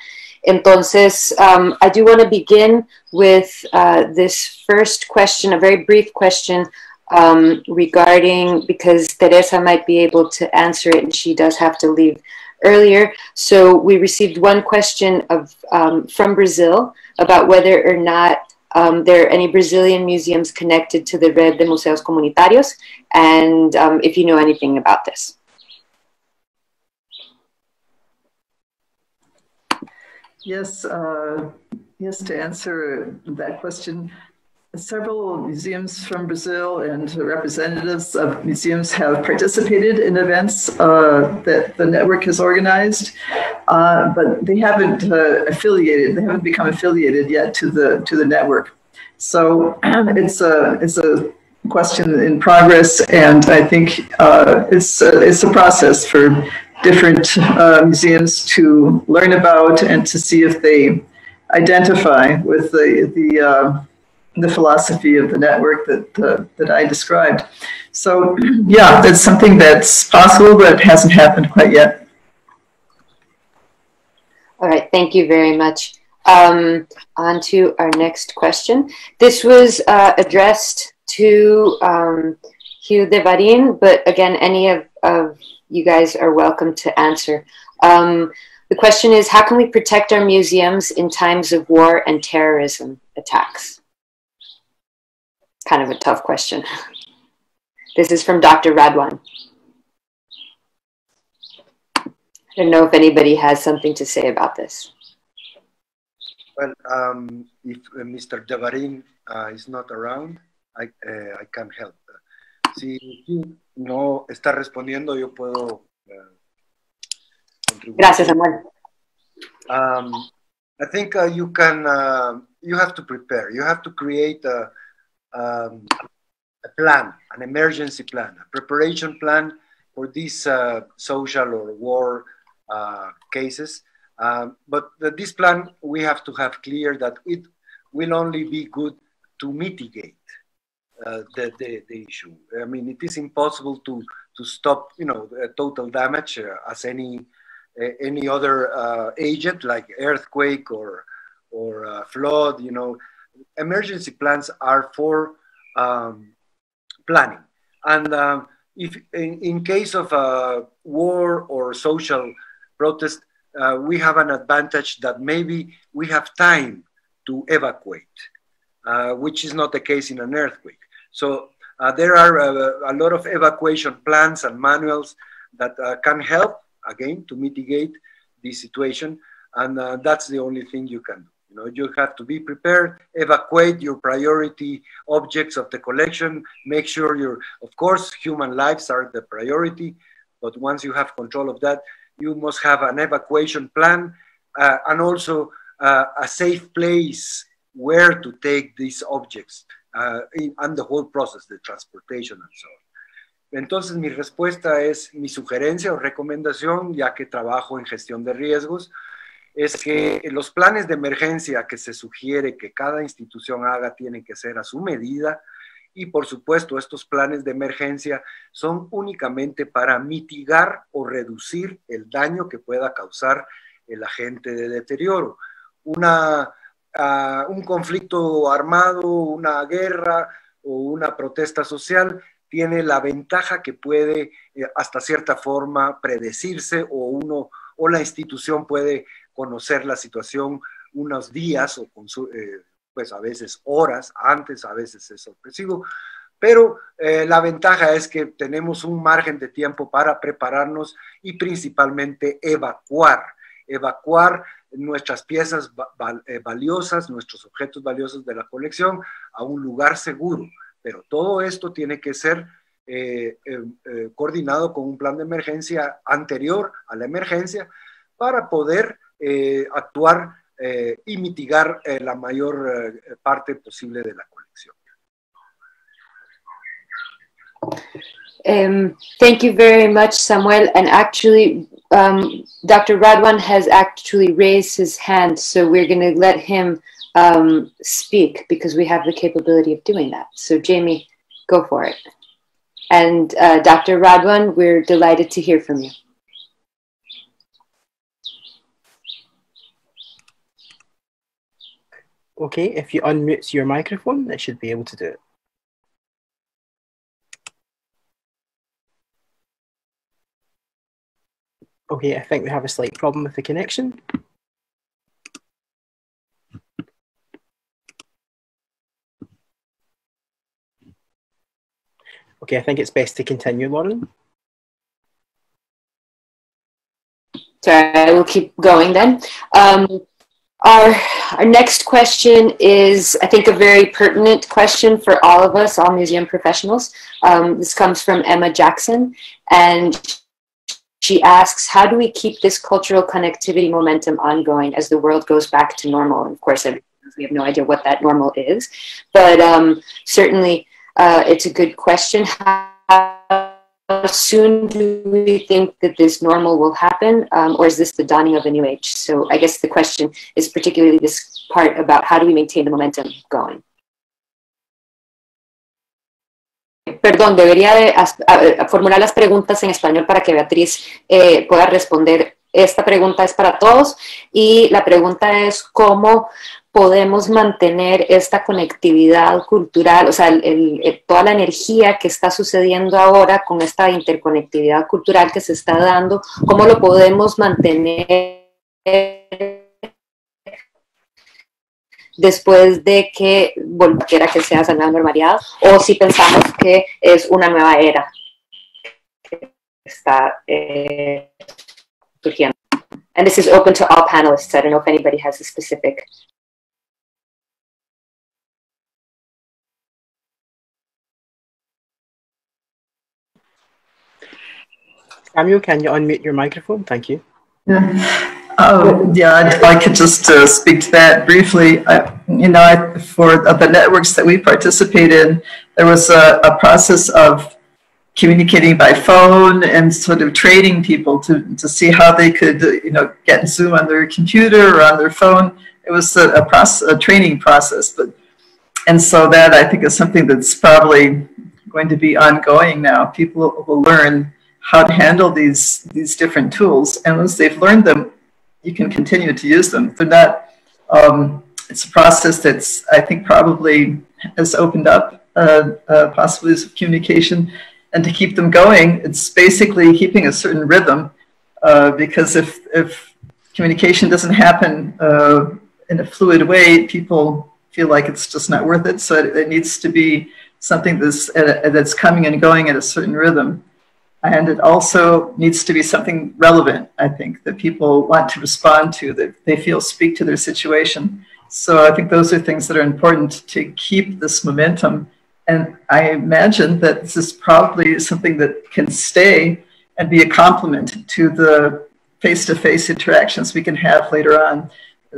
Entonces, um, I do want to begin with uh, this first question, a very brief question um, regarding, because Teresa might be able to answer it and she does have to leave earlier. So we received one question of, um, from Brazil about whether or not um, there are any Brazilian museums connected to the Red de Museos Comunitarios, and um, if you know anything about this. Yes, uh, yes, to answer that question, Several museums from Brazil and representatives of museums have participated in events uh, that the network has organized, uh, but they haven't uh, affiliated. They haven't become affiliated yet to the to the network. So it's a it's a question in progress, and I think uh, it's a, it's a process for different uh, museums to learn about and to see if they identify with the the uh, the philosophy of the network that uh, that I described. So yeah, that's something that's possible, but it hasn't happened quite yet. All right, thank you very much. Um, on to our next question. This was uh, addressed to um, Hugh de Varine, but again, any of, of you guys are welcome to answer. Um, the question is, how can we protect our museums in times of war and terrorism attacks? Kind of a tough question. This is from Dr. Radwan. I don't know if anybody has something to say about this. Well, um, if uh, Mr. de Varine uh, is not around, I, uh, I can help. Si no está respondiendo, yo puedo uh, contribuir. Gracias, Samuel. Um, I think uh, you can, uh, you have to prepare. You have to create a, um, a plan, an emergency plan, a preparation plan for these uh, social or war uh, cases. Um, but this plan, we have to have clear that it will only be good to mitigate uh, the, the, the, issue. I mean, it is impossible to, to stop, you know, total damage uh, as any, any other uh, agent like earthquake or, or uh, flood, you know. Emergency plans are for um, planning. And um, if in, in, case of a war or social protest, uh, we have an advantage that maybe we have time to evacuate, uh, which is not the case in an earthquake. So uh, there are uh, a lot of evacuation plans and manuals that uh, can help, again, to mitigate this situation. And uh, that's the only thing you can do. You know, you have to be prepared, evacuate your priority objects of the collection, make sure you're, of course, human lives are the priority, but once you have control of that, you must have an evacuation plan uh, and also uh, a safe place where to take these objects uh, in, and the whole process, the transportation and so on. Entonces, mi respuesta es, mi sugerencia o recomendación, ya que trabajo en gestión de riesgos, es que los planes de emergencia que se sugiere que cada institución haga tienen que ser a su medida y por supuesto estos planes de emergencia son únicamente para mitigar o reducir el daño que pueda causar el agente de deterioro. Una, uh, un conflicto armado, una guerra o una protesta social tiene la ventaja que puede eh, hasta cierta forma predecirse o uno o la institución puede conocer la situación unos días o con su, eh, pues a veces horas antes, a veces es sorpresivo, pero eh, la ventaja es que tenemos un margen de tiempo para prepararnos y principalmente evacuar, evacuar nuestras piezas eh, valiosas, nuestros objetos valiosos de la colección a un lugar seguro. Pero todo esto tiene que ser coordinado con un plan de emergencia anterior a la emergencia para poder eh, actuar eh, y mitigar eh, la mayor eh, parte posible de la colección. Um, thank you very much, Samuel. And actually, um, Dr. Radwan has actually raised his hand, so we're going to let him um, speak because we have the capability of doing that. So, Jamie, go for it. And uh, Dr. Radwan, we're delighted to hear from you. Okay, if you unmute your microphone, it should be able to do it. Okay, I think we have a slight problem with the connection. Okay, I think it's best to continue, Lauran. Sorry, I will keep going then. Um, our, our next question is, I think, a very pertinent question for all of us, all museum professionals. Um, this comes from Emma Jackson, and she asks, how do we keep this cultural connectivity momentum ongoing as the world goes back to normal? And of course, we have no idea what that normal is, but um, certainly uh, it's a good question. How how soon do we think that this normal will happen, um, or is this the dawning of a new age? So I guess the question is particularly this part about how do we maintain the momentum going. perdón, debería de formular las preguntas en español para que Beatriz eh, pueda responder. Esta pregunta es para todos y la pregunta es cómo podemos mantener esta conectividad cultural, o sea, toda la energía que está sucediendo ahora con esta interconectividad cultural que se está dando, cómo lo podemos mantener después de que volviera que sea la normalidad, o si pensamos que es una nueva era que está eh, surgiendo. And this is open to all panelists. I don't know if anybody has a specific. Samuel, can you unmute your microphone? Thank you. Yeah. Oh, yeah, like to just uh, speak to that briefly. I, you know, I, for the networks that we participate in, there was a, a, process of communicating by phone and sort of training people to, to see how they could, you know, get Zoom on their computer or on their phone. It was a, a, process, a training process, but and so that I think is something that's probably going to be ongoing now. People will learn how to handle these these different tools, and once they've learned them, you can continue to use them. They're not, um, it's a process that's, I think, probably has opened up uh, uh, possibilities of communication. And to keep them going, it's basically keeping a certain rhythm uh, because if, if communication doesn't happen uh, in a fluid way, people feel like it's just not worth it. So it, it needs to be something that's, uh, that's coming and going at a certain rhythm. And it also needs to be something relevant, I think, that people want to respond to, that they feel speak to their situation. So I think those are things that are important to keep this momentum. And I imagine that this is probably something that can stay and be a complement to the face to face interactions we can have later on.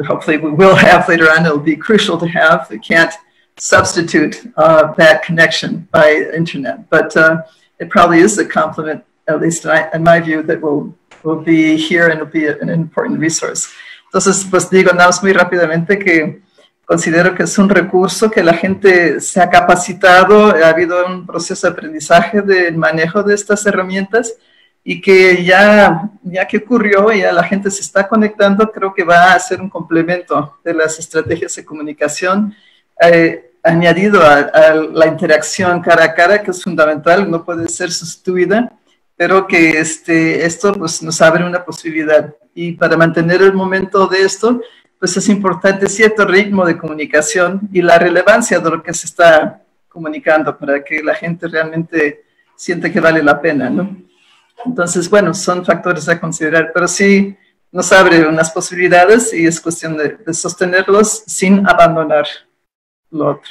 Hopefully, we will have later on. It'll be crucial to have. We can't substitute uh, that connection by internet. But uh, it probably is a complement, at least in my view, that will, will be here and will be an important resource. Entonces, pues digo nada más muy rápidamente que considero que es un recurso que la gente se ha capacitado, ha habido un proceso de aprendizaje del manejo de estas herramientas y que ya, ya que ocurrió, ya la gente se está conectando, creo que va a ser un complemento de las estrategias de comunicación. Eh, añadido a, la interacción cara a cara, que es fundamental, no puede ser sustituida, pero que este, esto pues, nos abre una posibilidad. Y para mantener el momento de esto, pues es importante cierto ritmo de comunicación y la relevancia de lo que se está comunicando para que la gente realmente siente que vale la pena, ¿no? Entonces, bueno, son factores a considerar, pero sí nos abre unas posibilidades y es cuestión de sostenerlos sin abandonar lo otro.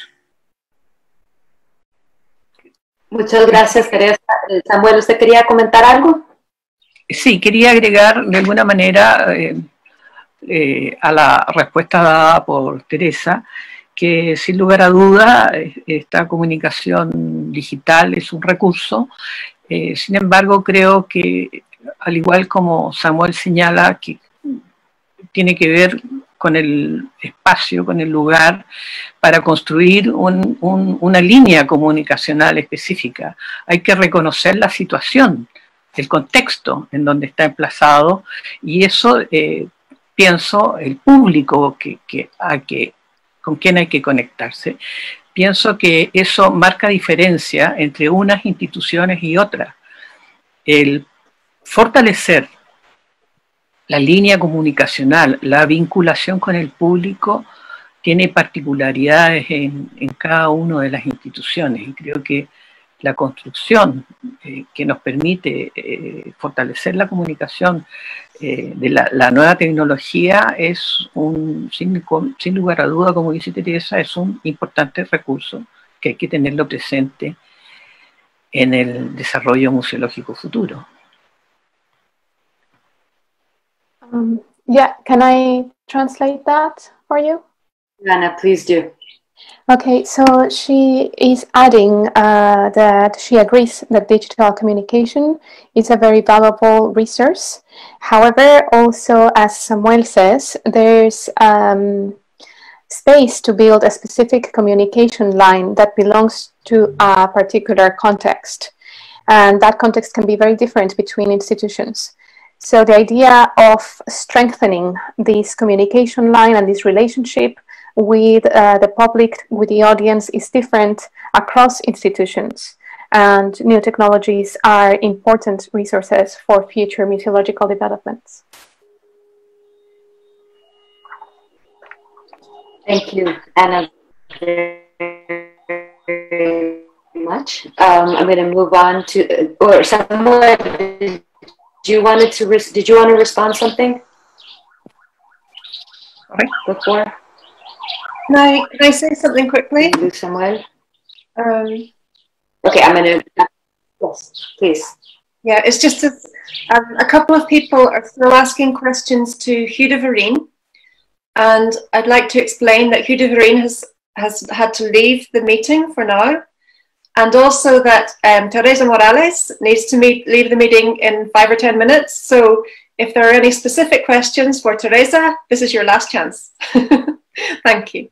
Muchas gracias, Teresa. Eh, Samuel, ¿usted quería comentar algo? Sí, quería agregar de alguna manera eh, eh, a la respuesta dada por Teresa que sin lugar a duda esta comunicación digital es un recurso. sin embargo, creo que al igual como Samuel señala que tiene que ver con el espacio, con el lugar, para construir una línea comunicacional específica. Hay que reconocer la situación, el contexto en donde está emplazado y eso, eh, pienso, el público que, que, con quien hay que conectarse. Pienso que eso marca diferencia entre unas instituciones y otras. El fortalecer la línea comunicacional, la vinculación con el público tiene particularidades en, cada una de las instituciones y creo que la construcción eh, que nos permite eh, fortalecer la comunicación eh, de la, nueva tecnología es un, sin, sin, lugar a duda, como dice Teresa, es un importante recurso que hay que tenerlo presente en el desarrollo museológico futuro. Um, yeah, can I translate that for you? Anna, please do. Okay, so she is adding uh, that she agrees that digital communication is a very valuable resource. However, also as Samuel says, there's um, space to build a specific communication line that belongs to a particular context. And that context can be very different between institutions. So the idea of strengthening this communication line and this relationship with uh, the public, with the audience, is different across institutions. And new technologies are important resources for future museological developments. Thank you, Anna, very much. Um, I'm going to move on to, or someone, did you wanted to, did you want to respond something? Before? Can I, can I say something quickly? Samuel? Um, okay, I'm to, yes, please. Yeah, it's just a, um, a couple of people are still asking questions to Hugh de Varine. And I'd like to explain that Hugh de Varine has, has had to leave the meeting for now. And also that um, Teresa Morales needs to meet, leave the meeting in five or 10 minutes. So if there are any specific questions for Teresa, this is your last chance. Thank you.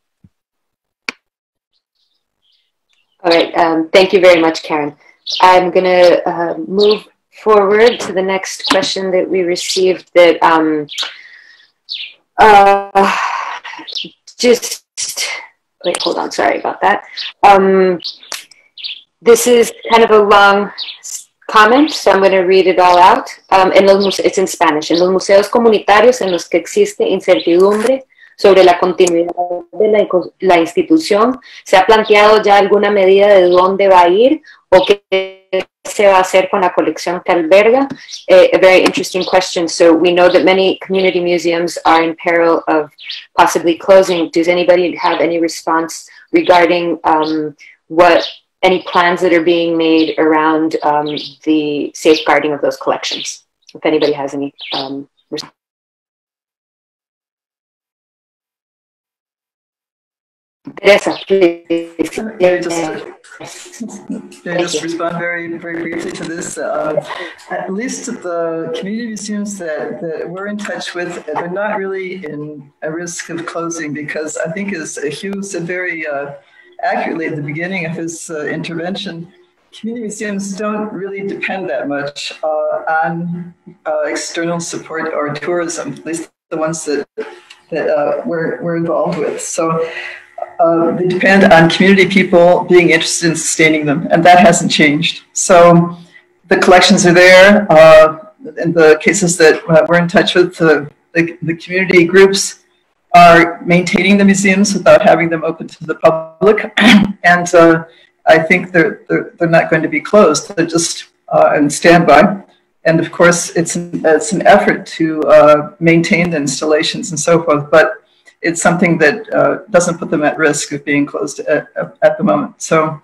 All right, um, thank you very much, Karin. I'm going to uh, move forward to the next question that we received that um, uh, just wait, hold on. Sorry about that. Um, this is kind of a long comment, so I'm going to read it all out. Um, en los, it's in Spanish. En los museos comunitarios en los que existe incertidumbre sobre la continuidad de la, la institución, ¿se ha planteado ya alguna medida de dónde va a ir o qué se va a hacer con la colección que alberga? A, a, very interesting question. So we know that many community museums are in peril of possibly closing. Does anybody have any response regarding um, what any plans that are being made around um, the safeguarding of those collections? If anybody has any um. Teresa, please. Yeah, just, yeah, just respond very, very briefly to this. Uh, at least the community museums that, that we're in touch with, they're not really in a risk of closing because I think, as Hugh said very uh, accurately at the beginning of his uh, intervention, community museums don't really depend that much uh, on uh, external support or tourism, at least the ones that, that uh, we're, we're involved with. So uh, they depend on community people being interested in sustaining them, and that hasn't changed. So the collections are there. In the cases that we're in touch with, the, the, community groups are maintaining the museums without having them open to the public. and uh, I think they're, they're, they're, not going to be closed. They're just uh, in standby. And of course, it's an, it's an effort to uh, maintain the installations and so forth. But it's something that uh, doesn't put them at risk of being closed at, at the moment. So,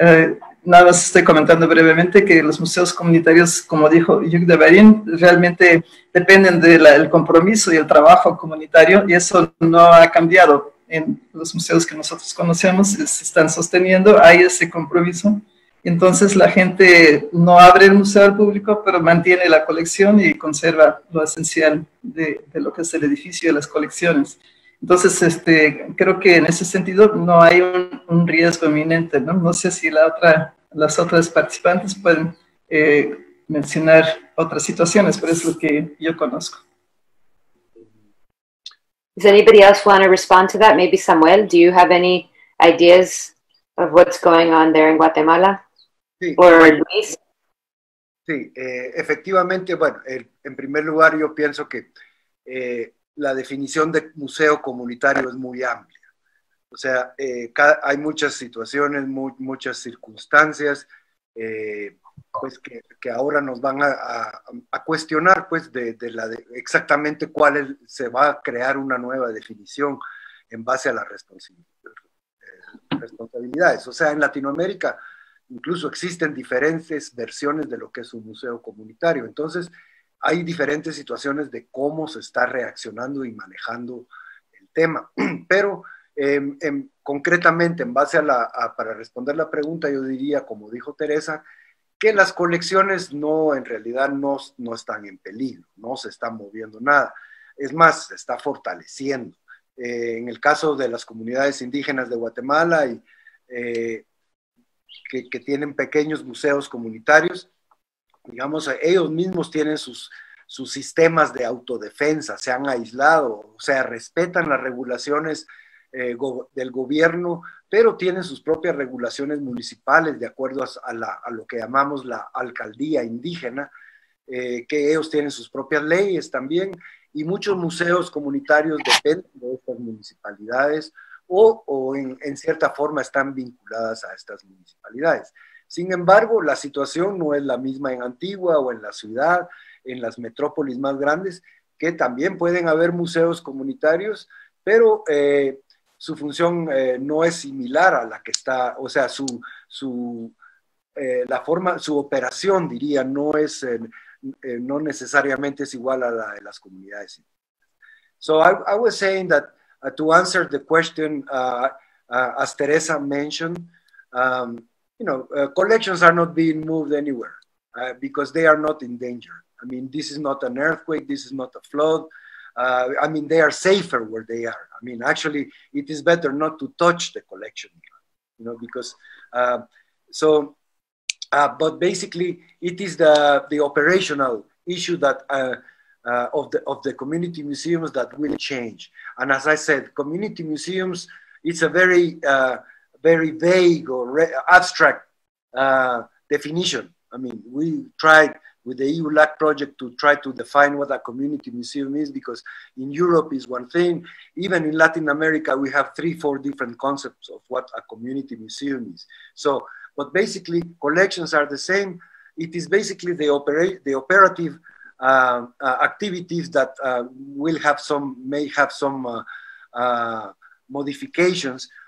uh, nada más estoy comentando brevemente que los museos comunitarios, como dijo Hugh de Barin, realmente dependen del compromiso y el trabajo comunitario y eso no ha cambiado en los museos que nosotros conocemos, se están sosteniendo, hay ese compromiso. Entonces la gente no abre el museo al público, pero mantiene la colección y conserva lo esencial de, de lo que es el edificio y las colecciones. Entonces, este, creo que en ese sentido no hay un, un riesgo inminente, ¿no? No sé si la otra, las otras participantes pueden eh, mencionar otras situaciones, pero es lo que yo conozco. Does anybody else want to respond to that? Maybe Samuel, do you have any ideas of what's going on there in Guatemala? Sí, Or Luis? sí eh, efectivamente, bueno, el, en primer lugar yo pienso que eh, la definición de museo comunitario es muy amplia. O sea, eh, hay muchas situaciones, muchas circunstancias, eh, pues que, que, ahora nos van a, a, cuestionar, pues, de, de la de exactamente cuál es, se va a crear una nueva definición en base a las responsabilidades. O sea, en Latinoamérica incluso existen diferentes versiones de lo que es un museo comunitario. Entonces, hay diferentes situaciones de cómo se está reaccionando y manejando el tema. Pero em, em, concretamente, en base a la, para responder la pregunta, yo diría, como dijo Teresa, que las colecciones no, en realidad no, no están en peligro, no se está moviendo nada. Es más, se está fortaleciendo. eh, en el caso de las comunidades indígenas de Guatemala y eh, que, que, tienen pequeños museos comunitarios, digamos, ellos mismos tienen sus, sus sistemas de autodefensa, se han aislado, o sea, respetan las regulaciones eh, del gobierno, pero tienen sus propias regulaciones municipales de acuerdo a lo que llamamos la alcaldía indígena, eh, que ellos tienen sus propias leyes también, y muchos museos comunitarios dependen de estas municipalidades o, o en, en, cierta forma están vinculadas a estas municipalidades. Sin embargo, la situación no es la misma en Antigua o en la ciudad, en las metrópolis más grandes, que también pueden haber museos comunitarios, pero eh, su función eh, no es similar a la que está, o sea, su, su eh, la forma, su operación, diría, no es, eh, eh no necesariamente es igual a la de las comunidades. So I, I was saying that uh, to answer the question, uh, uh, as Teresa mentioned, um, you know, uh, collections are not being moved anywhere uh, because they are not in danger. I mean, this is not an earthquake, this is not a flood. Uh, I mean, they are safer where they are. I mean, actually, it is better not to touch the collection, you know, because uh, so. Uh, but basically, it is the the operational issue that uh, of the of the community museums that will change. And as I said, community museums it's a very very vague or abstract definition. I mean, we tried with the EU LAC project to try to define what a community museum is because in Europe is one thing. Even in Latin America, we have three, four different concepts of what a community museum is. So, but basically collections are the same. It is basically the, the operative uh, uh, activities that uh, will have some, may have some uh, uh, modifications uh,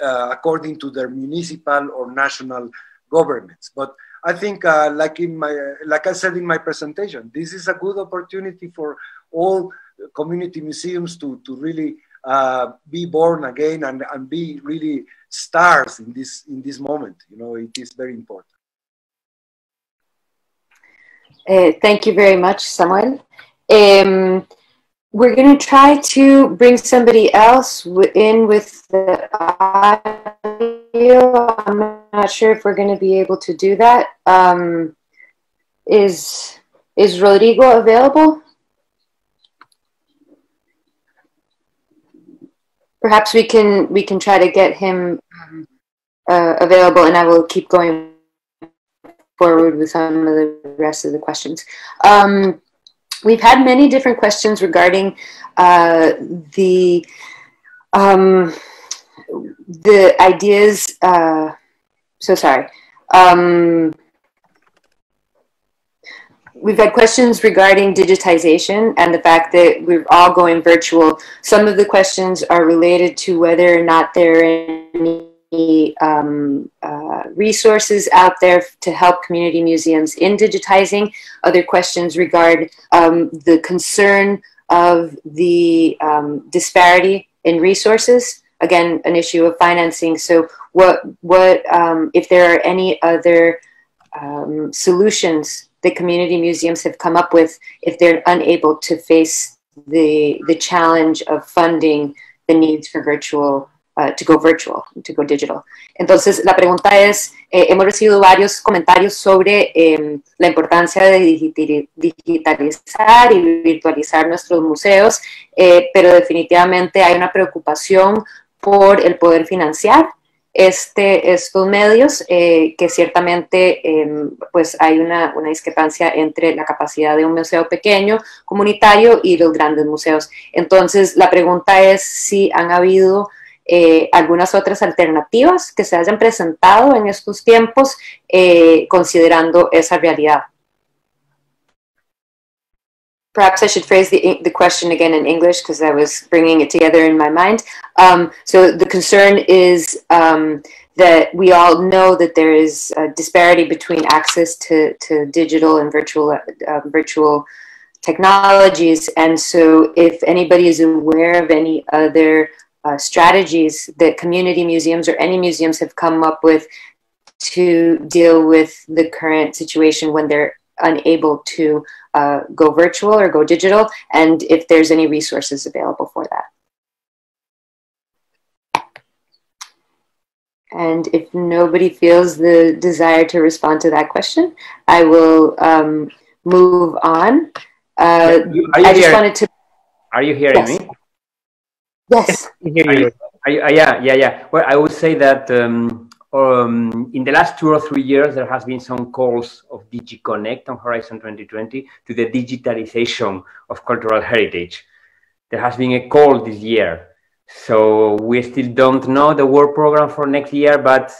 according to their municipal or national governments. But I think, uh, like in my, like I said in my presentation, this is a good opportunity for all community museums to to really uh, be born again and, and be really stars in this in this moment. You know, it is very important. Uh, thank you very much, Samuel. Um, we're going to try to bring somebody else in with the audio. I'm not sure if we're going to be able to do that. Um, is is Rodrigo available? Perhaps we can we can try to get him um, uh, available, and I will keep going forward with some of the rest of the questions. Um, We've had many different questions regarding uh, the um, the ideas. Uh, so sorry. Um, we've had questions regarding digitization and the fact that we're all going virtual. Some of the questions are related to whether or not there are any um, uh, resources out there to help community museums in digitizing. Other questions regard um, the concern of the um, disparity in resources. Again, an issue of financing. So, what what um, if there are any other um, solutions that community museums have come up with if they're unable to face the the challenge of funding the needs for virtual Uh, to go virtual, to go digital. Entonces, la pregunta es, eh, hemos recibido varios comentarios sobre eh, la importancia de digitalizar y virtualizar nuestros museos, eh, pero definitivamente hay una preocupación por el poder financiar este, estos medios, eh, que ciertamente em, pues hay una, una, discrepancia entre la capacidad de un museo pequeño, comunitario, y los grandes museos. Entonces, la pregunta es si han habido eh, algunas otras alternativas que se hayan presentado en estos tiempos eh, considerando esa realidad. Perhaps I should phrase the, the question again in English because I was bringing it together in my mind. Um, so the concern is um, that we all know that there is a disparity between access to, to digital and virtual, uh, virtual technologies. And so if anybody is aware of any other uh, strategies that community museums or any museums have come up with to deal with the current situation when they're unable to uh, go virtual or go digital and if there's any resources available for that. And if nobody feels the desire to respond to that question, I will um, move on. Uh, I just wanted to. Are you hearing yes. me? Yes. Are you- are you- uh, yeah, yeah, yeah. Well, I would say that um, um, in the last two or three years, there has been some calls of DigiConnect on Horizon 2020 to the digitalization of cultural heritage. There has been a call this year. So we still don't know the work program for next year, but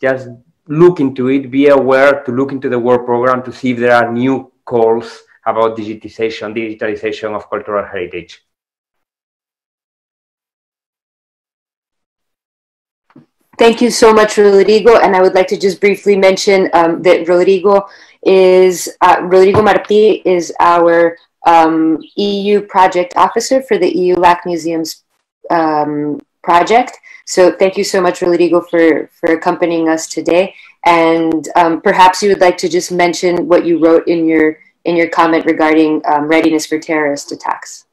just look into it, be aware to look into the work program to see if there are new calls about digitization, digitalization of cultural heritage. Thank you so much, Rodrigo. And I would like to just briefly mention um, that Rodrigo is uh, Rodrigo Martí is our um, EU project officer for the EU LAC Museums um, project. So thank you so much, Rodrigo, for for accompanying us today. And um, perhaps you would like to just mention what you wrote in your in your comment regarding um, readiness for terrorist attacks.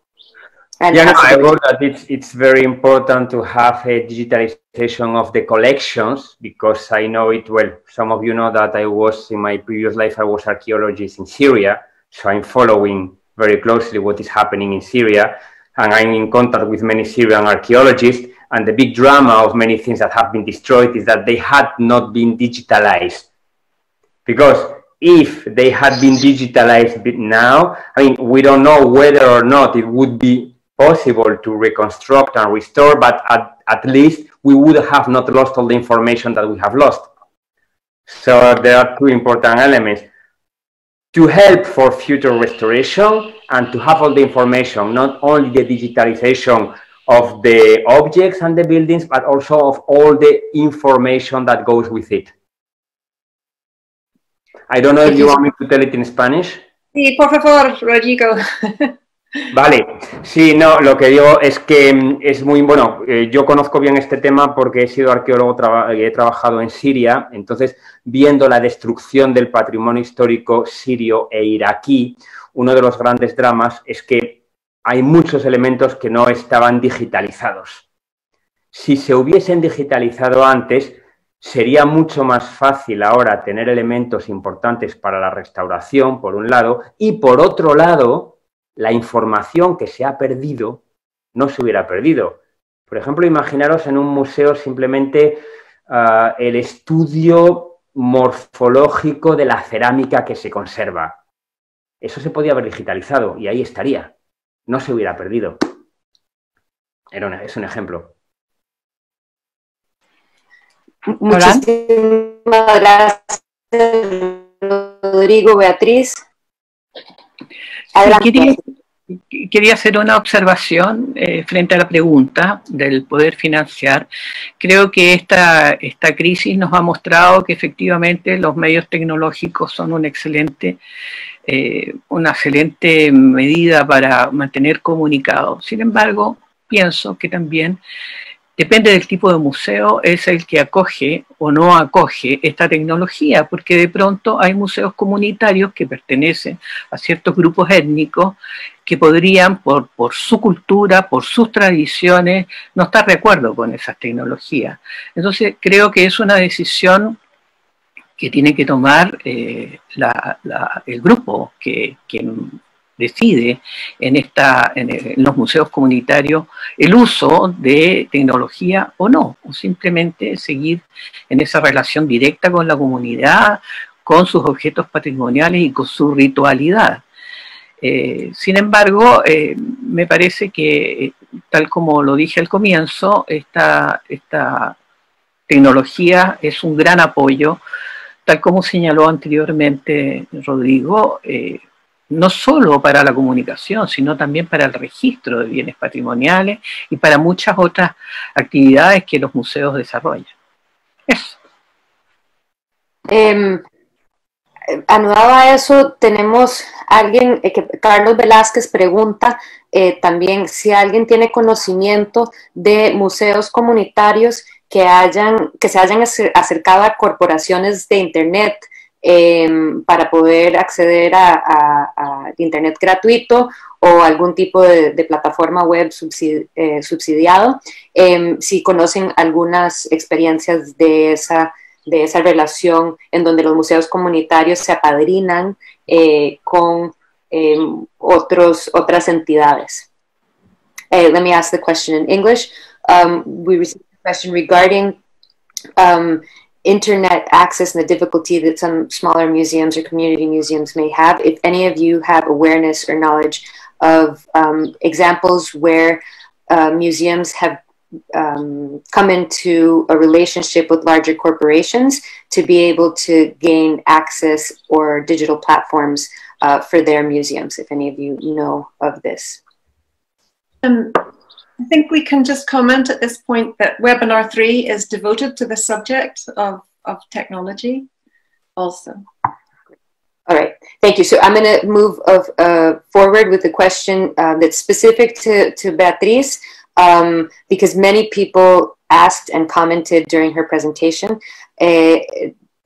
And yeah, no, I wrote that it's, it's very important to have a digitalization of the collections because I know it well. Some of you know that I was in my previous life, I was archaeologist in Syria. So I'm following very closely what is happening in Syria. And I'm in contact with many Syrian archaeologists. And the big drama of many things that have been destroyed is that they had not been digitalized. Because if they had been digitalized now, I mean, we don't know whether or not it would be possible to reconstruct and restore, but at, at least we would have not lost all the information that we have lost. So there are two important elements to help for future restoration and to have all the information, not only the digitalization of the objects and the buildings, but also of all the information that goes with it. I don't know if you want me to tell it in Spanish. Sí, por favor, Rodrigo. Vale, sí, no, lo que digo es que mm, es muy bueno. eh, yo conozco bien este tema porque he sido arqueólogo, traba- he trabajado en Siria, entonces viendo la destrucción del patrimonio histórico sirio e iraquí, uno de los grandes dramas es que hay muchos elementos que no estaban digitalizados. Si se hubiesen digitalizado antes, sería mucho más fácil ahora tener elementos importantes para la restauración, por un lado, y por otro lado, la información que se ha perdido no se hubiera perdido. Por ejemplo, imaginaros en un museo simplemente ah, el estudio morfológico de la cerámica que se conserva. Eso se podía haber digitalizado y ahí estaría. No se hubiera perdido. Era es un ejemplo. Muchísimas gracias, Rodrigo, Beatriz. Quería hacer una observación eh, frente a la pregunta del poder financiar. Creo que esta, esta crisis nos ha mostrado que efectivamente los medios tecnológicos son un excelente, eh, una excelente medida para mantener comunicado. Sin embargo, pienso que también depende del tipo de museo, es el que acoge o no acoge esta tecnología, porque de pronto hay museos comunitarios que pertenecen a ciertos grupos étnicos que podrían, por, su cultura, por sus tradiciones, no estar de acuerdo con esas tecnologías. Entonces, creo que es una decisión que tiene que tomar eh, el grupo que decide en, esta, en, en los museos comunitarios el uso de tecnología o no, o simplemente seguir en esa relación directa con la comunidad, con sus objetos patrimoniales y con su ritualidad. Eh, sin embargo, eh, me parece que, eh, tal como lo dije al comienzo, esta, esta tecnología es un gran apoyo, tal como señaló anteriormente Rodrigo, eh, no solo para la comunicación, sino también para el registro de bienes patrimoniales y para muchas otras actividades que los museos desarrollan. Eh, anudado a eso, tenemos alguien, eh, que Carlos Velázquez pregunta eh, también si alguien tiene conocimiento de museos comunitarios que, hayan, que se hayan acer- acercado a corporaciones de Internet em, para poder acceder a, Internet gratuito o algún tipo de, plataforma web eh, subsidiado. Em, si conocen algunas experiencias de esa, de esa relación en donde los museos comunitarios se apadrinan eh, con em, otros, otras entidades. Uh, let me ask the question in English. Um, we received a question regarding um, internet access and the difficulty that some smaller museums or community museums may have. If any of you have awareness or knowledge of um, examples where uh, museums have um, come into a relationship with larger corporations to be able to gain access or digital platforms uh, for their museums, if any of you know of this. Um, I think we can just comment at this point that webinar three is devoted to the subject of, of technology also. All right, thank you. So I'm going to move of, uh, forward with a question uh, that's specific to, to Beatriz um, because many people asked and commented during her presentation. Uh,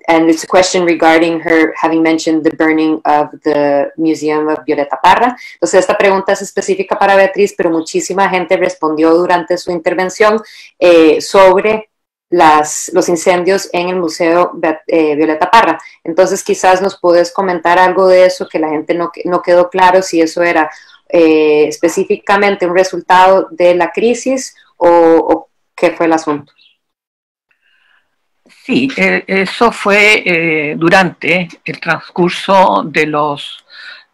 and it's a question regarding her having mentioned the burning of the Museum of Violeta Parra. Entonces, esta pregunta es específica para Beatriz, pero muchísima gente respondió durante su intervención eh, sobre las, los incendios en el Museo eh, Violeta Parra. Entonces, quizás nos puedes comentar algo de eso, que la gente no, no quedó claro si eso era eh, específicamente un resultado de la crisis o, o qué fue el asunto. Sí, eh, eso fue eh, durante el transcurso de los,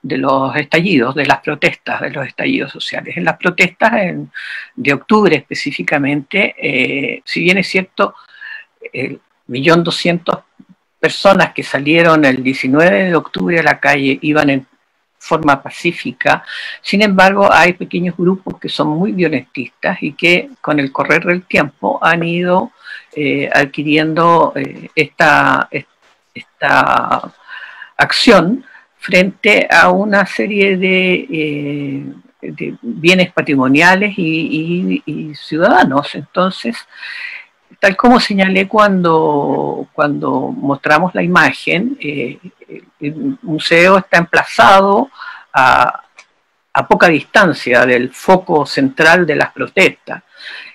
de los estallidos, de las protestas, de los estallidos sociales. En las protestas de octubre específicamente, eh, si bien es cierto, el millón doscientos personas que salieron el 19 de octubre a la calle iban en forma pacífica. Sin embargo, hay pequeños grupos que son muy violentistas y que con el correr del tiempo han ido eh, adquiriendo eh, esta, esta acción frente a una serie de, eh, bienes patrimoniales y, ciudadanos. Entonces, tal como señalé cuando, cuando mostramos la imagen, el museo está emplazado a, poca distancia del foco central de las protestas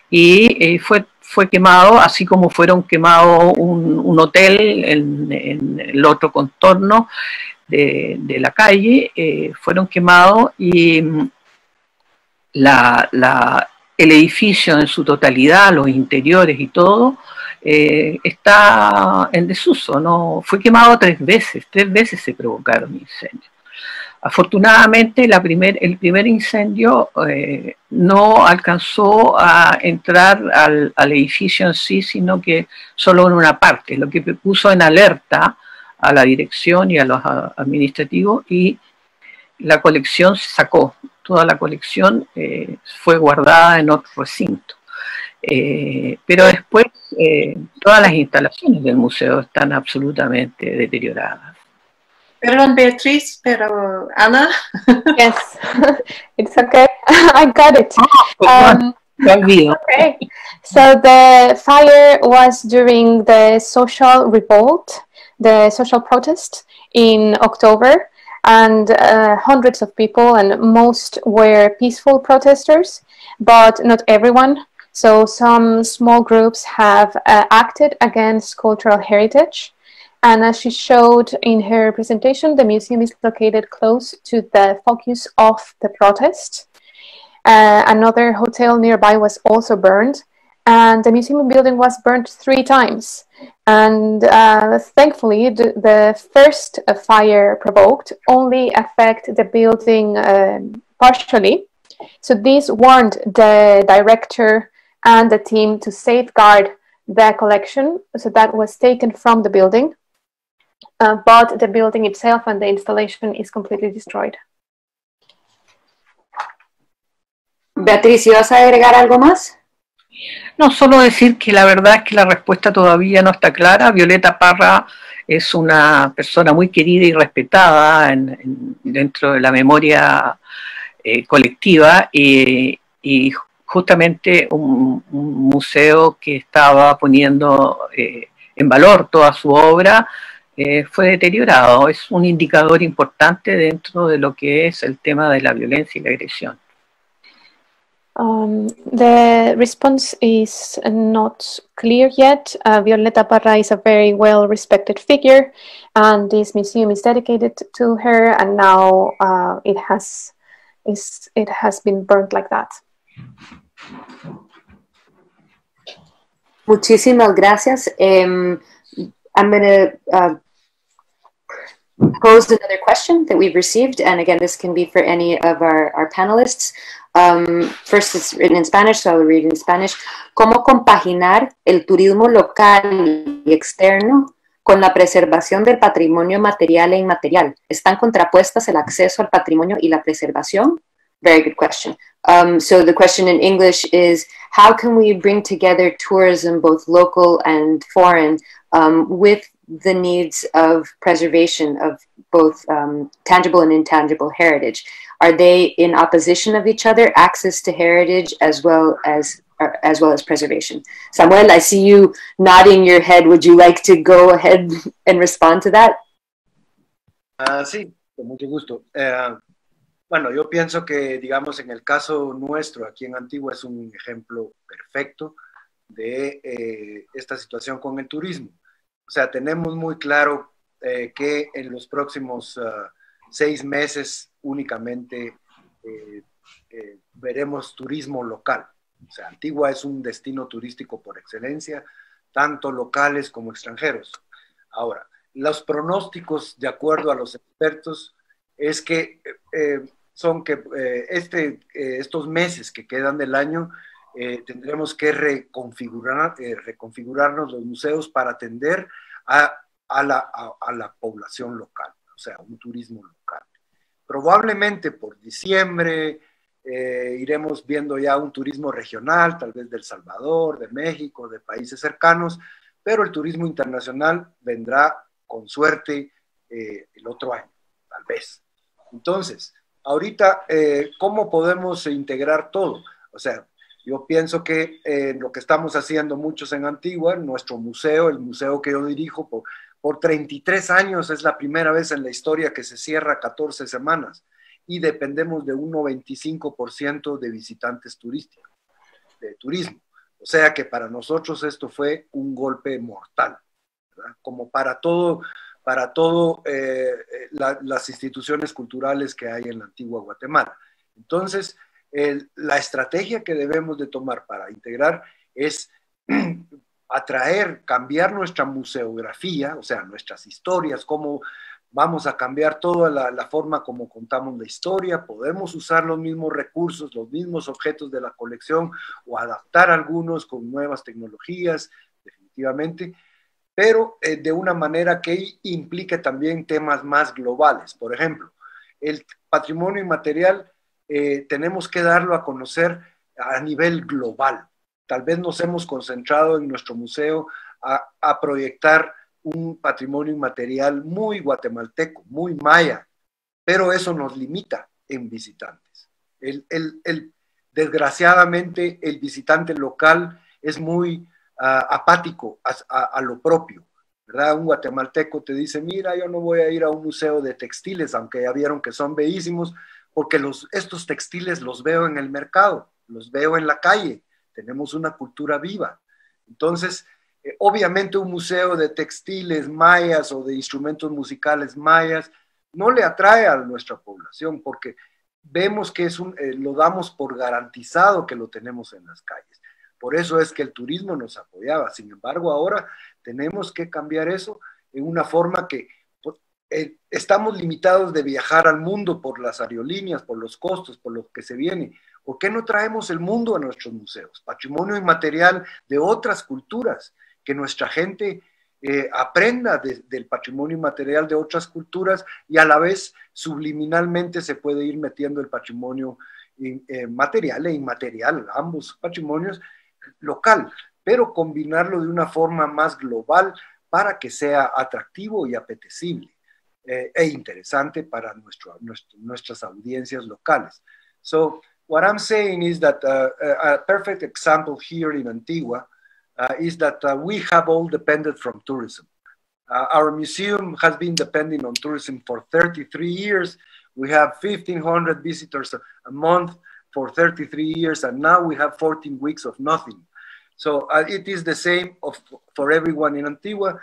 y fue fue quemado, así como fueron quemados un, hotel en, el otro contorno de, la calle, eh, fueron quemados y mm, el edificio en su totalidad, los interiores y todo, eh, está en desuso, ¿no? fue quemado tres veces, tres veces se provocaron incendios. Afortunadamente, el primer incendio eh, no alcanzó a entrar al, edificio en sí, sino que solo en una parte, lo que puso en alerta a la dirección y a los administrativos y la colección se sacó. Toda la colección eh, fue guardada en otro recinto. Eh, pero después todas las instalaciones del museo están absolutamente deterioradas. Perdón, Beatriz, pero Anna? yes, it's okay. I got it. Ah, um, okay. So the fire was during the social revolt, the social protest in October, and uh, hundreds of people, and most were peaceful protesters, but not everyone. So some small groups have uh, acted against cultural heritage and as she showed in her presentation, the museum is located close to the focus of the protest. Uh, another hotel nearby was also burned, and the museum building was burned three times. And uh, thankfully, the, the first fire provoked only affect the building um, partially. So this warned the director and the team to safeguard the collection. So that was taken from the building uh, but the building itself and the installation is completely destroyed. Beatriz, ¿vas a agregar algo más? No, solo decir que la verdad es que la respuesta todavía no está clara. Violeta Parra es una persona muy querida y respetada dentro de la memoria eh, colectiva y justamente un, museo que estaba poniendo eh, en valor toda su obra eh, fue deteriorado. Es un indicador importante dentro de lo que es el tema de la violencia y la agresión. Um, the response is not clear yet. Uh, Violeta Parra is a very well respected figure, and this museum is dedicated to her, and now uh, it, has, is, it has been burnt like that. Muchísimas gracias. Um, I'm going to uh, pose another question that we've received. And again, this can be for any of our, our panelists. Um, first, it's written in Spanish, so I'll read in Spanish. ¿Cómo compaginar el turismo local y externo con la preservación del patrimonio material e inmaterial? ¿Están contrapuestas el acceso al patrimonio y la preservación? Very good question. Um, so the question in English is, how can we bring together tourism, both local and foreign, um, with the needs of preservation of both um, tangible and intangible heritage? Are they in opposition of each other, access to heritage as well as as well as preservation? Samuel, I see you nodding your head. Would you like to go ahead and respond to that? Uh, sí, con mucho gusto. Uh, bueno, yo pienso que, digamos, en el caso nuestro, aquí en Antigua, es un ejemplo perfecto de eh, esta situación con el turismo. O sea, tenemos muy claro eh, que en los próximos uh, seis meses únicamente eh, eh, veremos turismo local. O sea, Antigua es un destino turístico por excelencia, tanto locales como extranjeros. Ahora, los pronósticos, de acuerdo a los expertos, es que son que este, estos meses que quedan del año tendremos que reconfigurar, reconfigurarnos los museos para atender a, a, la, a la población local, o sea, un turismo local. Probablemente por diciembre eh, iremos viendo ya un turismo regional, tal vez del Salvador, de México, de países cercanos, pero el turismo internacional vendrá con suerte eh, el otro año, tal vez. Entonces, ahorita, eh, ¿cómo podemos integrar todo? O sea, yo pienso que lo que estamos haciendo muchos en Antigua, nuestro museo, el museo que yo dirijo, por, por 33 años es la primera vez en la historia que se cierra 14 semanas y dependemos de un 95% de visitantes turísticos, de turismo. O sea que para nosotros esto fue un golpe mortal, como para todo, para todo eh, las instituciones culturales que hay en la antigua Guatemala. Entonces, la estrategia que debemos de tomar para integrar es atraer, cambiar nuestra museografía, o sea, nuestras historias, cómo vamos a cambiar toda la, forma como contamos la historia, podemos usar los mismos recursos, los mismos objetos de la colección o adaptar algunos con nuevas tecnologías, definitivamente, pero eh, de una manera que implique también temas más globales. Por ejemplo, el patrimonio inmaterial eh, tenemos que darlo a conocer a nivel global Tal vez nos hemos concentrado en nuestro museo a, proyectar un patrimonio inmaterial muy guatemalteco, muy maya, pero eso nos limita en visitantes. El, desgraciadamente, el visitante local es muy ah, apático a, lo propio. ¿verdad? Un guatemalteco te dice, mira, yo no voy a ir a un museo de textiles, aunque ya vieron que son bellísimos, porque estos textiles los veo en el mercado, los veo en la calle, tenemos una cultura viva. Entonces, eh, obviamente un museo de textiles mayas o de instrumentos musicales mayas no le atrae a nuestra población porque vemos que es un, eh, lo damos por garantizado que lo tenemos en las calles. Por eso es que el turismo nos apoyaba. Sin embargo, ahora tenemos que cambiar eso en una forma que eh, estamos limitados de viajar al mundo por las aerolíneas, por los costos, por lo que se viene. ¿Por qué no traemos el mundo a nuestros museos? Patrimonio inmaterial de otras culturas, que nuestra gente eh, aprenda del patrimonio inmaterial de otras culturas y a la vez subliminalmente se puede ir metiendo el patrimonio eh, material e inmaterial, ambos patrimonios, local, pero combinarlo de una forma más global para que sea atractivo y apetecible eh, e interesante para nuestro, nuestras audiencias locales. So, what I'm saying is that uh, a perfect example here in Antigua uh, is that uh, we have all depended from tourism. Uh, our museum has been depending on tourism for 33 years. We have 1,500 visitors a month for 33 years, and now we have 14 weeks of nothing. So uh, it is the same of, for everyone in Antigua.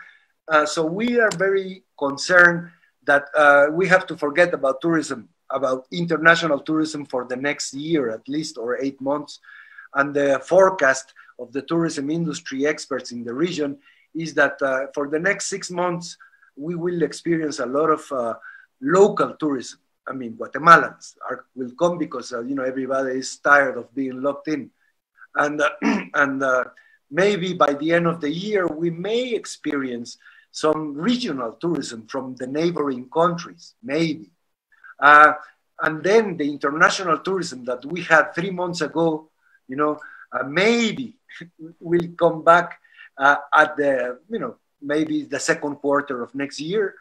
Uh, so we are very concerned that uh, we have to forget about tourism, about international tourism for the next year at least, or eight months. And the forecast of the tourism industry experts in the region is that uh, for the next six months, we will experience a lot of uh, local tourism. I mean, Guatemalans are, will come because, uh, you know, everybody is tired of being locked in. And, uh, and uh, maybe by the end of the year, we may experience some regional tourism from the neighboring countries, maybe. Uh, and then the international tourism that we had three months ago, you know, uh, maybe will come back uh, at the, you know, maybe the second quarter of next year.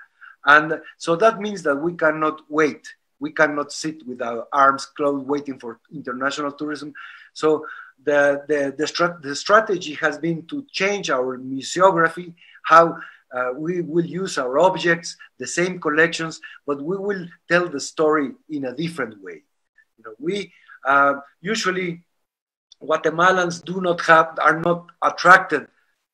And so that means that we cannot wait. We cannot sit with our arms closed waiting for international tourism. So the, the, the, strat the strategy has been to change our museography, how uh, we will use our objects, the same collections, but we will tell the story in a different way. You know, we uh, usually Guatemalans do not have, are not attracted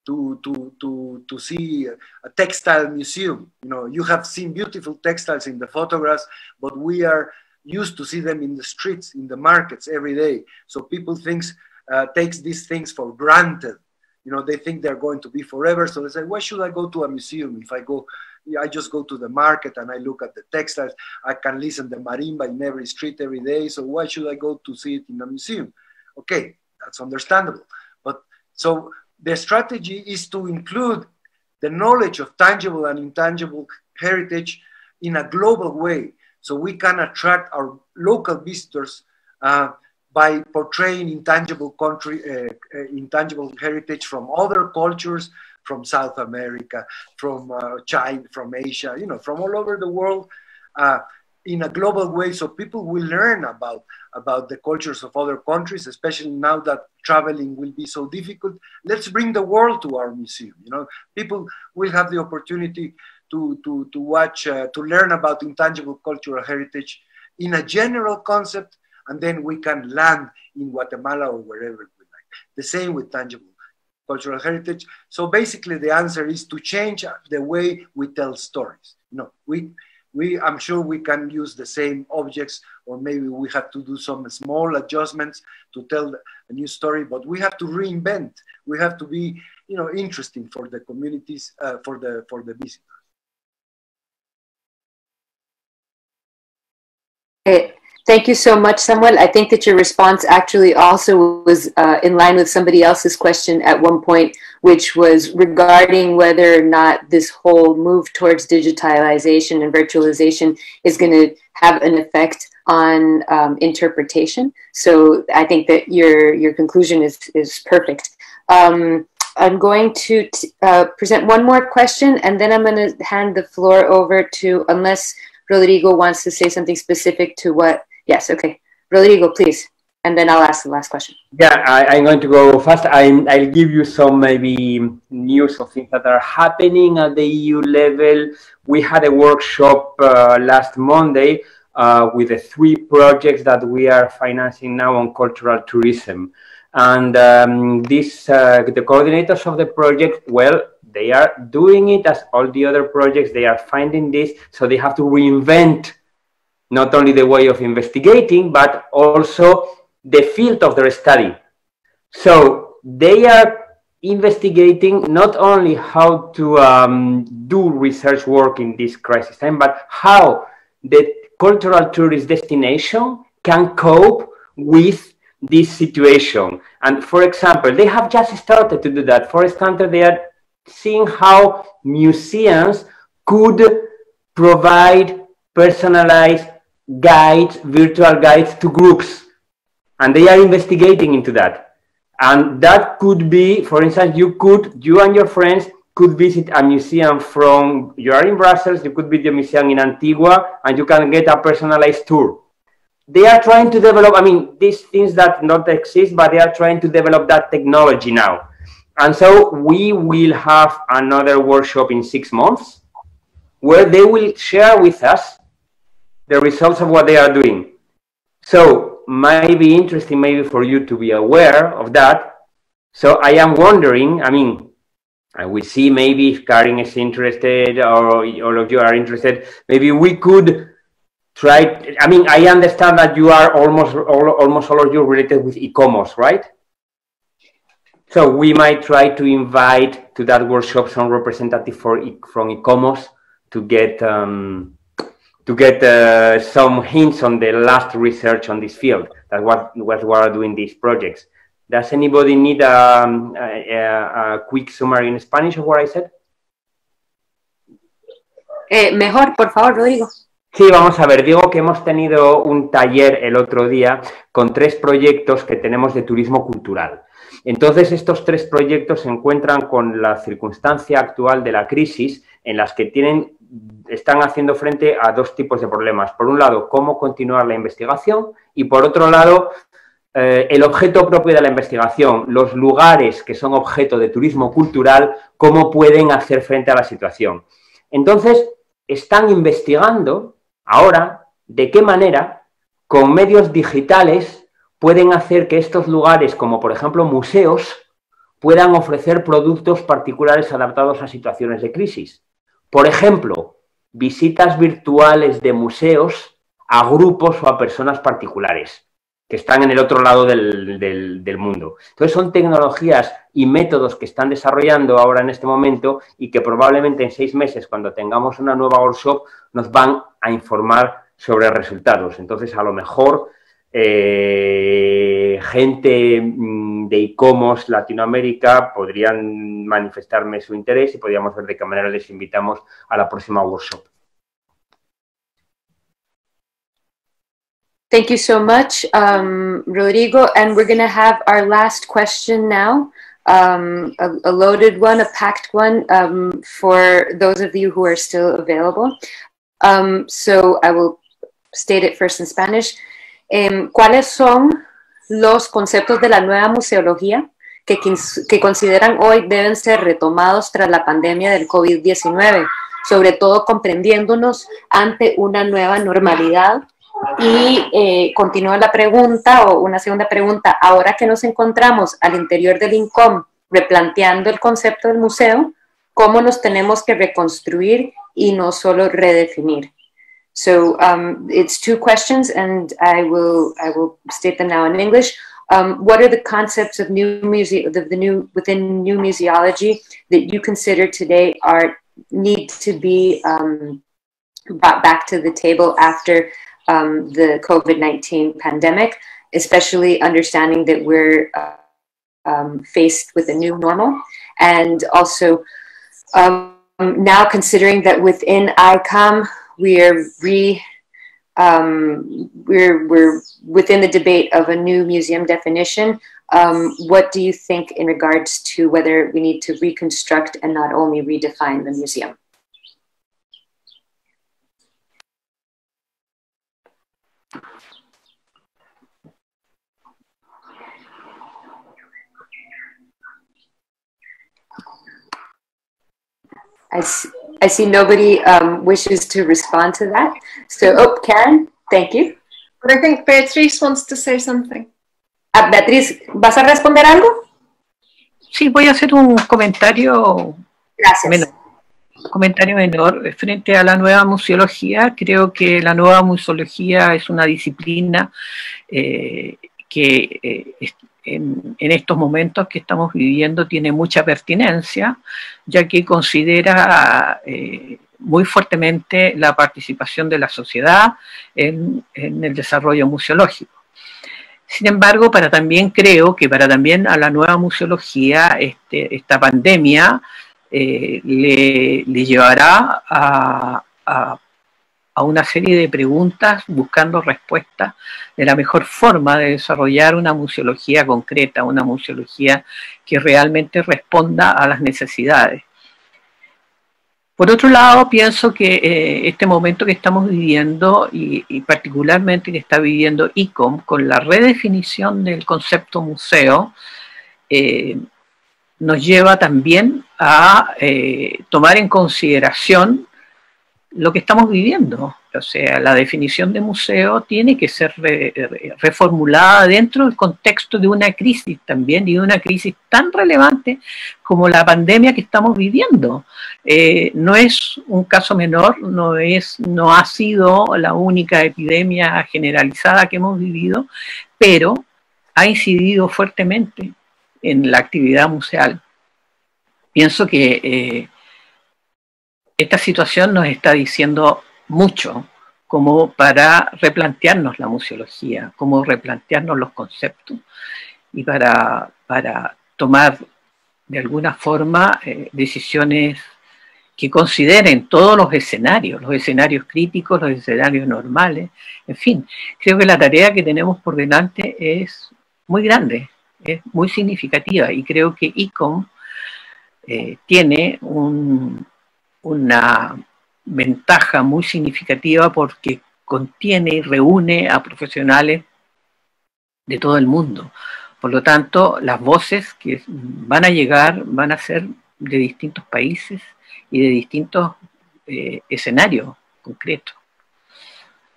to, to, to, to see a textile museum. You know, you have seen beautiful textiles in the photographs, but we are used to see them in the streets, in the markets every day. So people thinks, uh, takes these things for granted. You know, they think they're going to be forever. So they say, why should I go to a museum if I go, I just go to the market and I look at the textiles. I can listen to marimba in every street every day. So why should I go to see it in a museum? Okay, that's understandable. But so the strategy is to include the knowledge of tangible and intangible heritage in a global way so we can attract our local visitors uh, by portraying intangible country, uh, uh, intangible heritage from other cultures, from South America, from uh, China, from Asia, you know, from all over the world. In a global way so people will learn about about the cultures of other countries especially now that traveling will be so difficult let's bring the world to our museum you know people will have the opportunity to to to watch uh, to learn about intangible cultural heritage in a general concept and then we can land in guatemala or wherever we like. The same with tangible cultural heritage. So basically the answer is to change the way we tell stories. Know we we i'm sure we can use the same objects or maybe we have to do some small adjustments to tell a new story but we have to reinvent. We have to be you know interesting for the communities uh, for the for the visitors. It, Thank you so much, Samuel. I think that your response actually also was uh, in line with somebody else's question at one point, which was regarding whether or not this whole move towards digitalization and virtualization is going to have an effect on um, interpretation. So I think that your your conclusion is is perfect. Um, I'm going to uh, present one more question, and then I'm going to hand the floor over to unless Rodrigo wants to say something specific to what Yes, okay. Rodrigo, please. And then I'll ask the last question. Yeah, I, am going to go fast. i will give you some maybe news of things that are happening at the EU level. We had a workshop uh, last Monday uh, with the three projects that we are financing now on cultural tourism. And um, this, uh, the coordinators of the project, well, they are doing it as all the other projects. They are finding this, so they have to reinvent not only the way of investigating, but also the field of their study. So they are investigating not only how to um, do research work in this crisis time, but how the cultural tourist destination can cope with this situation. And for example, they have just started to do that. For example, they are seeing how museums could provide personalized guides, virtual guides to groups. And they are investigating into that. And that could be, for instance, you could, you and your friends could visit a museum from, you are in Brussels, you could visit a museum in Antigua, and you can get a personalized tour. They are trying to develop, I mean, these things that not exist, but they are trying to develop that technology now. And so we will have another workshop in six months where they will share with us the results of what they are doing. So might be interesting maybe for you to be aware of that. So I am wondering, I mean, I will see maybe if Karin is interested or all of you are interested, maybe we could try, I mean, I understand that you are almost all, almost all of you related with e-commerce, right? So we might try to invite to that workshop some representative for e from e-commerce to get um, to get uh, some hints on the last research on this field. That what what we are doing these projects. Does anybody need um, a, a, a, quick summary in Spanish of what I said? Eh, mejor, por favor, Rodrigo. Sí, vamos a ver, digo que hemos tenido un taller el otro día con tres proyectos que tenemos de turismo cultural. Entonces, estos tres proyectos se encuentran con la circunstancia actual de la crisis en las que tienen, están haciendo frente a dos tipos de problemas. Por un lado, cómo continuar la investigación y por otro lado, eh, el objeto propio de la investigación, los lugares que son objeto de turismo cultural, cómo pueden hacer frente a la situación. Entonces, están investigando ahora de qué manera, con medios digitales, pueden hacer que estos lugares, como por ejemplo museos, puedan ofrecer productos particulares adaptados a situaciones de crisis. Por ejemplo, visitas virtuales de museos a grupos o a personas particulares que están en el otro lado del, mundo. Entonces son tecnologías y métodos que están desarrollando ahora en este momento y que probablemente en seis meses, cuando tengamos una nueva workshop, nos van a informar sobre resultados. Entonces, a lo mejor eh, gente mm, de ICOMOS Latinoamérica podrían manifestarme su interés y podríamos ver de qué manera les invitamos a la próxima workshop. Thank you so much, um, Rodrigo. And we're going to have our last question now, um, a, a, loaded one, a packed one um, for those of you who are still available. Um, so I will state it first in Spanish. cuáles son los conceptos de la nueva museología que, que consideran hoy deben ser retomados tras la pandemia del COVID-19, sobre todo comprendiéndonos ante una nueva normalidad. Y eh, continúa la pregunta o una segunda pregunta, ahora que nos encontramos al interior del INCOM replanteando el concepto del museo, ¿cómo nos tenemos que reconstruir y no solo redefinir? So um, it's two questions, and I will I will state them now in English. Um, what are the concepts of new museum the, the new within new museology that you consider today are need to be um, brought back to the table after um, the COVID nineteen pandemic, especially understanding that we're uh, um, faced with a new normal, and also um, now considering that within ICOM we're re um, we're we're within the debate of a new museum definition. Um, what do you think in regards to whether we need to reconstruct and not only redefine the museum? I see, I see nobody um, wishes to respond to that. So, oh, Karen, thank you. But I think Beatriz wants to say something. Ah, Beatriz, ¿vas a responder algo? Sí, voy a hacer un comentario. Gracias. Menor, comentario menor frente a la nueva museología. Creo que la nueva museología es una disciplina eh, que eh, en, estos momentos que estamos viviendo tiene mucha pertinencia, ya que considera eh, muy fuertemente la participación de la sociedad en, el desarrollo museológico. Sin embargo, para también creo que para también a la nueva museología este, esta pandemia eh, le, llevará a a una serie de preguntas buscando respuestas de la mejor forma de desarrollar una museología concreta, una museología que realmente responda a las necesidades. Por otro lado, pienso que eh, este momento que estamos viviendo y, particularmente que está viviendo ICOM con la redefinición del concepto museo, eh, nos lleva también a eh, tomar en consideración lo que estamos viviendo. O sea, la definición de museo tiene que ser reformulada dentro del contexto de una crisis también y de una crisis tan relevante como la pandemia que estamos viviendo. Eh, no es un caso menor, no, es, no ha sido la única epidemia generalizada que hemos vivido, pero ha incidido fuertemente en la actividad museal. Pienso que eh, esta situación nos está diciendo mucho como para replantearnos la museología, como replantearnos los conceptos y para, para tomar de alguna forma eh, decisiones que consideren todos los escenarios, los escenarios críticos, los escenarios normales, en fin, creo que la tarea que tenemos por delante es muy grande, es muy significativa y creo que ICOM eh, tiene un, una ventaja muy significativa porque contiene y reúne a profesionales de todo el mundo. Por lo tanto, las voces que van a llegar van a ser de distintos países y de distintos eh, escenarios concretos.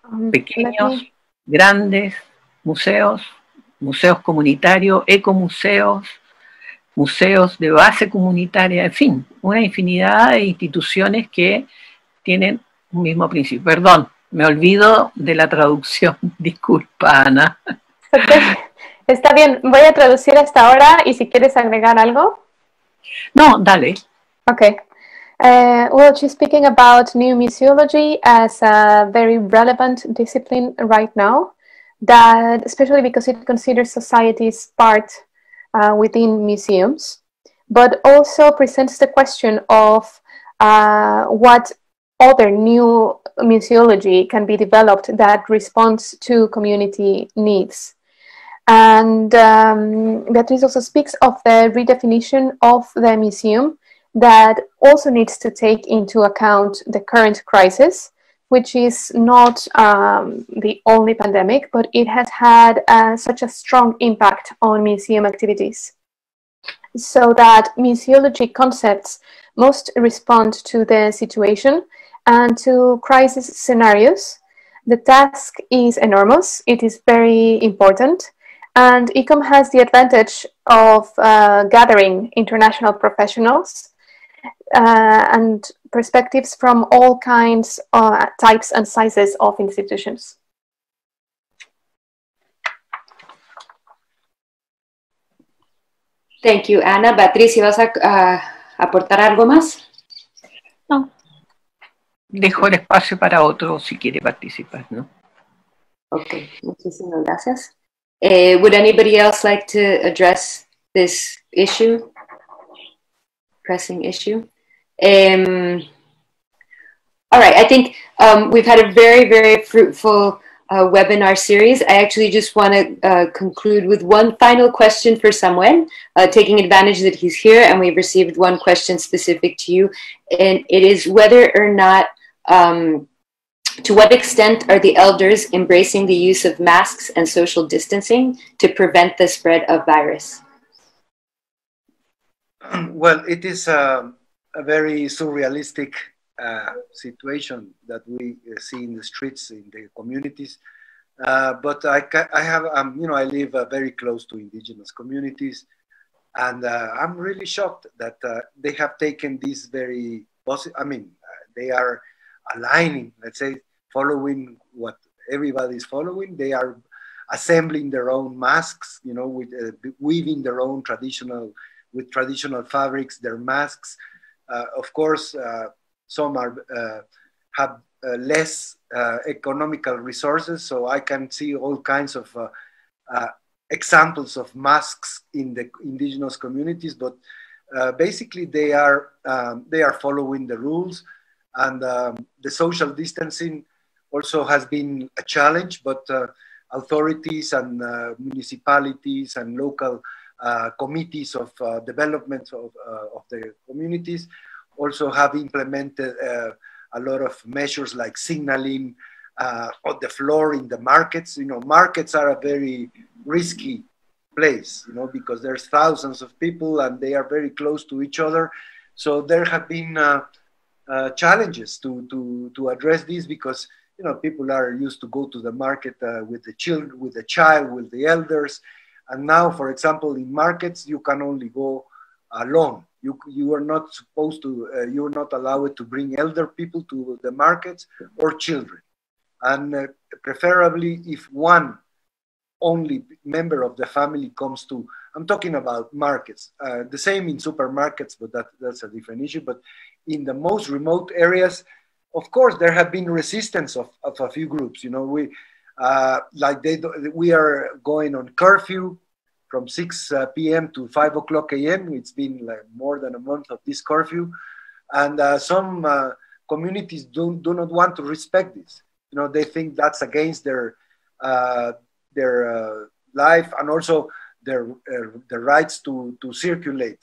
Um, Pequeños, grandes, museos, museos comunitarios, ecomuseos, museos de base comunitaria, en fin, una infinidad de instituciones que tienen un mismo principio. Perdón, me olvido de la traducción, disculpa Ana. Está bien, voy a traducir hasta ahora y si quieres agregar algo. No, dale. Okay. Uh, well, she's speaking about new museology as a very relevant discipline right now, that especially because it considers society's part uh, within museums, but also presents the question of uh, what other new museology can be developed that responds to community needs. And um, Beatriz also speaks of the redefinition of the museum that also needs to take into account the current crisis, which is not um, the only pandemic, but it has had uh, such a strong impact on museum activities. So that museology concepts must respond to the situation and to crisis scenarios. The task is enormous, it is very important, and ICOM has the advantage of uh, gathering international professionals uh, and perspectives from all kinds, uh, types, and sizes of institutions. Thank you, Ana. Beatriz, ¿vas a uh, aportar algo más? No. Dejo el espacio para otro si quiere participar, ¿no? Ok, muchísimas gracias. Uh, would anybody else like to address this issue? Pressing issue? Um, all right, I think um, we've had a very, very fruitful uh, webinar series. I actually just want to uh, conclude with one final question for someone, uh, taking advantage that he's here and we've received one question specific to you. And it is whether or not, um, to what extent are the elders embracing the use of masks and social distancing to prevent the spread of virus? Well, it is. Um, a very surrealistic uh, situation that we uh, see in the streets, in the communities. Uh, but I, I have, um, you know, I live uh, very close to indigenous communities, and uh, I'm really shocked that uh, they have taken this very. I mean, they are aligning, let's say, following what everybody is following. They are assembling their own masks, you know, with weaving their own traditional, with traditional fabrics, their masks. Uh, of course, uh, some are uh, have less economical resources, so I can see all kinds of examples of masks in the indigenous communities, but basically they are um, they are following the rules, and um, the social distancing also has been a challenge, but authorities and uh, municipalities and local uh, committees of uh, development of, uh, of the communities also have implemented a lot of measures like signaling on the floor in the markets. You know, markets are a very risky place, you know, because there's thousands of people and they are very close to each other. So there have been uh, uh, challenges to, to, to address this because, you know, people are used to go to the market uh, with the children, with the child, with the elders. And now, for example, in markets, you can only go alone. You, you are not supposed to, uh, you are not allowed to bring elder people to the markets or children. And uh, preferably if one only member of the family comes to, I'm talking about markets, uh, the same in supermarkets, but that, that's a different issue. But in the most remote areas, of course, there have been resistance of, of a few groups. You know, we, uh, like they, do, we are going on curfew from 6 uh, p.m. to 5 o'clock a.m. It's been like more than a month of this curfew. And uh, some uh, communities do, do not want to respect this. You know, they think that's against their, uh, their life and also their, their rights to, to circulate.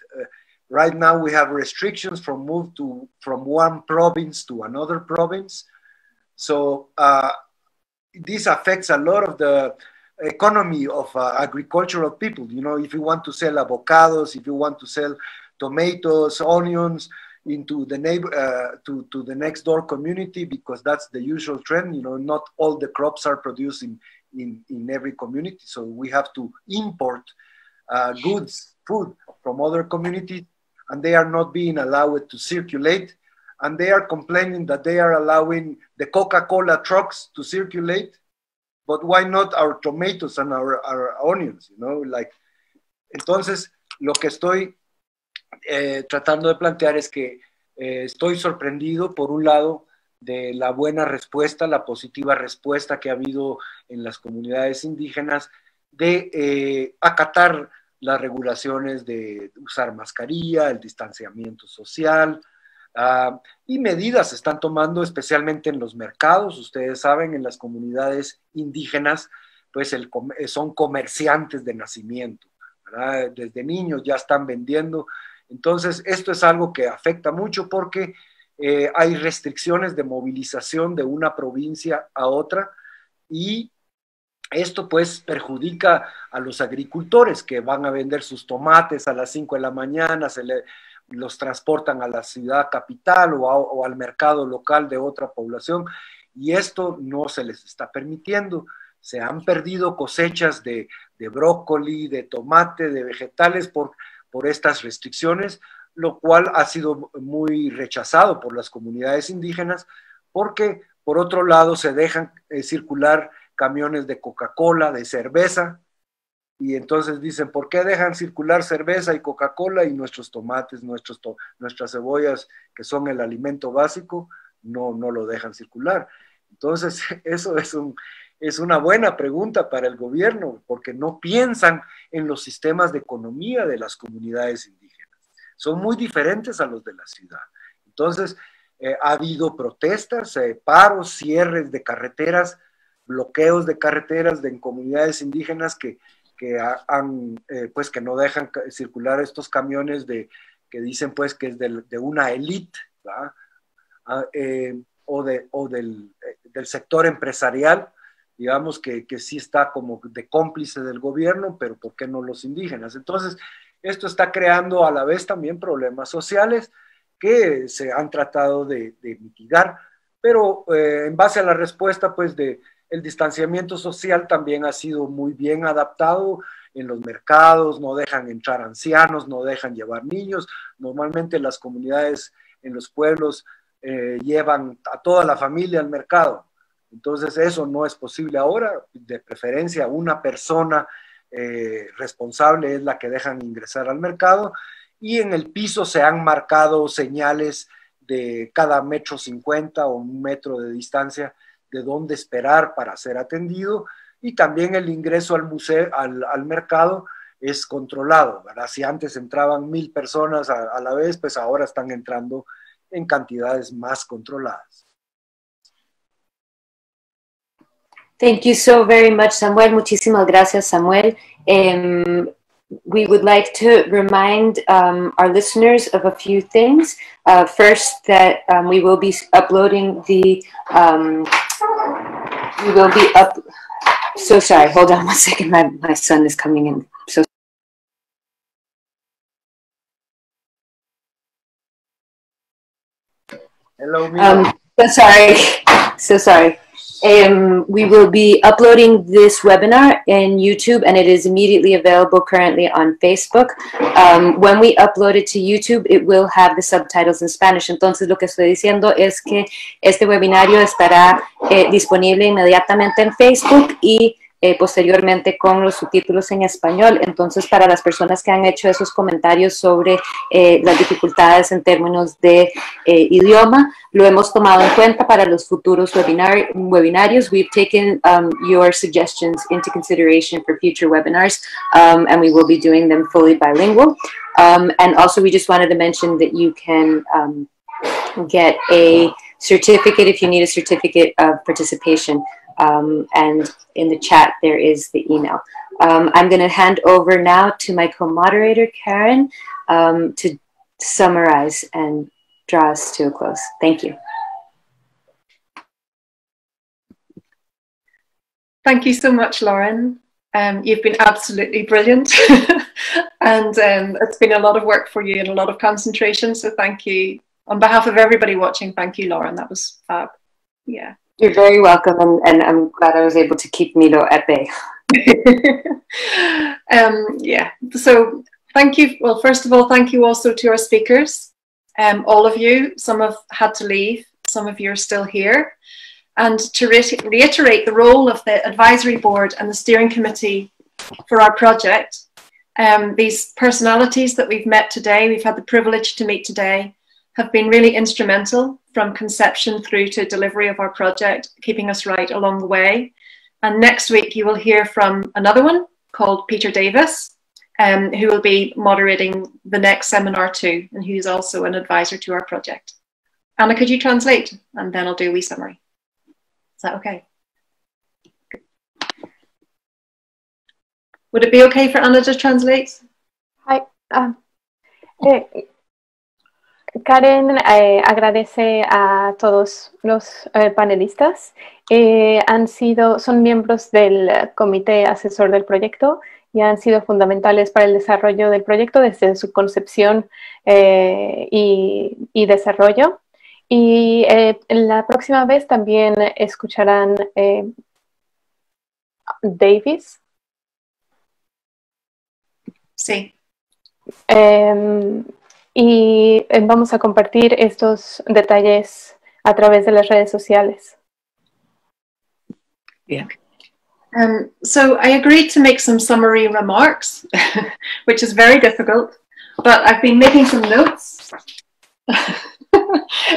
Right now we have restrictions from move to from one province to another province. So uh, this affects a lot of the economy of uh, agricultural people. You know, if you want to sell avocados, if you want to sell tomatoes, onions, into the neighbor uh, to, to the next door community because that's the usual trend you know not all the crops are produced in, in, in every community. So we have to import uh, goods, food from other communities, and they are not being allowed to circulate. And they are complaining that they are allowing the Coca-Cola trucks to circulate, but why not our tomatoes and our, our onions, you know, like, entonces, lo que estoy eh, tratando de plantear es que eh, estoy sorprendido, por un lado, de la buena respuesta, la positiva respuesta que ha habido en las comunidades indígenas de eh, acatar las regulaciones de usar mascarilla, el distanciamiento social, uh, y medidas se están tomando especialmente en los mercados. Ustedes saben, en las comunidades indígenas, pues el, son comerciantes de nacimiento, desde niños ya están vendiendo. Entonces, esto es algo que afecta mucho porque eh, hay restricciones de movilización de una provincia a otra y esto pues perjudica a los agricultores que van a vender sus tomates a las 5 de la mañana, se los transportan a la ciudad capital o, al mercado local de otra población y esto no se les está permitiendo. Se han perdido cosechas de, de brócoli, de tomate, de vegetales por, por estas restricciones, lo cual ha sido muy rechazado por las comunidades indígenas, porque por otro lado se dejan eh, circular camiones de Coca-Cola, de cerveza, y entonces dicen, ¿por qué dejan circular cerveza y Coca-Cola y nuestros tomates, nuestros nuestras cebollas, que son el alimento básico, no, no lo dejan circular? Entonces, eso es, un, es una buena pregunta para el gobierno, porque no piensan en los sistemas de economía de las comunidades indígenas son muy diferentes a los de la ciudad. Entonces, eh, ha habido protestas, eh, paros, cierres de carreteras, bloqueos de carreteras de en comunidades indígenas que, que han, eh, pues que no dejan circular estos camiones de, que dicen pues que es de una élite, ah, o, de, o del, del, sector empresarial, digamos que, que sí está como de cómplice del gobierno, pero ¿por qué no los indígenas? Entonces, esto está creando a la vez también problemas sociales que se han tratado de, mitigar, pero eh, en base a la respuesta, pues, de el distanciamiento social también ha sido muy bien adaptado en los mercados, no dejan entrar ancianos, no dejan llevar niños. Normalmente las comunidades en los pueblos eh, llevan a toda la familia al mercado. Entonces eso no es posible ahora, de preferencia una persona eh, responsable es la que dejan ingresar al mercado y en el piso se han marcado señales de cada metro cincuenta o un metro de distancia de dónde esperar para ser atendido y también el ingreso al museo, al, mercado es controlado, ¿verdad? Si antes entraban mil personas a la vez, pues ahora están entrando en cantidades más controladas. Thank you so very much, Samuel. Muchísimas gracias, Samuel. Um, we would like to remind um, our listeners of a few things. Uh, first, that um, we will be uploading the, um, we will be up, so sorry, hold on one second, my, my son is coming in. so Hello, Um, so sorry, so sorry. Um, we will be uploading this webinar in YouTube and it is immediately available currently on Facebook. Um, when we upload it to YouTube, it will have the subtitles in Spanish. Entonces, lo que estoy diciendo es que este webinario estará eh, disponible inmediatamente en Facebook y eh, posteriormente con los subtítulos en español. Entonces, para las personas que han hecho esos comentarios sobre eh, las dificultades en términos de eh, idioma, lo hemos tomado en cuenta para los futuros webinar webinarios. We've taken um, your suggestions into consideration for future webinars, um, and we will be doing them fully bilingual. Um, and also, we just wanted to mention that you can get a certificate if you need a certificate of participation and in the chat there is the email. Um, I'm going to hand over now to my co-moderator, Karin, um, to summarize and draw us to a close. Thank you. Thank you so much, Lauran. Um, you've been absolutely brilliant. and um, it's been a lot of work for you and a lot of concentration. So thank you. On behalf of everybody watching, thank you, Lauran. That was fab. Yeah. You're very welcome, and, and I'm glad I was able to keep Milo at bay. um, yeah, so thank you. Well, first of all, thank you also to our speakers, um, all of you. Some have had to leave, some of you are still here. And to re reiterate the role of the advisory board and the steering committee for our project, um, these personalities that we've met today, we've had the privilege to meet today, have been really instrumental from conception through to delivery of our project, keeping us right along the way. And next week, you will hear from another one called Peter Davis, um, who will be moderating the next seminar too, and who's also an advisor to our project. Anna, could you translate? And then I'll do a wee summary. Is that okay? Would it be okay for Anna to translate? Hi. Um, Karen eh, agradece a todos los eh, panelistas. Eh, han sido, son miembros del comité asesor del proyecto y han sido fundamentales para el desarrollo del proyecto desde su concepción y, y, desarrollo. Y la próxima vez también escucharán Davis. Sí. Y eh, vamos a compartir estos detalles a través de las redes sociales. Yeah. Um, so I agreed to make some summary remarks, which is very difficult, but I've been making some notes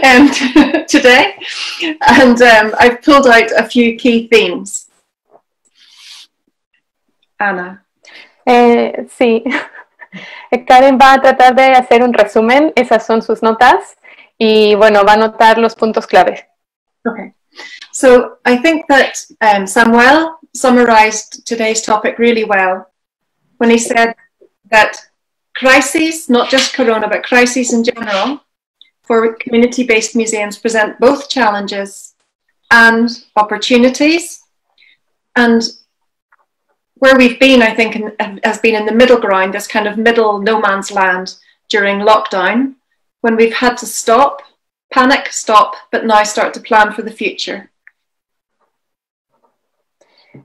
and today, and um, I've pulled out a few key themes. Anna. Eh, sí. Karin va a tratar de hacer un resumen, esas son sus notas, y bueno, va a anotar los puntos clave. Okay. So I think that um, Samuel summarized today's topic really well when he said that crises, not just Corona, but crises in general, for community based museums present both challenges and opportunities. And where we've been, I think, in, has been in the middle ground, this kind of middle no man's land during lockdown, when we've had to stop, panic, stop, but now start to plan for the future.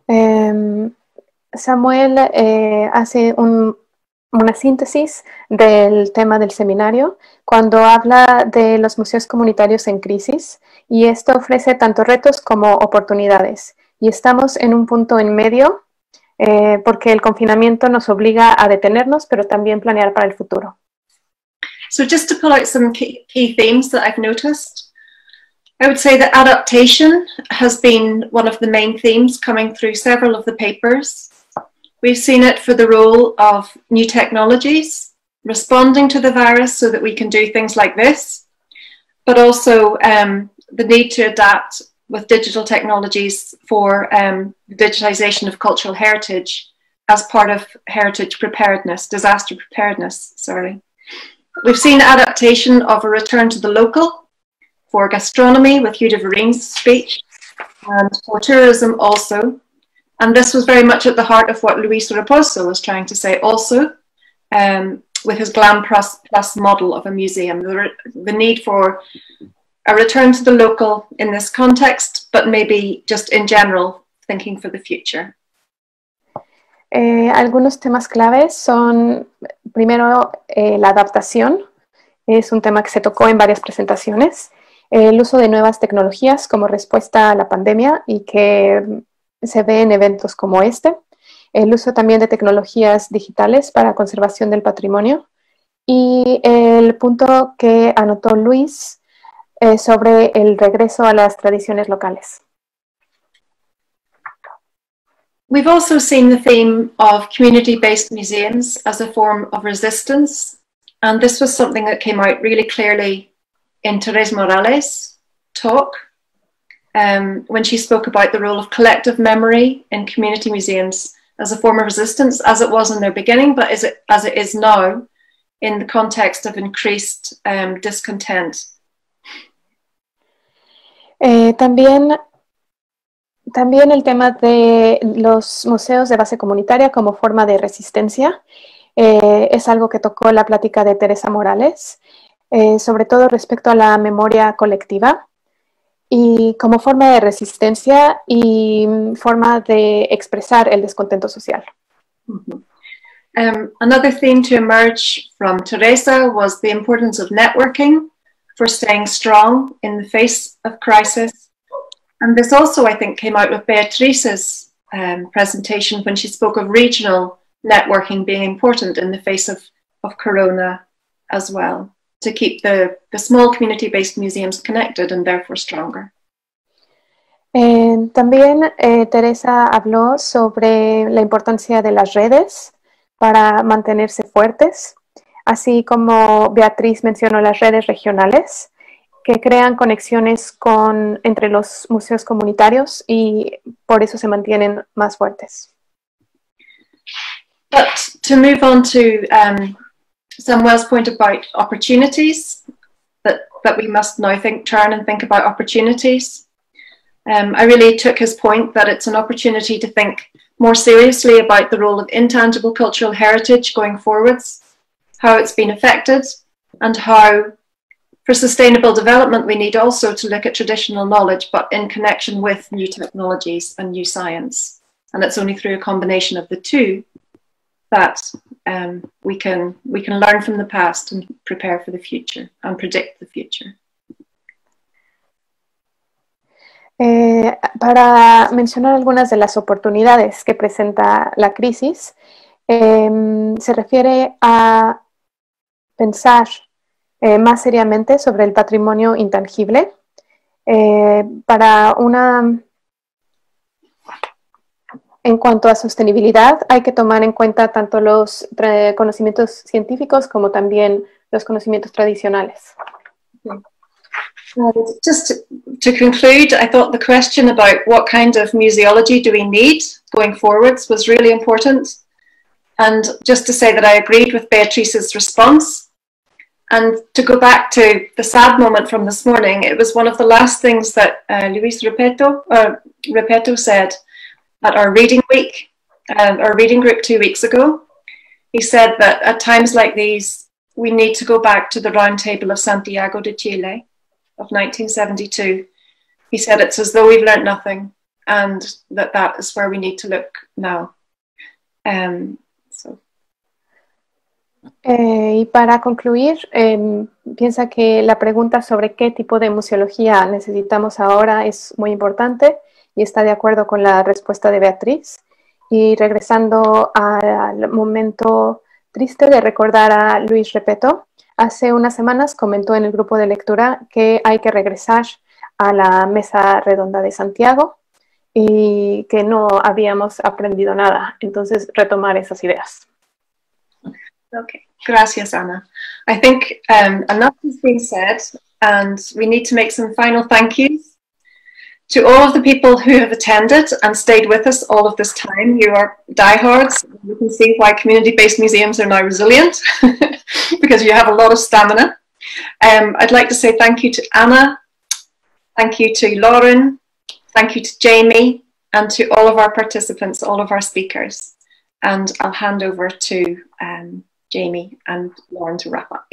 Um, Samuel eh, hace un, una síntesis del tema del seminario cuando habla de los museos comunitarios en crisis y esto ofrece tanto retos como oportunidades. Y estamos en un punto en medio eh, porque el confinamiento nos obliga a detenernos, pero también planear para el futuro. So just to pull out some key, key themes that I've noticed, I would say that adaptation has been one of the main themes coming through several of the papers. We've seen it for the role of new technologies, responding to the virus so that we can do things like this, but also um, the need to adapt with digital technologies for um, digitization of cultural heritage as part of heritage preparedness, disaster preparedness, sorry. We've seen adaptation of a return to the local for gastronomy with Hugh de Varine's speech and for tourism also. And this was very much at the heart of what Luis Raposo was trying to say also um, with his GLAM Plus, plus model of a museum, the, the need for a return to the local in this context, but maybe just in general, thinking for the future. Eh, algunos temas claves son, primero, eh, la adaptación. Es un tema que se tocó en varias presentaciones. El uso de nuevas tecnologías como respuesta a la pandemia y que se ve en eventos como este. El uso también de tecnologías digitales para conservación del patrimonio. Y el punto que anotó Luis eh, sobre el regreso a las tradiciones locales. We've also seen the theme of community-based museums as a form of resistance. And this was something that came out really clearly in Teresa Morales' talk um, when she spoke about the role of collective memory in community museums as a form of resistance, as it was in their beginning, but as it, as it is now in the context of increased um, discontent. Eh, también También el tema de los museos de base comunitaria como forma de resistencia eh, es algo que tocó la plática de Teresa Morales, eh, sobre todo respecto a la memoria colectiva y como forma de resistencia y forma de expresar el descontento social. Um, another theme to emerge from Teresa was the importance of networking for staying strong in the face of crisis And this also, I think, came out with Beatrice's um, presentation when she spoke of regional networking being important in the face of, of Corona as well, to keep the, the small community based museums connected and therefore stronger. Eh, también eh, Teresa habló sobre la importancia de las redes para mantenerse fuertes, así como Beatriz mencionó las redes regionales que crean conexiones con, entre los museos comunitarios y por eso se mantienen más fuertes. But to move on to um, Samuel's point about opportunities, that, that we must now think, turn and think about opportunities. Um, I really took his point that it's an opportunity to think more seriously about the role of intangible cultural heritage going forwards, how it's been affected, and how for sustainable development, we need also to look at traditional knowledge, but in connection with new technologies and new science. And it's only through a combination of the two that um, we, can, we can learn from the past and prepare for the future and predict the future. Eh, para mencionar algunas de las oportunidades que presenta la crisis, eh, se refiere a pensar Eh, más seriamente sobre el patrimonio intangible. Eh, para una en cuanto a sostenibilidad, hay que tomar en cuenta tanto los conocimientos científicos como también los conocimientos tradicionales. just to, to, conclude, I thought the question about what kind of museology do we need going forwards was really important. And just to say that I agreed with Beatrice's response And to go back to the sad moment from this morning, it was one of the last things that uh, Luis Repetto, uh, Repetto said at our reading week, um, our reading group two weeks ago. He said that at times like these, we need to go back to the round table of Santiago de Chile of 1972. He said it's as though we've learned nothing and that that is where we need to look now. Um, Eh, y para concluir, em, piensa que la pregunta sobre qué tipo de museología necesitamos ahora es muy importante y está de acuerdo con la respuesta de Beatriz. Y regresando al momento triste de recordar a Luis Repeto, hace unas semanas comentó en el grupo de lectura que hay que regresar a la mesa redonda de Santiago y que no habíamos aprendido nada. Entonces, retomar esas ideas. Okay, gracias, Anna. I think um, enough has been said, and we need to make some final thank yous to all of the people who have attended and stayed with us all of this time. You are diehards. You can see why community based museums are now resilient because you have a lot of stamina. Um, I'd like to say thank you to Anna, thank you to Lauran, thank you to Jamie, and to all of our participants, all of our speakers. And I'll hand over to um, Jamie and Lauran to wrap up.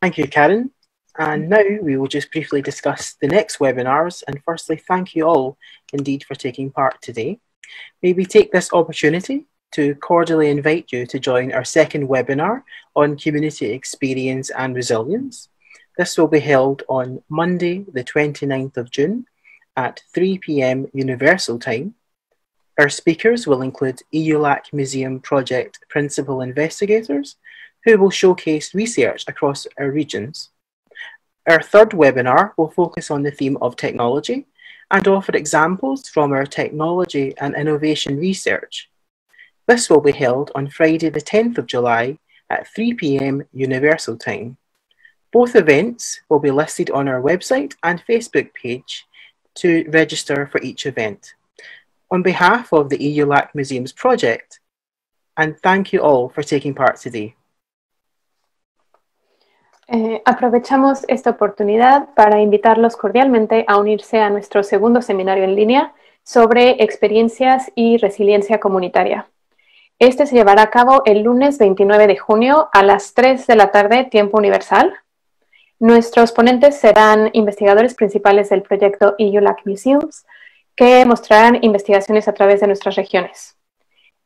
Thank you, Karin. And now we will just briefly discuss the next webinars. And firstly, thank you all indeed for taking part today. May we take this opportunity to cordially invite you to join our second webinar on community experience and resilience. This will be held on Monday, the 29th of June at 3 p.m. Universal Time. Our speakers will include EULAC Museum Project Principal Investigators, who will showcase research across our regions. Our third webinar will focus on the theme of technology and offer examples from our technology and innovation research. This will be held on Friday the 10th of July at 3 p.m. Universal Time. Both events will be listed on our website and Facebook page to register for each event. On behalf of the EULAC Museums project, and thank you all for taking part today. Eh, aprovechamos esta oportunidad para invitarlos cordialmente a unirse a nuestro segundo seminario en línea sobre experiencias y resiliencia comunitaria. Este se llevará a cabo el lunes 29 de junio a las 3 de la tarde, tiempo universal. Nuestros ponentes serán investigadores principales del proyecto EULAC Museums, que mostrarán investigaciones a través de nuestras regiones.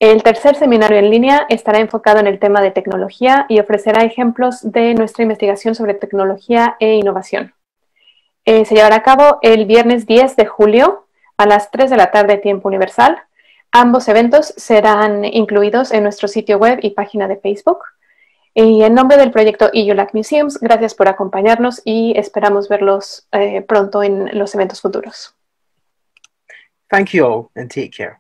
El tercer seminario en línea estará enfocado en el tema de tecnología y ofrecerá ejemplos de nuestra investigación sobre tecnología e innovación. Eh, se llevará a cabo el viernes 10 de julio a las 3 de la tarde, tiempo universal. Ambos eventos serán incluidos en nuestro sitio web y página de Facebook. Y en nombre del proyecto EULAC Museums, gracias por acompañarnos y esperamos verlos eh, pronto en los eventos futuros. Thank you all and take care.